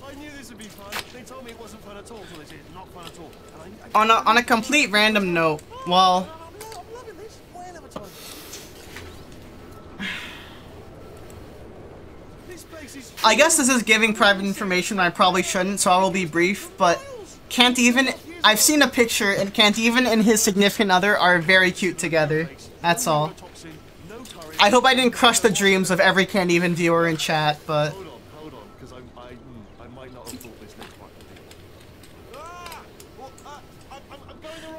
I knew this would be fun. They told me it wasn't fun at all, so they said not fun at all. And I, I On a, on a complete random note, well, oh, I'm loving this. Why another time? This place is I guess this is giving private information I probably shouldn't, so I will be brief, but Can't Even, I've seen a picture, and Can't Even and his significant other are very cute together. That's all. I hope I didn't crush the dreams of every Can't Even viewer in chat, but... Hold on, hold on, because I, I, mm,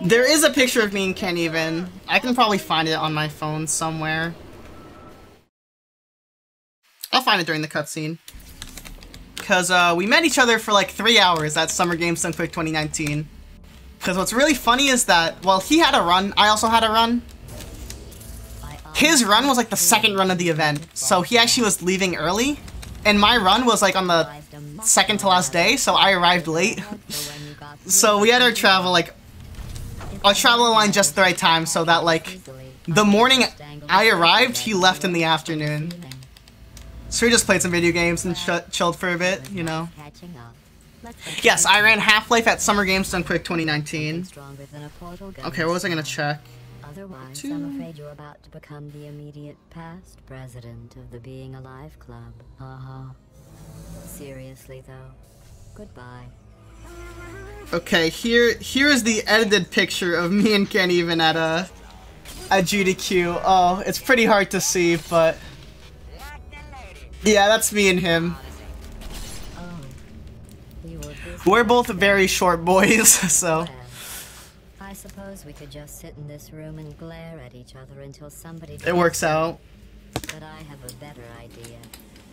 There is a picture of me and Can't Even. I can probably find it on my phone somewhere. I'll find it during the cutscene. Because uh, we met each other for like three hours at Summer Games Done 2019. Because what's really funny is that, while he had a run, I also had a run. His run was like the second run of the event, so he actually was leaving early. And my run was like on the second to last day, so I arrived late. so we had our travel like our travel line just the right time, so that like the morning I arrived, he left in the afternoon. So we just played some video games and ch chilled for a bit, you know. Yes, I ran Half-Life at Summer Games Done Quick 2019. Okay, what was I gonna check? Otherwise, I'm afraid you're about to become the immediate past president of the Being Alive Club. Uh-huh. Seriously, though. Goodbye. Okay, here here is the edited picture of me and Ken even at a at GDQ. Oh, it's pretty hard to see, but yeah, that's me and him. We're both very short boys, so. I suppose we could just sit in this room and glare at each other until somebody. It works out. But I have a better idea.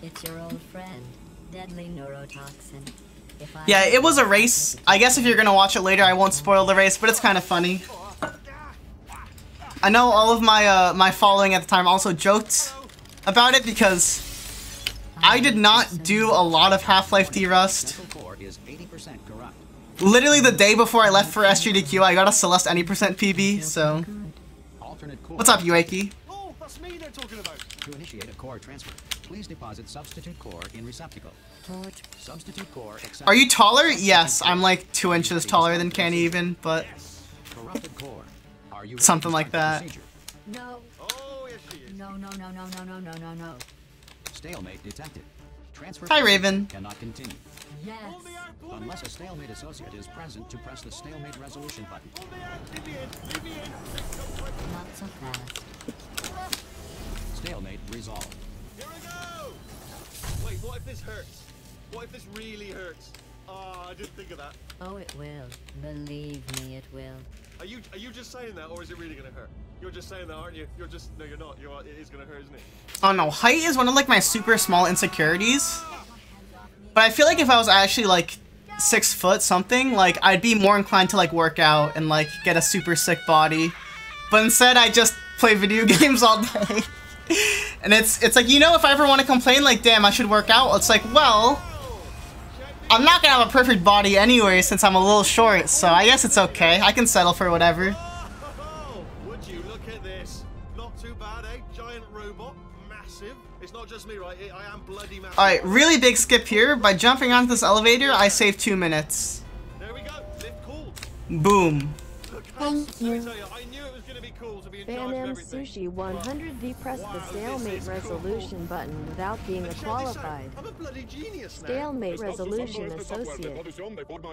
It's your old friend, deadly neurotoxin. If I Yeah, it was a race. I guess if you're gonna watch it later, I won't spoil the race, but it's kind of funny. I know all of my uh, my following at the time also joked about it because I did not do a lot of Half-Life D-Rust. core is 80% corrupt. Literally the day before I left for SGDQ, I got a Celeste any percent PB, so... What's up, Ueki? Oh, that's me they're talking about. To initiate a core transfer, please deposit substitute core in receptacle. Substitute core Are you taller? Yes, I'm like two inches taller than Kenny even, but Corrupted core. Are you something like that. No. Oh, yes, she is. No, no, no, no, no, no, no, no, no. Stalemate detected. Transfer Hi, Raven. Cannot continue. Yes. Unless a stalemate associate is present to press the stalemate resolution button. Not so fast. Stalemate resolved. Here we go. Wait, what if this hurts? What if this really hurts? Oh, I didn't think of that. Oh, it will. Believe me, it will. Are you are you just saying that, or is it really gonna hurt? You're just saying that, aren't you? You're just no, you're not. You're it is gonna hurt, isn't it? Oh no, height is one of like my super small insecurities. But I feel like if I was actually like six foot something, like I'd be more inclined to like work out and like get a super sick body. But instead I just play video games all day. and it's it's like you know if I ever want to complain like damn I should work out, it's like well I'm not gonna have a perfect body anyway since I'm a little short, so I guess it's okay. I can settle for whatever. Right? I am bloody massive. Alright, really big skip here. By jumping onto this elevator, I save two minutes. There we go. Lift cool. Boom. Look Thank you. I knew it was going to be cool to be in charge of Sushi 100 depress the Wow, this stalemate is cool. resolution button without being a Check this out. qualified. I'm a bloody genius now. Stalemate resolution associate.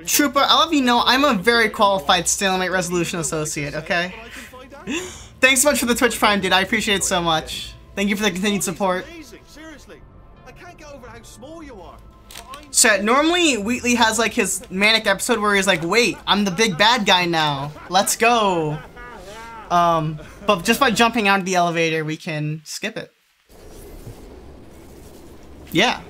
Trooper, I'll have you know I'm a very qualified stalemate resolution associate, okay? Thanks so much for the Twitch Prime, dude. I appreciate it so much. Thank you for the continued support. Over how small you are. So normally Wheatley has like his manic episode where he's like, wait, I'm the big bad guy now. Let's go. Um, but just by jumping out of the elevator, we can skip it. Yeah.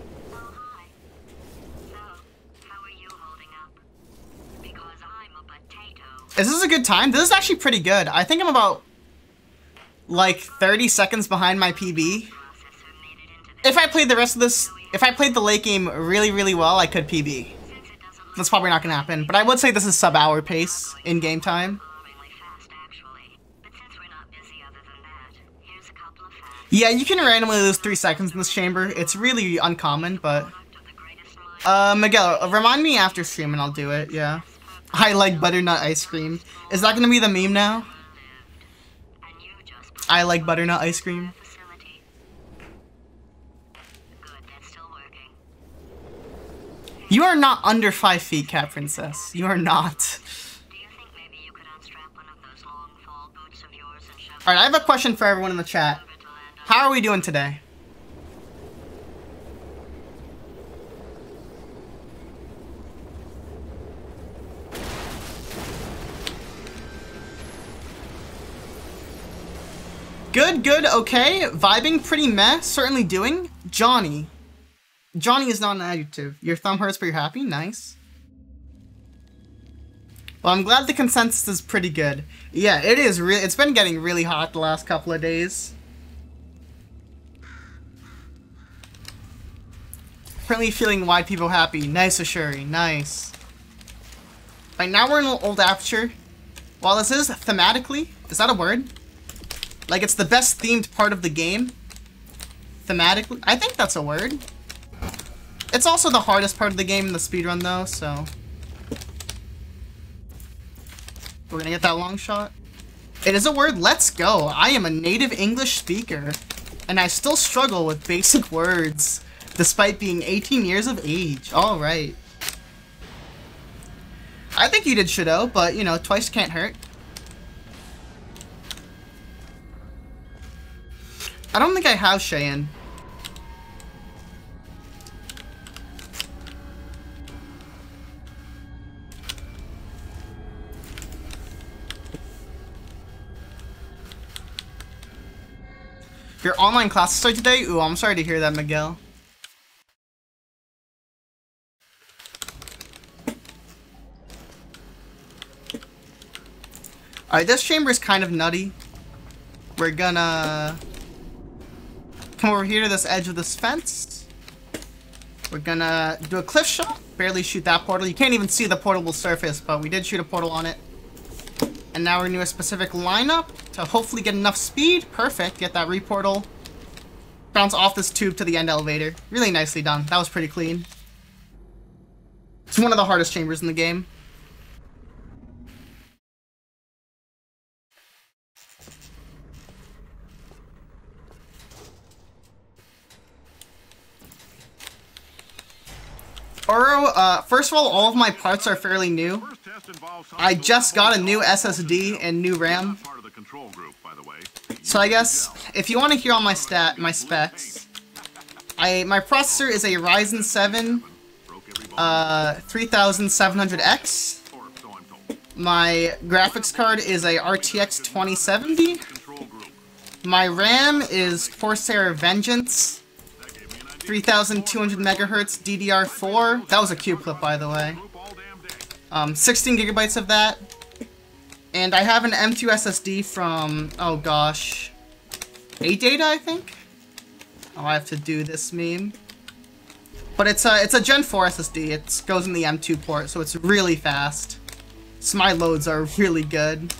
Is this a good time? This is actually pretty good. I think I'm about like 30 seconds behind my PB. If I played the rest of this, if I played the late game really, really well, I could PB. That's probably not gonna happen, but I would say this is sub-hour pace in game time. Yeah, you can randomly lose three seconds in this chamber. It's really uncommon, but... Uh, Miguel, remind me after stream and I'll do it, yeah. I like butternut ice cream. Is that gonna be the meme now? I like butternut ice cream. You are not under five feet, Cat Princess. You are not. Alright, I have a question for everyone in the chat. How are we doing today? Good, good, okay. Vibing, pretty meh. Certainly doing. Johnny. Johnny is not an adjective. Your thumb hurts, but you're happy? Nice. Well, I'm glad the consensus is pretty good. Yeah, it is really- it's been getting really hot the last couple of days. Currently feeling wide people happy. Nice, Ashuri. Nice. Right, now we're in Old Aperture. While this is thematically, is that a word? Like, it's the best themed part of the game. Thematically, I think that's a word. It's also the hardest part of the game in the speedrun, though, so... We're gonna get that long shot. It is a word, let's go. I am a native English speaker, and I still struggle with basic words, despite being 18 years of age. Alright. I think you did Shadow, but, you know, twice can't hurt. I don't think I have Cheyenne. Your online classes start today? Ooh, I'm sorry to hear that, Miguel. Alright, this chamber is kind of nutty. We're gonna come over here to this edge of this fence. We're gonna do a cliff shot. Barely shoot that portal. You can't even see the portable surface, but we did shoot a portal on it. And now we're gonna do a specific lineup to hopefully get enough speed. Perfect. Get that reportal. Bounce off this tube to the end elevator. Really nicely done. That was pretty clean. It's one of the hardest chambers in the game. Uh, first of all, all of my parts are fairly new. I just got a new SSD and new RAM. So I guess, if you want to hear all my stat, my specs, I my processor is a Ryzen 7 uh, 3700X. My graphics card is a RTX 2070. My RAM is Corsair Vengeance 3200 megahertz DDR4. That was a cube clip, by the way. Um, 16 gigabytes of that. And I have an M2 SSD from, oh gosh, AData, I think? Oh, I have to do this meme. But it's a, it's a Gen 4 SSD. It goes in the M2 port, so it's really fast. So my loads are really good.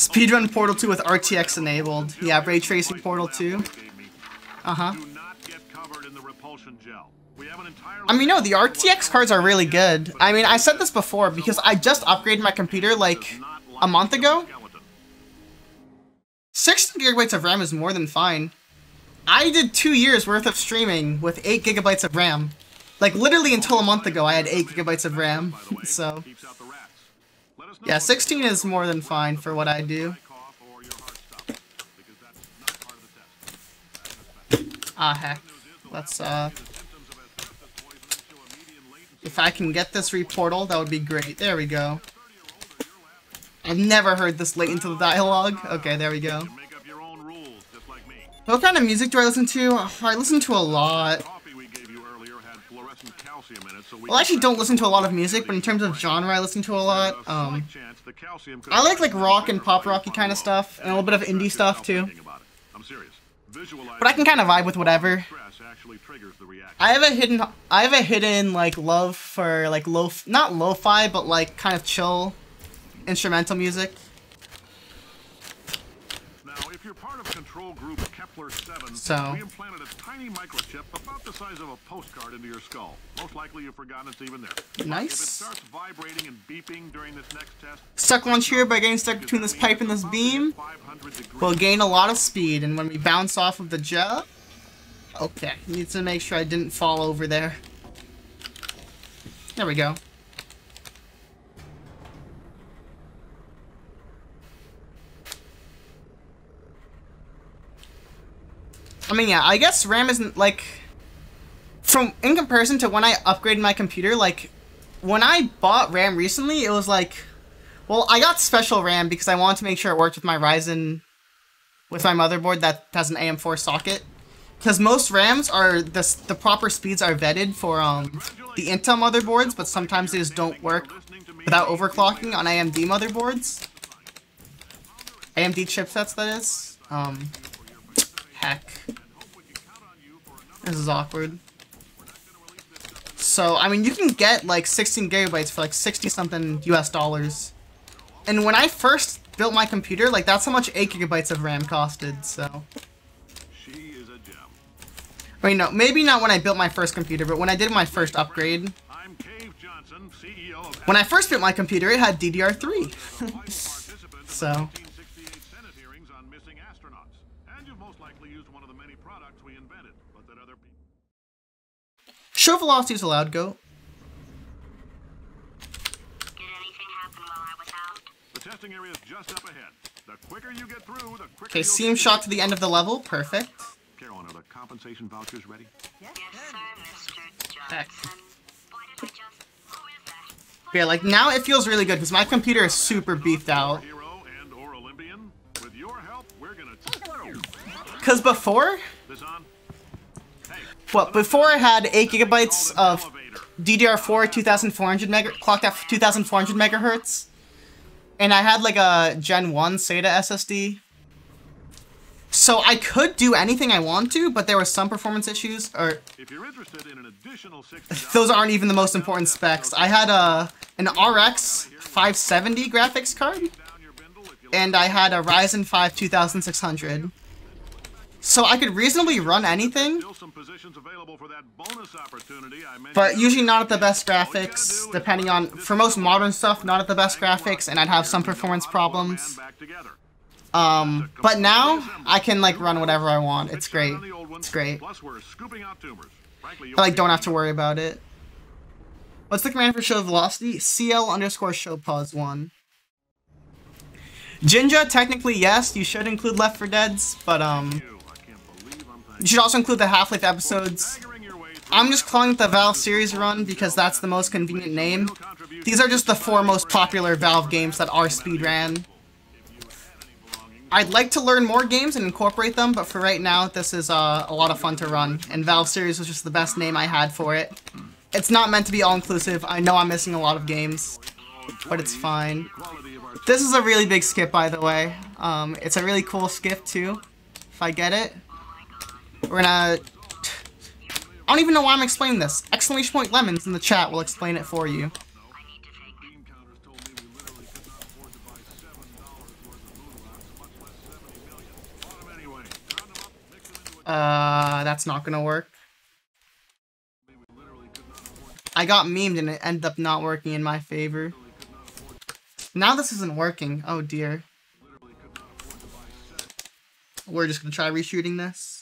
Speedrun Portal 2 with RTX enabled. Yeah, Ray Tracing Portal 2. Uh-huh. I mean, no, the RTX cards are really good. I mean, I said this before because I just upgraded my computer like a month ago. 16 gigabytes of RAM is more than fine. I did two years worth of streaming with 8 gigabytes of RAM. Like, literally until a month ago, I had 8 gigabytes of RAM, so... Yeah, 16 is more than fine for what I do. Ah, heck. Let's, uh... If I can get this reportal, that would be great. There we go. I've never heard this late into the dialogue. Okay, there we go. What kind of music do I listen to? I listen to a lot. Well, I actually don't listen to a lot of music, but in terms of genre, I listen to a lot. Um, I like like rock and pop rocky kind of stuff, and a little bit of indie stuff too. But I can kind of vibe with whatever. I have a hidden, I have a hidden like love for like low, not lo-fi, but like kind of chill instrumental music. Now, if you're part of control group Kepler 7, So. we implanted a tiny microchip about the size of a postcard into your skull. Most likely you've forgotten it's even there. Nice. If it starts vibrating and beeping during this next test, Stuck launch here by getting stuck between this pipe and this beam. We'll gain a lot of speed, and when we bounce off of the jet... Okay, need to make sure I didn't fall over there. There we go. I mean, yeah, I guess RAM isn't, like... From, in comparison to when I upgraded my computer, like, when I bought RAM recently, it was like... Well, I got special RAM because I wanted to make sure it worked with my Ryzen... With my motherboard that has an AM4 socket. Because most RAMs are, the, the proper speeds are vetted for, um, the Intel motherboards, but sometimes they just don't work without overclocking on AMD motherboards. AMD chipsets, that is. Um, heck. This is awkward. So, I mean, you can get like 16 gigabytes for like 60 something US dollars. And when I first built my computer, like that's how much 8 gigabytes of RAM costed, so. she is a I mean, no, maybe not when I built my first computer, but when I did my first upgrade. When I first built my computer, it had DDR3. so. Show velocity is allowed, go. the testing area is just up ahead. The quicker you get through, Okay, seam shot to the end of the level, perfect. Caroline, are the compensation vouchers ready? Heck. Yeah, like now it feels really good because my computer is super beefed out. Because before, well, before I had 8 gigabytes of DDR4 2400 mega clocked at 2400 megahertz, and I had like a Gen 1 SATA SSD. So I could do anything I want to, but there were some performance issues, or If you're interested in an additional 60 those aren't even the most important specs. I had a an RX 570 graphics card, and I had a Ryzen 5 2600. So I could reasonably run anything, but usually not at the best graphics, depending on, for most modern stuff, not at the best graphics, and I'd have some performance problems. Um, but now, I can, like, run whatever I want. It's great. It's great. I, like, don't have to worry about it. What's the command for show velocity? CL underscore showpos 1. Jinja, technically, yes, you should include Left 4 Dead's, but, um... You should also include the Half-Life episodes. I'm just calling it the Valve series run because that's the most convenient name. These are just the four most popular Valve games that are speedran. I'd like to learn more games and incorporate them, but for right now, this is uh, a lot of fun to run, and Valve Series was just the best name I had for it. It's not meant to be all-inclusive, I know I'm missing a lot of games, but it's fine. This is a really big skip, by the way. Um, it's a really cool skip, too, if I get it. We're gonna... I don't even know why I'm explaining this. Exclamation point lemons in the chat will explain it for you. Uh, that's not gonna work. I got memed and it ended up not working in my favor. Now this isn't working. Oh dear. We're just gonna try reshooting this.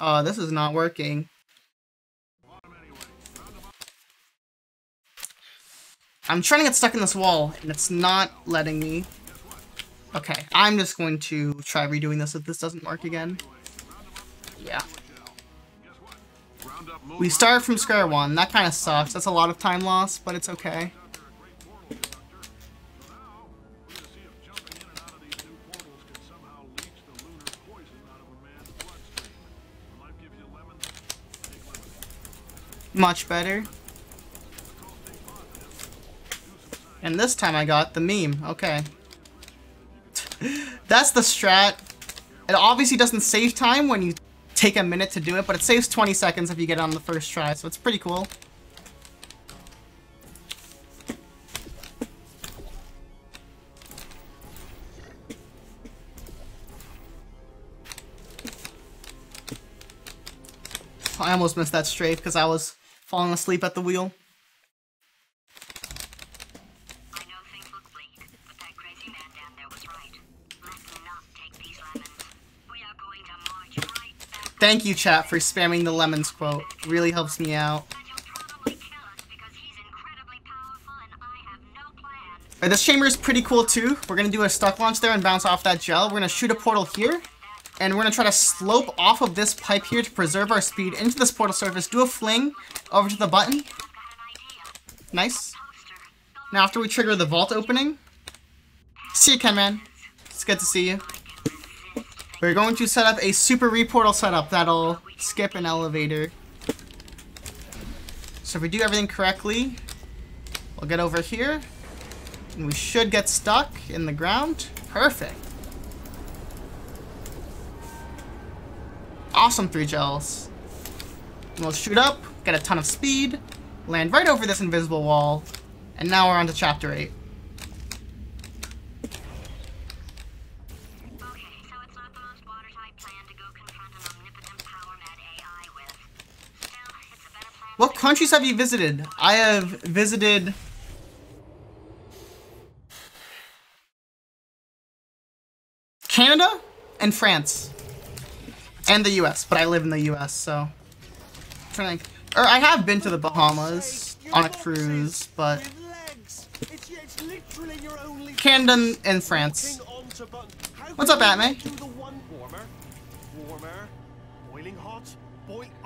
Oh, this is not working. I'm trying to get stuck in this wall, and it's not letting me. Okay, I'm just going to try redoing this if this doesn't work again. Yeah. We start from square one. That kind of sucks. That's a lot of time loss, but it's okay. Much better. And this time I got the meme. Okay. That's the strat. It obviously doesn't save time when you take a minute to do it, but it saves 20 seconds if you get it on the first try, so it's pretty cool. I almost missed that strafe because I was falling asleep at the wheel. Thank you, chat, for spamming the lemons quote. Really helps me out. Right, this chamber is pretty cool too. We're gonna do a stuck launch there and bounce off that gel. We're gonna shoot a portal here. And we're gonna try to slope off of this pipe here to preserve our speed into this portal surface. Do a fling over to the button. Nice. Now after we trigger the vault opening. See you, Ken Man. It's good to see you. We're going to set up a super reportal setup that'll skip an elevator. So if we do everything correctly, we'll get over here. And we should get stuck in the ground. Perfect. Awesome three gels. We'll shoot up, get a ton of speed, land right over this invisible wall, and now we're on to chapter 8. What countries have you visited? I have visited... Canada and France. And the US, but I live in the US, so... I'm trying to. Or I have been to the Bahamas on a cruise, but... Canada and France. What's up, Batman?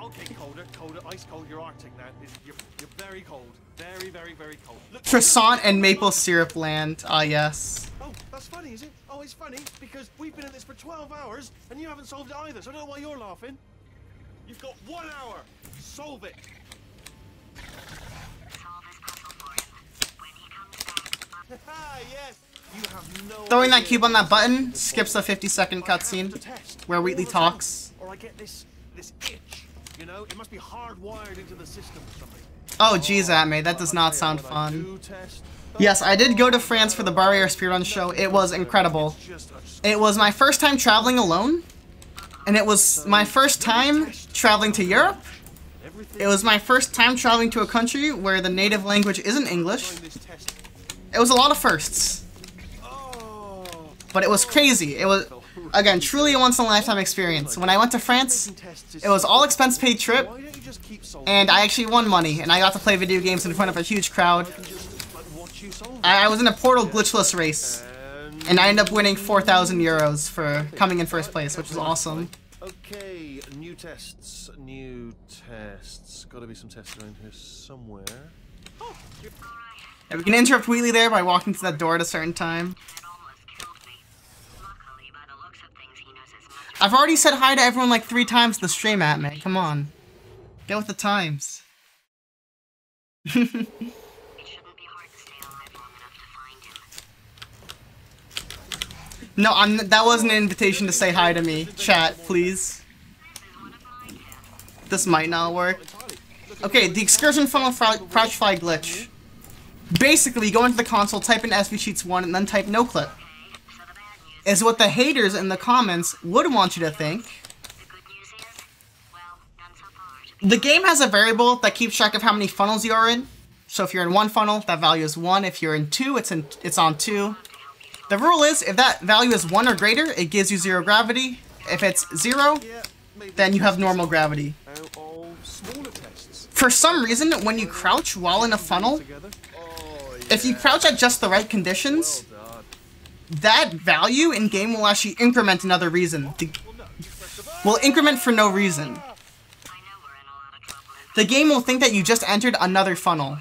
Okay, colder, colder, ice cold. You're Arctic now. You're, very cold, very, very, very cold. Croissant and maple syrup land. Ah, yes. Oh, that's funny, is it? Oh, it's funny because we've been at this for 12 hours and you haven't solved it either. So I don't know why you're laughing. You've got one hour. Solve it. yes. You have no Throwing that cube on that button skips a 50 second cutscene where Wheatley talks. Or I get this this itch. You know, it must be hardwired into the system or something. Oh, geez, Atme, that does not sound fun. Yes, I did go to France for the Barrier Speedrun show. It was incredible. It was my first time traveling alone, and it was my first time traveling to Europe. It was my first time traveling to a country where the native language isn't English. It was a lot of firsts. But it was crazy. It was, again, truly a once-in-a-lifetime experience. When I went to France, it was all expense-paid trip, and I actually won money, and I got to play video games in front of a huge crowd. I, I was in a Portal glitchless race, and I ended up winning 4,000 euros for coming in first place, which was awesome. Okay, new tests, new tests. Got to be some tests around here somewhere. And we can interrupt Wheatley there by walking to that door at a certain time. I've already said hi to everyone like three times the stream at me. Come on. Get with the times. no, I'm, that wasn't an invitation to say hi to me. Chat, please. This might not work. Okay, the excursion funnel crouch fly glitch. Basically, go into the console, type in SV Cheats 1, and then type no clip. is what the haters in the comments would want you to think. The game has a variable that keeps track of how many funnels you are in. So if you're in one funnel, that value is one. If you're in two, it's in it's on two. The rule is if that value is one or greater, it gives you zero gravity. If it's zero, then you have normal gravity. For some reason, when you crouch while in a funnel, if you crouch at just the right conditions, that value in game will actually increment another reason. The, will increment for no reason. The game will think that you just entered another funnel.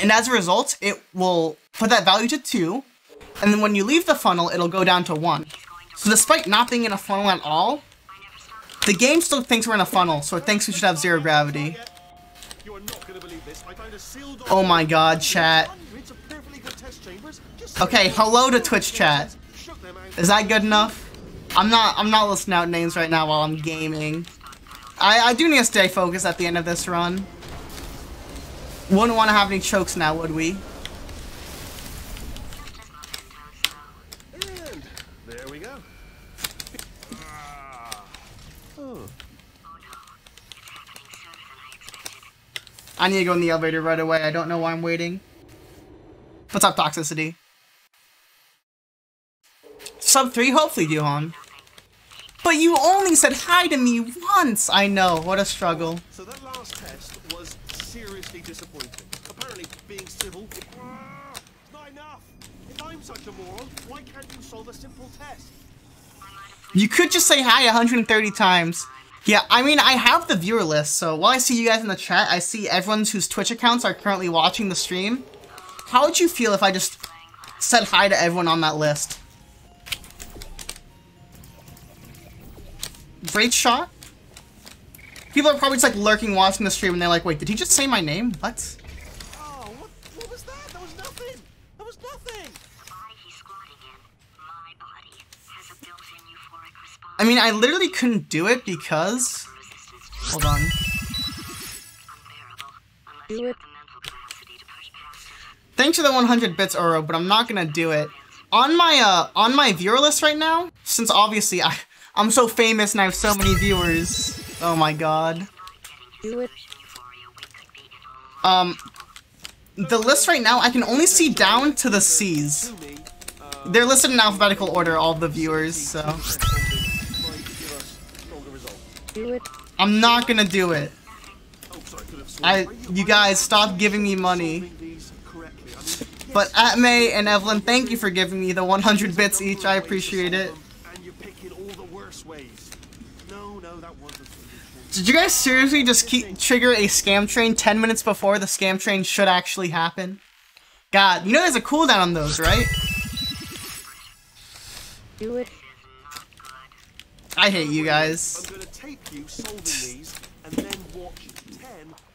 And as a result, it will put that value to 2, and then when you leave the funnel, it'll go down to 1. So despite not being in a funnel at all, the game still thinks we're in a funnel, so it thinks we should have zero gravity. Oh my god, chat. Okay, hello to Twitch chat. Is that good enough? I'm not I'm not listing out names right now while I'm gaming. I, I do need to stay focused at the end of this run. Wouldn't want to have any chokes now, would we? And there we go. Oh. I need to go in the elevator right away. I don't know why I'm waiting. What's up, Toxicity? Sub 3, hopefully, Duhan. But you only said hi to me once! I know, what a struggle. So that last test was seriously disappointing. Apparently, being civil not enough. If I'm such a moron, why can't you solve a simple test? You could just say hi 130 times. Yeah, I mean, I have the viewer list, so while I see you guys in the chat, I see everyone whose Twitch accounts are currently watching the stream. How would you feel if I just said hi to everyone on that list? Great shot? People are probably just like lurking watching the stream and they're like, wait, did he just say my name? What? Oh, what, what was that? That was nothing. That was nothing. I mean, I literally couldn't do it because... Hold on. Do it. Thanks for the 100 bits, Oro, but I'm not gonna do it. On my, uh, on my viewer list right now, since obviously I, I'm so famous and I have so many viewers. Oh my god. Do it. Um, the list right now, I can only see down to the C's. They're listed in alphabetical order, all the viewers, so... Do it. I'm not gonna do it. I, you guys, stop giving me money. But at Atme and Evelyn, thank you for giving me the 100 bits each. I appreciate it. You're picking all the worst ways. No, no, that wasn't. Did you guys seriously just keep trigger a scam train 10 minutes before the scam train should actually happen? God, you know there's a cooldown on those, right? Do it. I hate you guys. I'm tape you solving these and then watch 10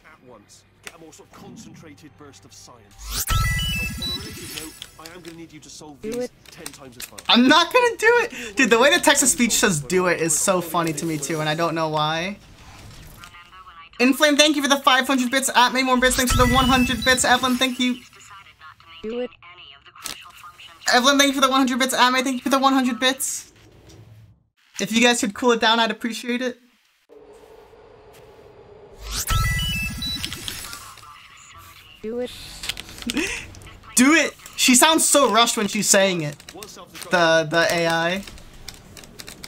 at once. Get a more sort of concentrated burst of science. Oh, on a related note, I am going to need you to solve Do these it. 10 times as fast. I'm not gonna do it! Dude, the way the text-to-speech says do it is so funny to me too, and I don't know why. Inflame, thank you for the 500 bits. At Atme, more bits. Thanks for the 100 bits. Evelyn, thank you. Do it. Evelyn, thank you for the 100 bits. Atme, thank you for the 100 bits. If you guys could cool it down, I'd appreciate it. Do it. Do it! She sounds so rushed when she's saying it. The the AI.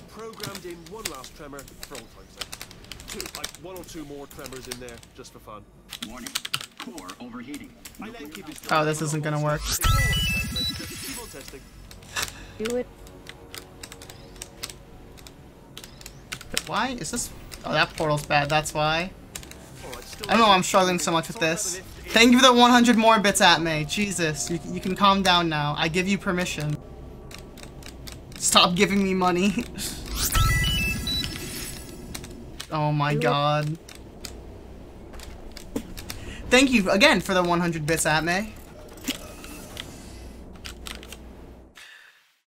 programmed in one last tremor for all time's. Two, like one or two more tremors in there just for fun. Warning. Core overheating. I then keep it Oh, this isn't gonna work. It's all like segments, just keep on testing. Do it. Why is this? Oh, that portal's bad. That's why. I don't know. why I'm struggling so much with this. Thank you for the 100 more bits Atme. Jesus, you, you can calm down now. I give you permission. Stop giving me money. oh my god. Thank you again for the 100 bits Atme.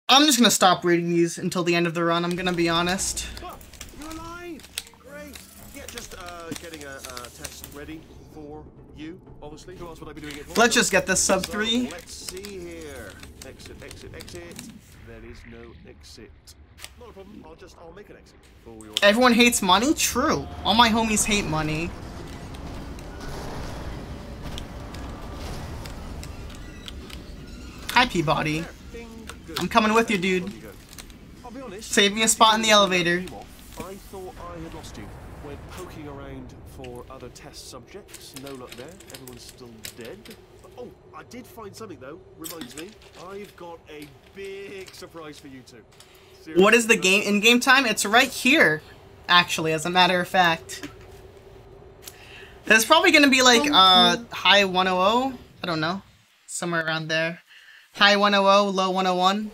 I'm just gonna stop reading these until the end of the run, I'm gonna be honest. Oh, you're alive! Great! Yeah, just uh, getting a, a test ready for you, obviously. Who else would I be doing it for? Let's just get this sub So, 3. Let's see here. Exit, exit, exit. There is no exit. Not a problem. I'll just, I'll make an exit. Everyone hates money? True. All my homies hate money. Hi, Peabody. I'm coming with you, dude. I'll be honest. Save me a spot in the elevator. I thought I had lost you. Went poking around for other test subjects. No luck there. Everyone's still dead. Oh, I did find something though. Reminds me, I've got a big surprise for you two. What is the game in game time? It's right here, actually, as a matter of fact. It's probably gonna be like uh high 100. I don't know, somewhere around there. High 100, low 101.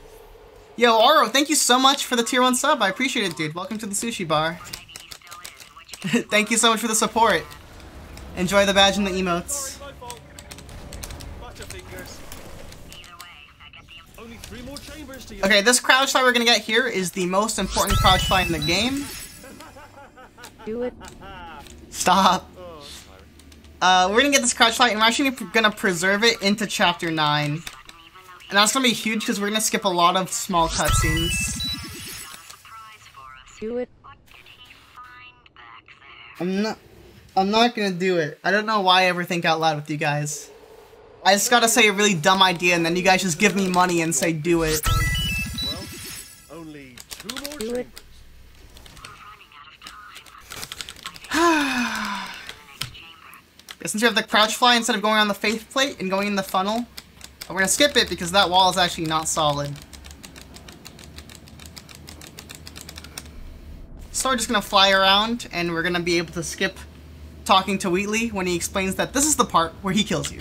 Yo, Oro, thank you so much for the tier one sub. I appreciate it, dude. Welcome to the sushi bar. thank you so much for the support. Enjoy the badge and the emotes. Only three more chambers to Okay, this crouch fly we're gonna get here is the most important crouch fly in the game. Do it. Stop. Uh, we're gonna get this crouch fly, and we're actually gonna preserve it into chapter 9. And that's gonna be huge because we're gonna skip a lot of small cutscenes. Do it. I'm not. I'm not gonna do it. I don't know why I ever think out loud with you guys. I just gotta say a really dumb idea, and then you guys just give me money and say do it. Only two more Do it. Since we have the crouch fly instead of going on the faith plate and going in the funnel, we're gonna skip it because that wall is actually not solid. So we're just gonna fly around and we're gonna be able to skip talking to Wheatley when he explains that this is the part where he kills you.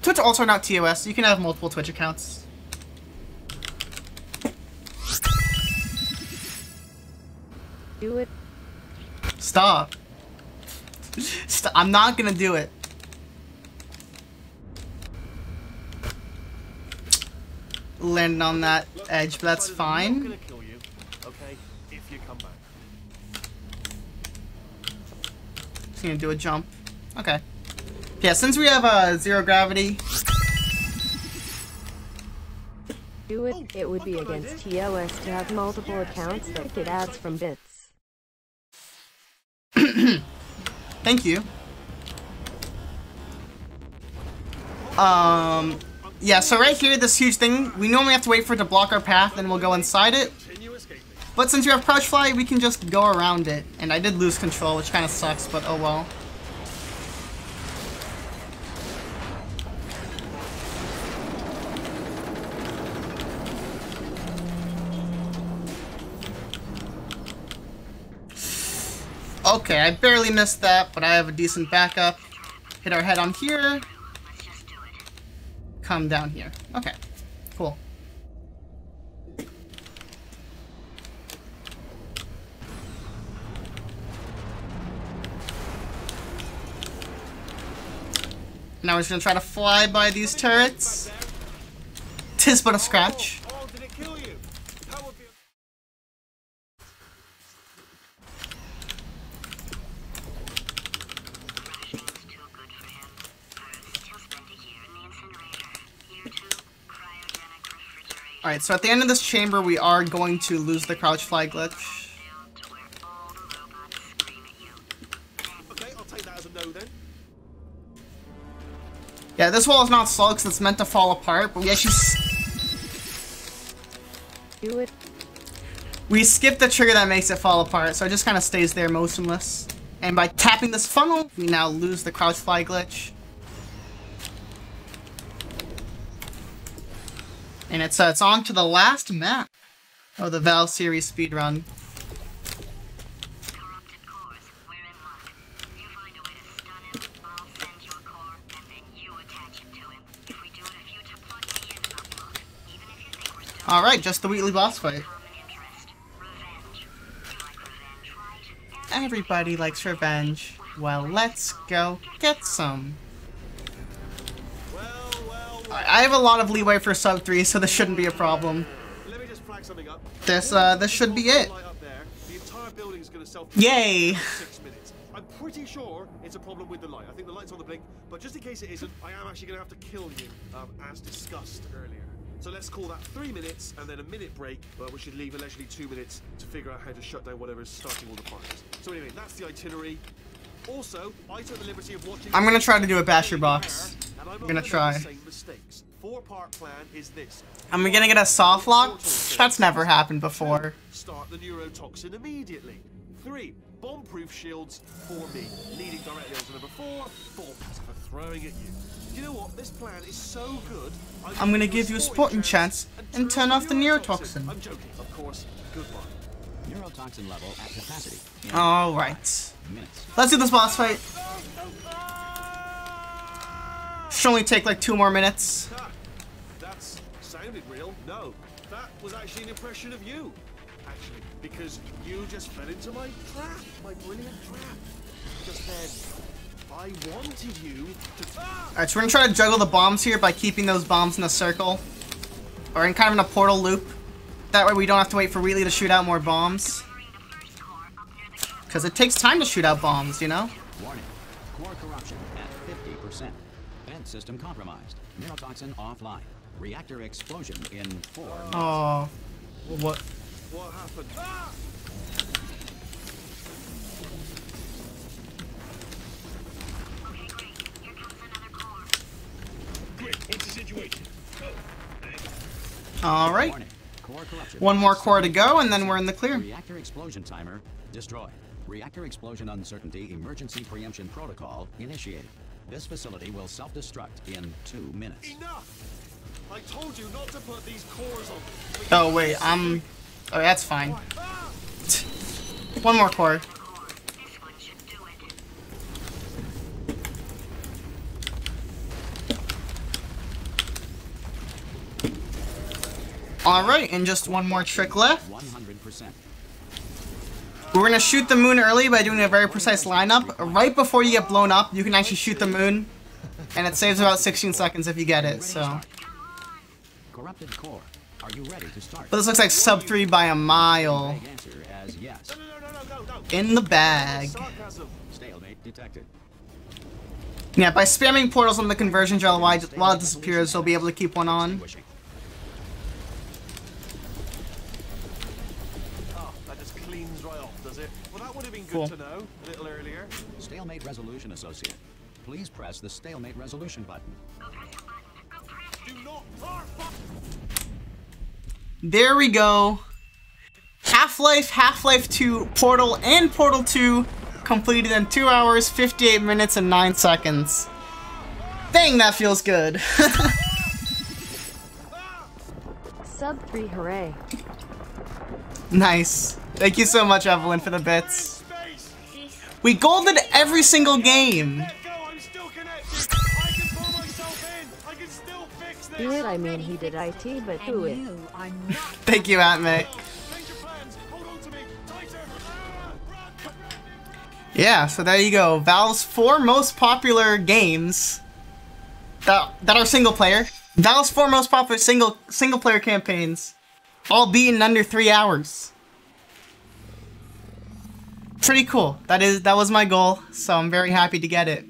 Twitch also not TOS, you can have multiple Twitch accounts. Do it. Stop. Stop. I'm not gonna do it. Landing on that edge, but that's I'm fine. gonna kill you, okay? If you come back. Just gonna do a jump. Okay. Yeah, since we have uh, zero gravity, Do it. It would be against TOS to have multiple accounts that get ads from bits. thank you. Um, yeah, so right here, this huge thing, we normally have to wait for it to block our path, then we'll go inside it. But since we have crouch fly, we can just go around it. And I did lose control, which kind of sucks, but oh well. Okay, I barely missed that, but I have a decent backup. Hit our head on here. Come down here. Okay, cool. Now just gonna try to fly by these turrets. Tis but a scratch. Oh, did it kill you? How would you... Alright, so at the end of this chamber, we are going to lose the crouch fly glitch. Okay, I'll take that as a no then. Yeah, this wall is not slow because it's meant to fall apart, but we actually Do it. we skip the trigger that makes it fall apart, so it just kind of stays there motionless. And by tapping this funnel, we now lose the crouch fly glitch. And it's uh, it's on to the last map of the Valve series speedrun. Alright, just the Wheatley boss fight. Everybody likes revenge. Well, let's go get some. I have a lot of leeway for sub 3, so this shouldn't be a problem. Let me just flag something up. This, uh, this should be it. Light up there. The entire building's gonna self- Yay! I'm pretty sure it's a problem with the light. I think the light's on the blink, but just in case it isn't, I am actually going to have to kill you, um, as discussed earlier. So let's call that three minutes and then a minute break, but we should leave allegedly two minutes to figure out how to shut down whatever is starting all the fires. So anyway, that's the itinerary. Also, I took the liberty of watching. I'm gonna try to do a basher box. I'm gonna try. mistakes. Four-part plan is this. Am I gonna get a soft lock? That's never happened before. Start the neurotoxin immediately. Three, bomb-proof shields for me, leading directly onto number four. Four passive for throwing at you. You know what? This plan is so good. I'm gonna give you a sporting chance and turn off the neurotoxin. I'm joking, of course. Goodbye. Neurotoxin level at capacity. Alright. minutes. Let's do this boss fight. Should only take like two more minutes. Ha! That's sounded real. No, that was actually an impression of you. Actually, because you just fell into my trap, my brilliant trap. Just then, I wanted you to. Ah! Alright, so we're gonna try to juggle the bombs here by keeping those bombs in a circle. Or in kind of in a portal loop. That way we don't have to wait for Wheatley to shoot out more bombs. Because it takes time to shoot out bombs, you know? Warning. Core corruption at 50%. Vent system compromised. Neurotoxin offline. Reactor explosion in four minutes. Oh. What? What happened? Ah! Quick, what's the situation? Alright. Warning. Core corruption. One more core to go, and then we're in the clear. Reactor explosion timer destroyed. Reactor explosion uncertainty emergency preemption protocol initiated. This facility will self-destruct in two minutes. Enough! I told you not to put these cores on. Oh, wait, I'm... Oh, that's fine. Ah! One more core. Alright, and just one more trick left. 100%. We're gonna shoot the moon early by doing a very precise lineup. Right before you get blown up, you can actually shoot the moon. And it saves about 16 seconds if you get it, so... Corrupted core. Are you ready to start? But this looks like sub 3 by a mile. In the bag. Yeah, by spamming portals on the conversion gel while it disappears, you'll be able to keep one on. Well, that would have been good to know a little earlier. Stalemate resolution associate. Please press the stalemate resolution button. Do not. There we go. Half-Life, Half-Life 2, Portal, and Portal 2 completed in 2 hours, 58 minutes, and 9 seconds. Dang, that feels good. Sub 3 hooray. nice. Thank you so much, Evelyn, for the bits. We golded every single game. Let go, I'm still connected. I can pull myself in. I can still fix this. Do it, I mean he did IT, but do it. Thank you, Atmec. Change your plans. Hold on to me. Tighter. Ah, run. Yeah, so there you go. Valve's four most popular games that that are single player. Valve's four most popular single single player campaigns, all beaten under three hours. Pretty cool. That is that was my goal, so I'm very happy to get it.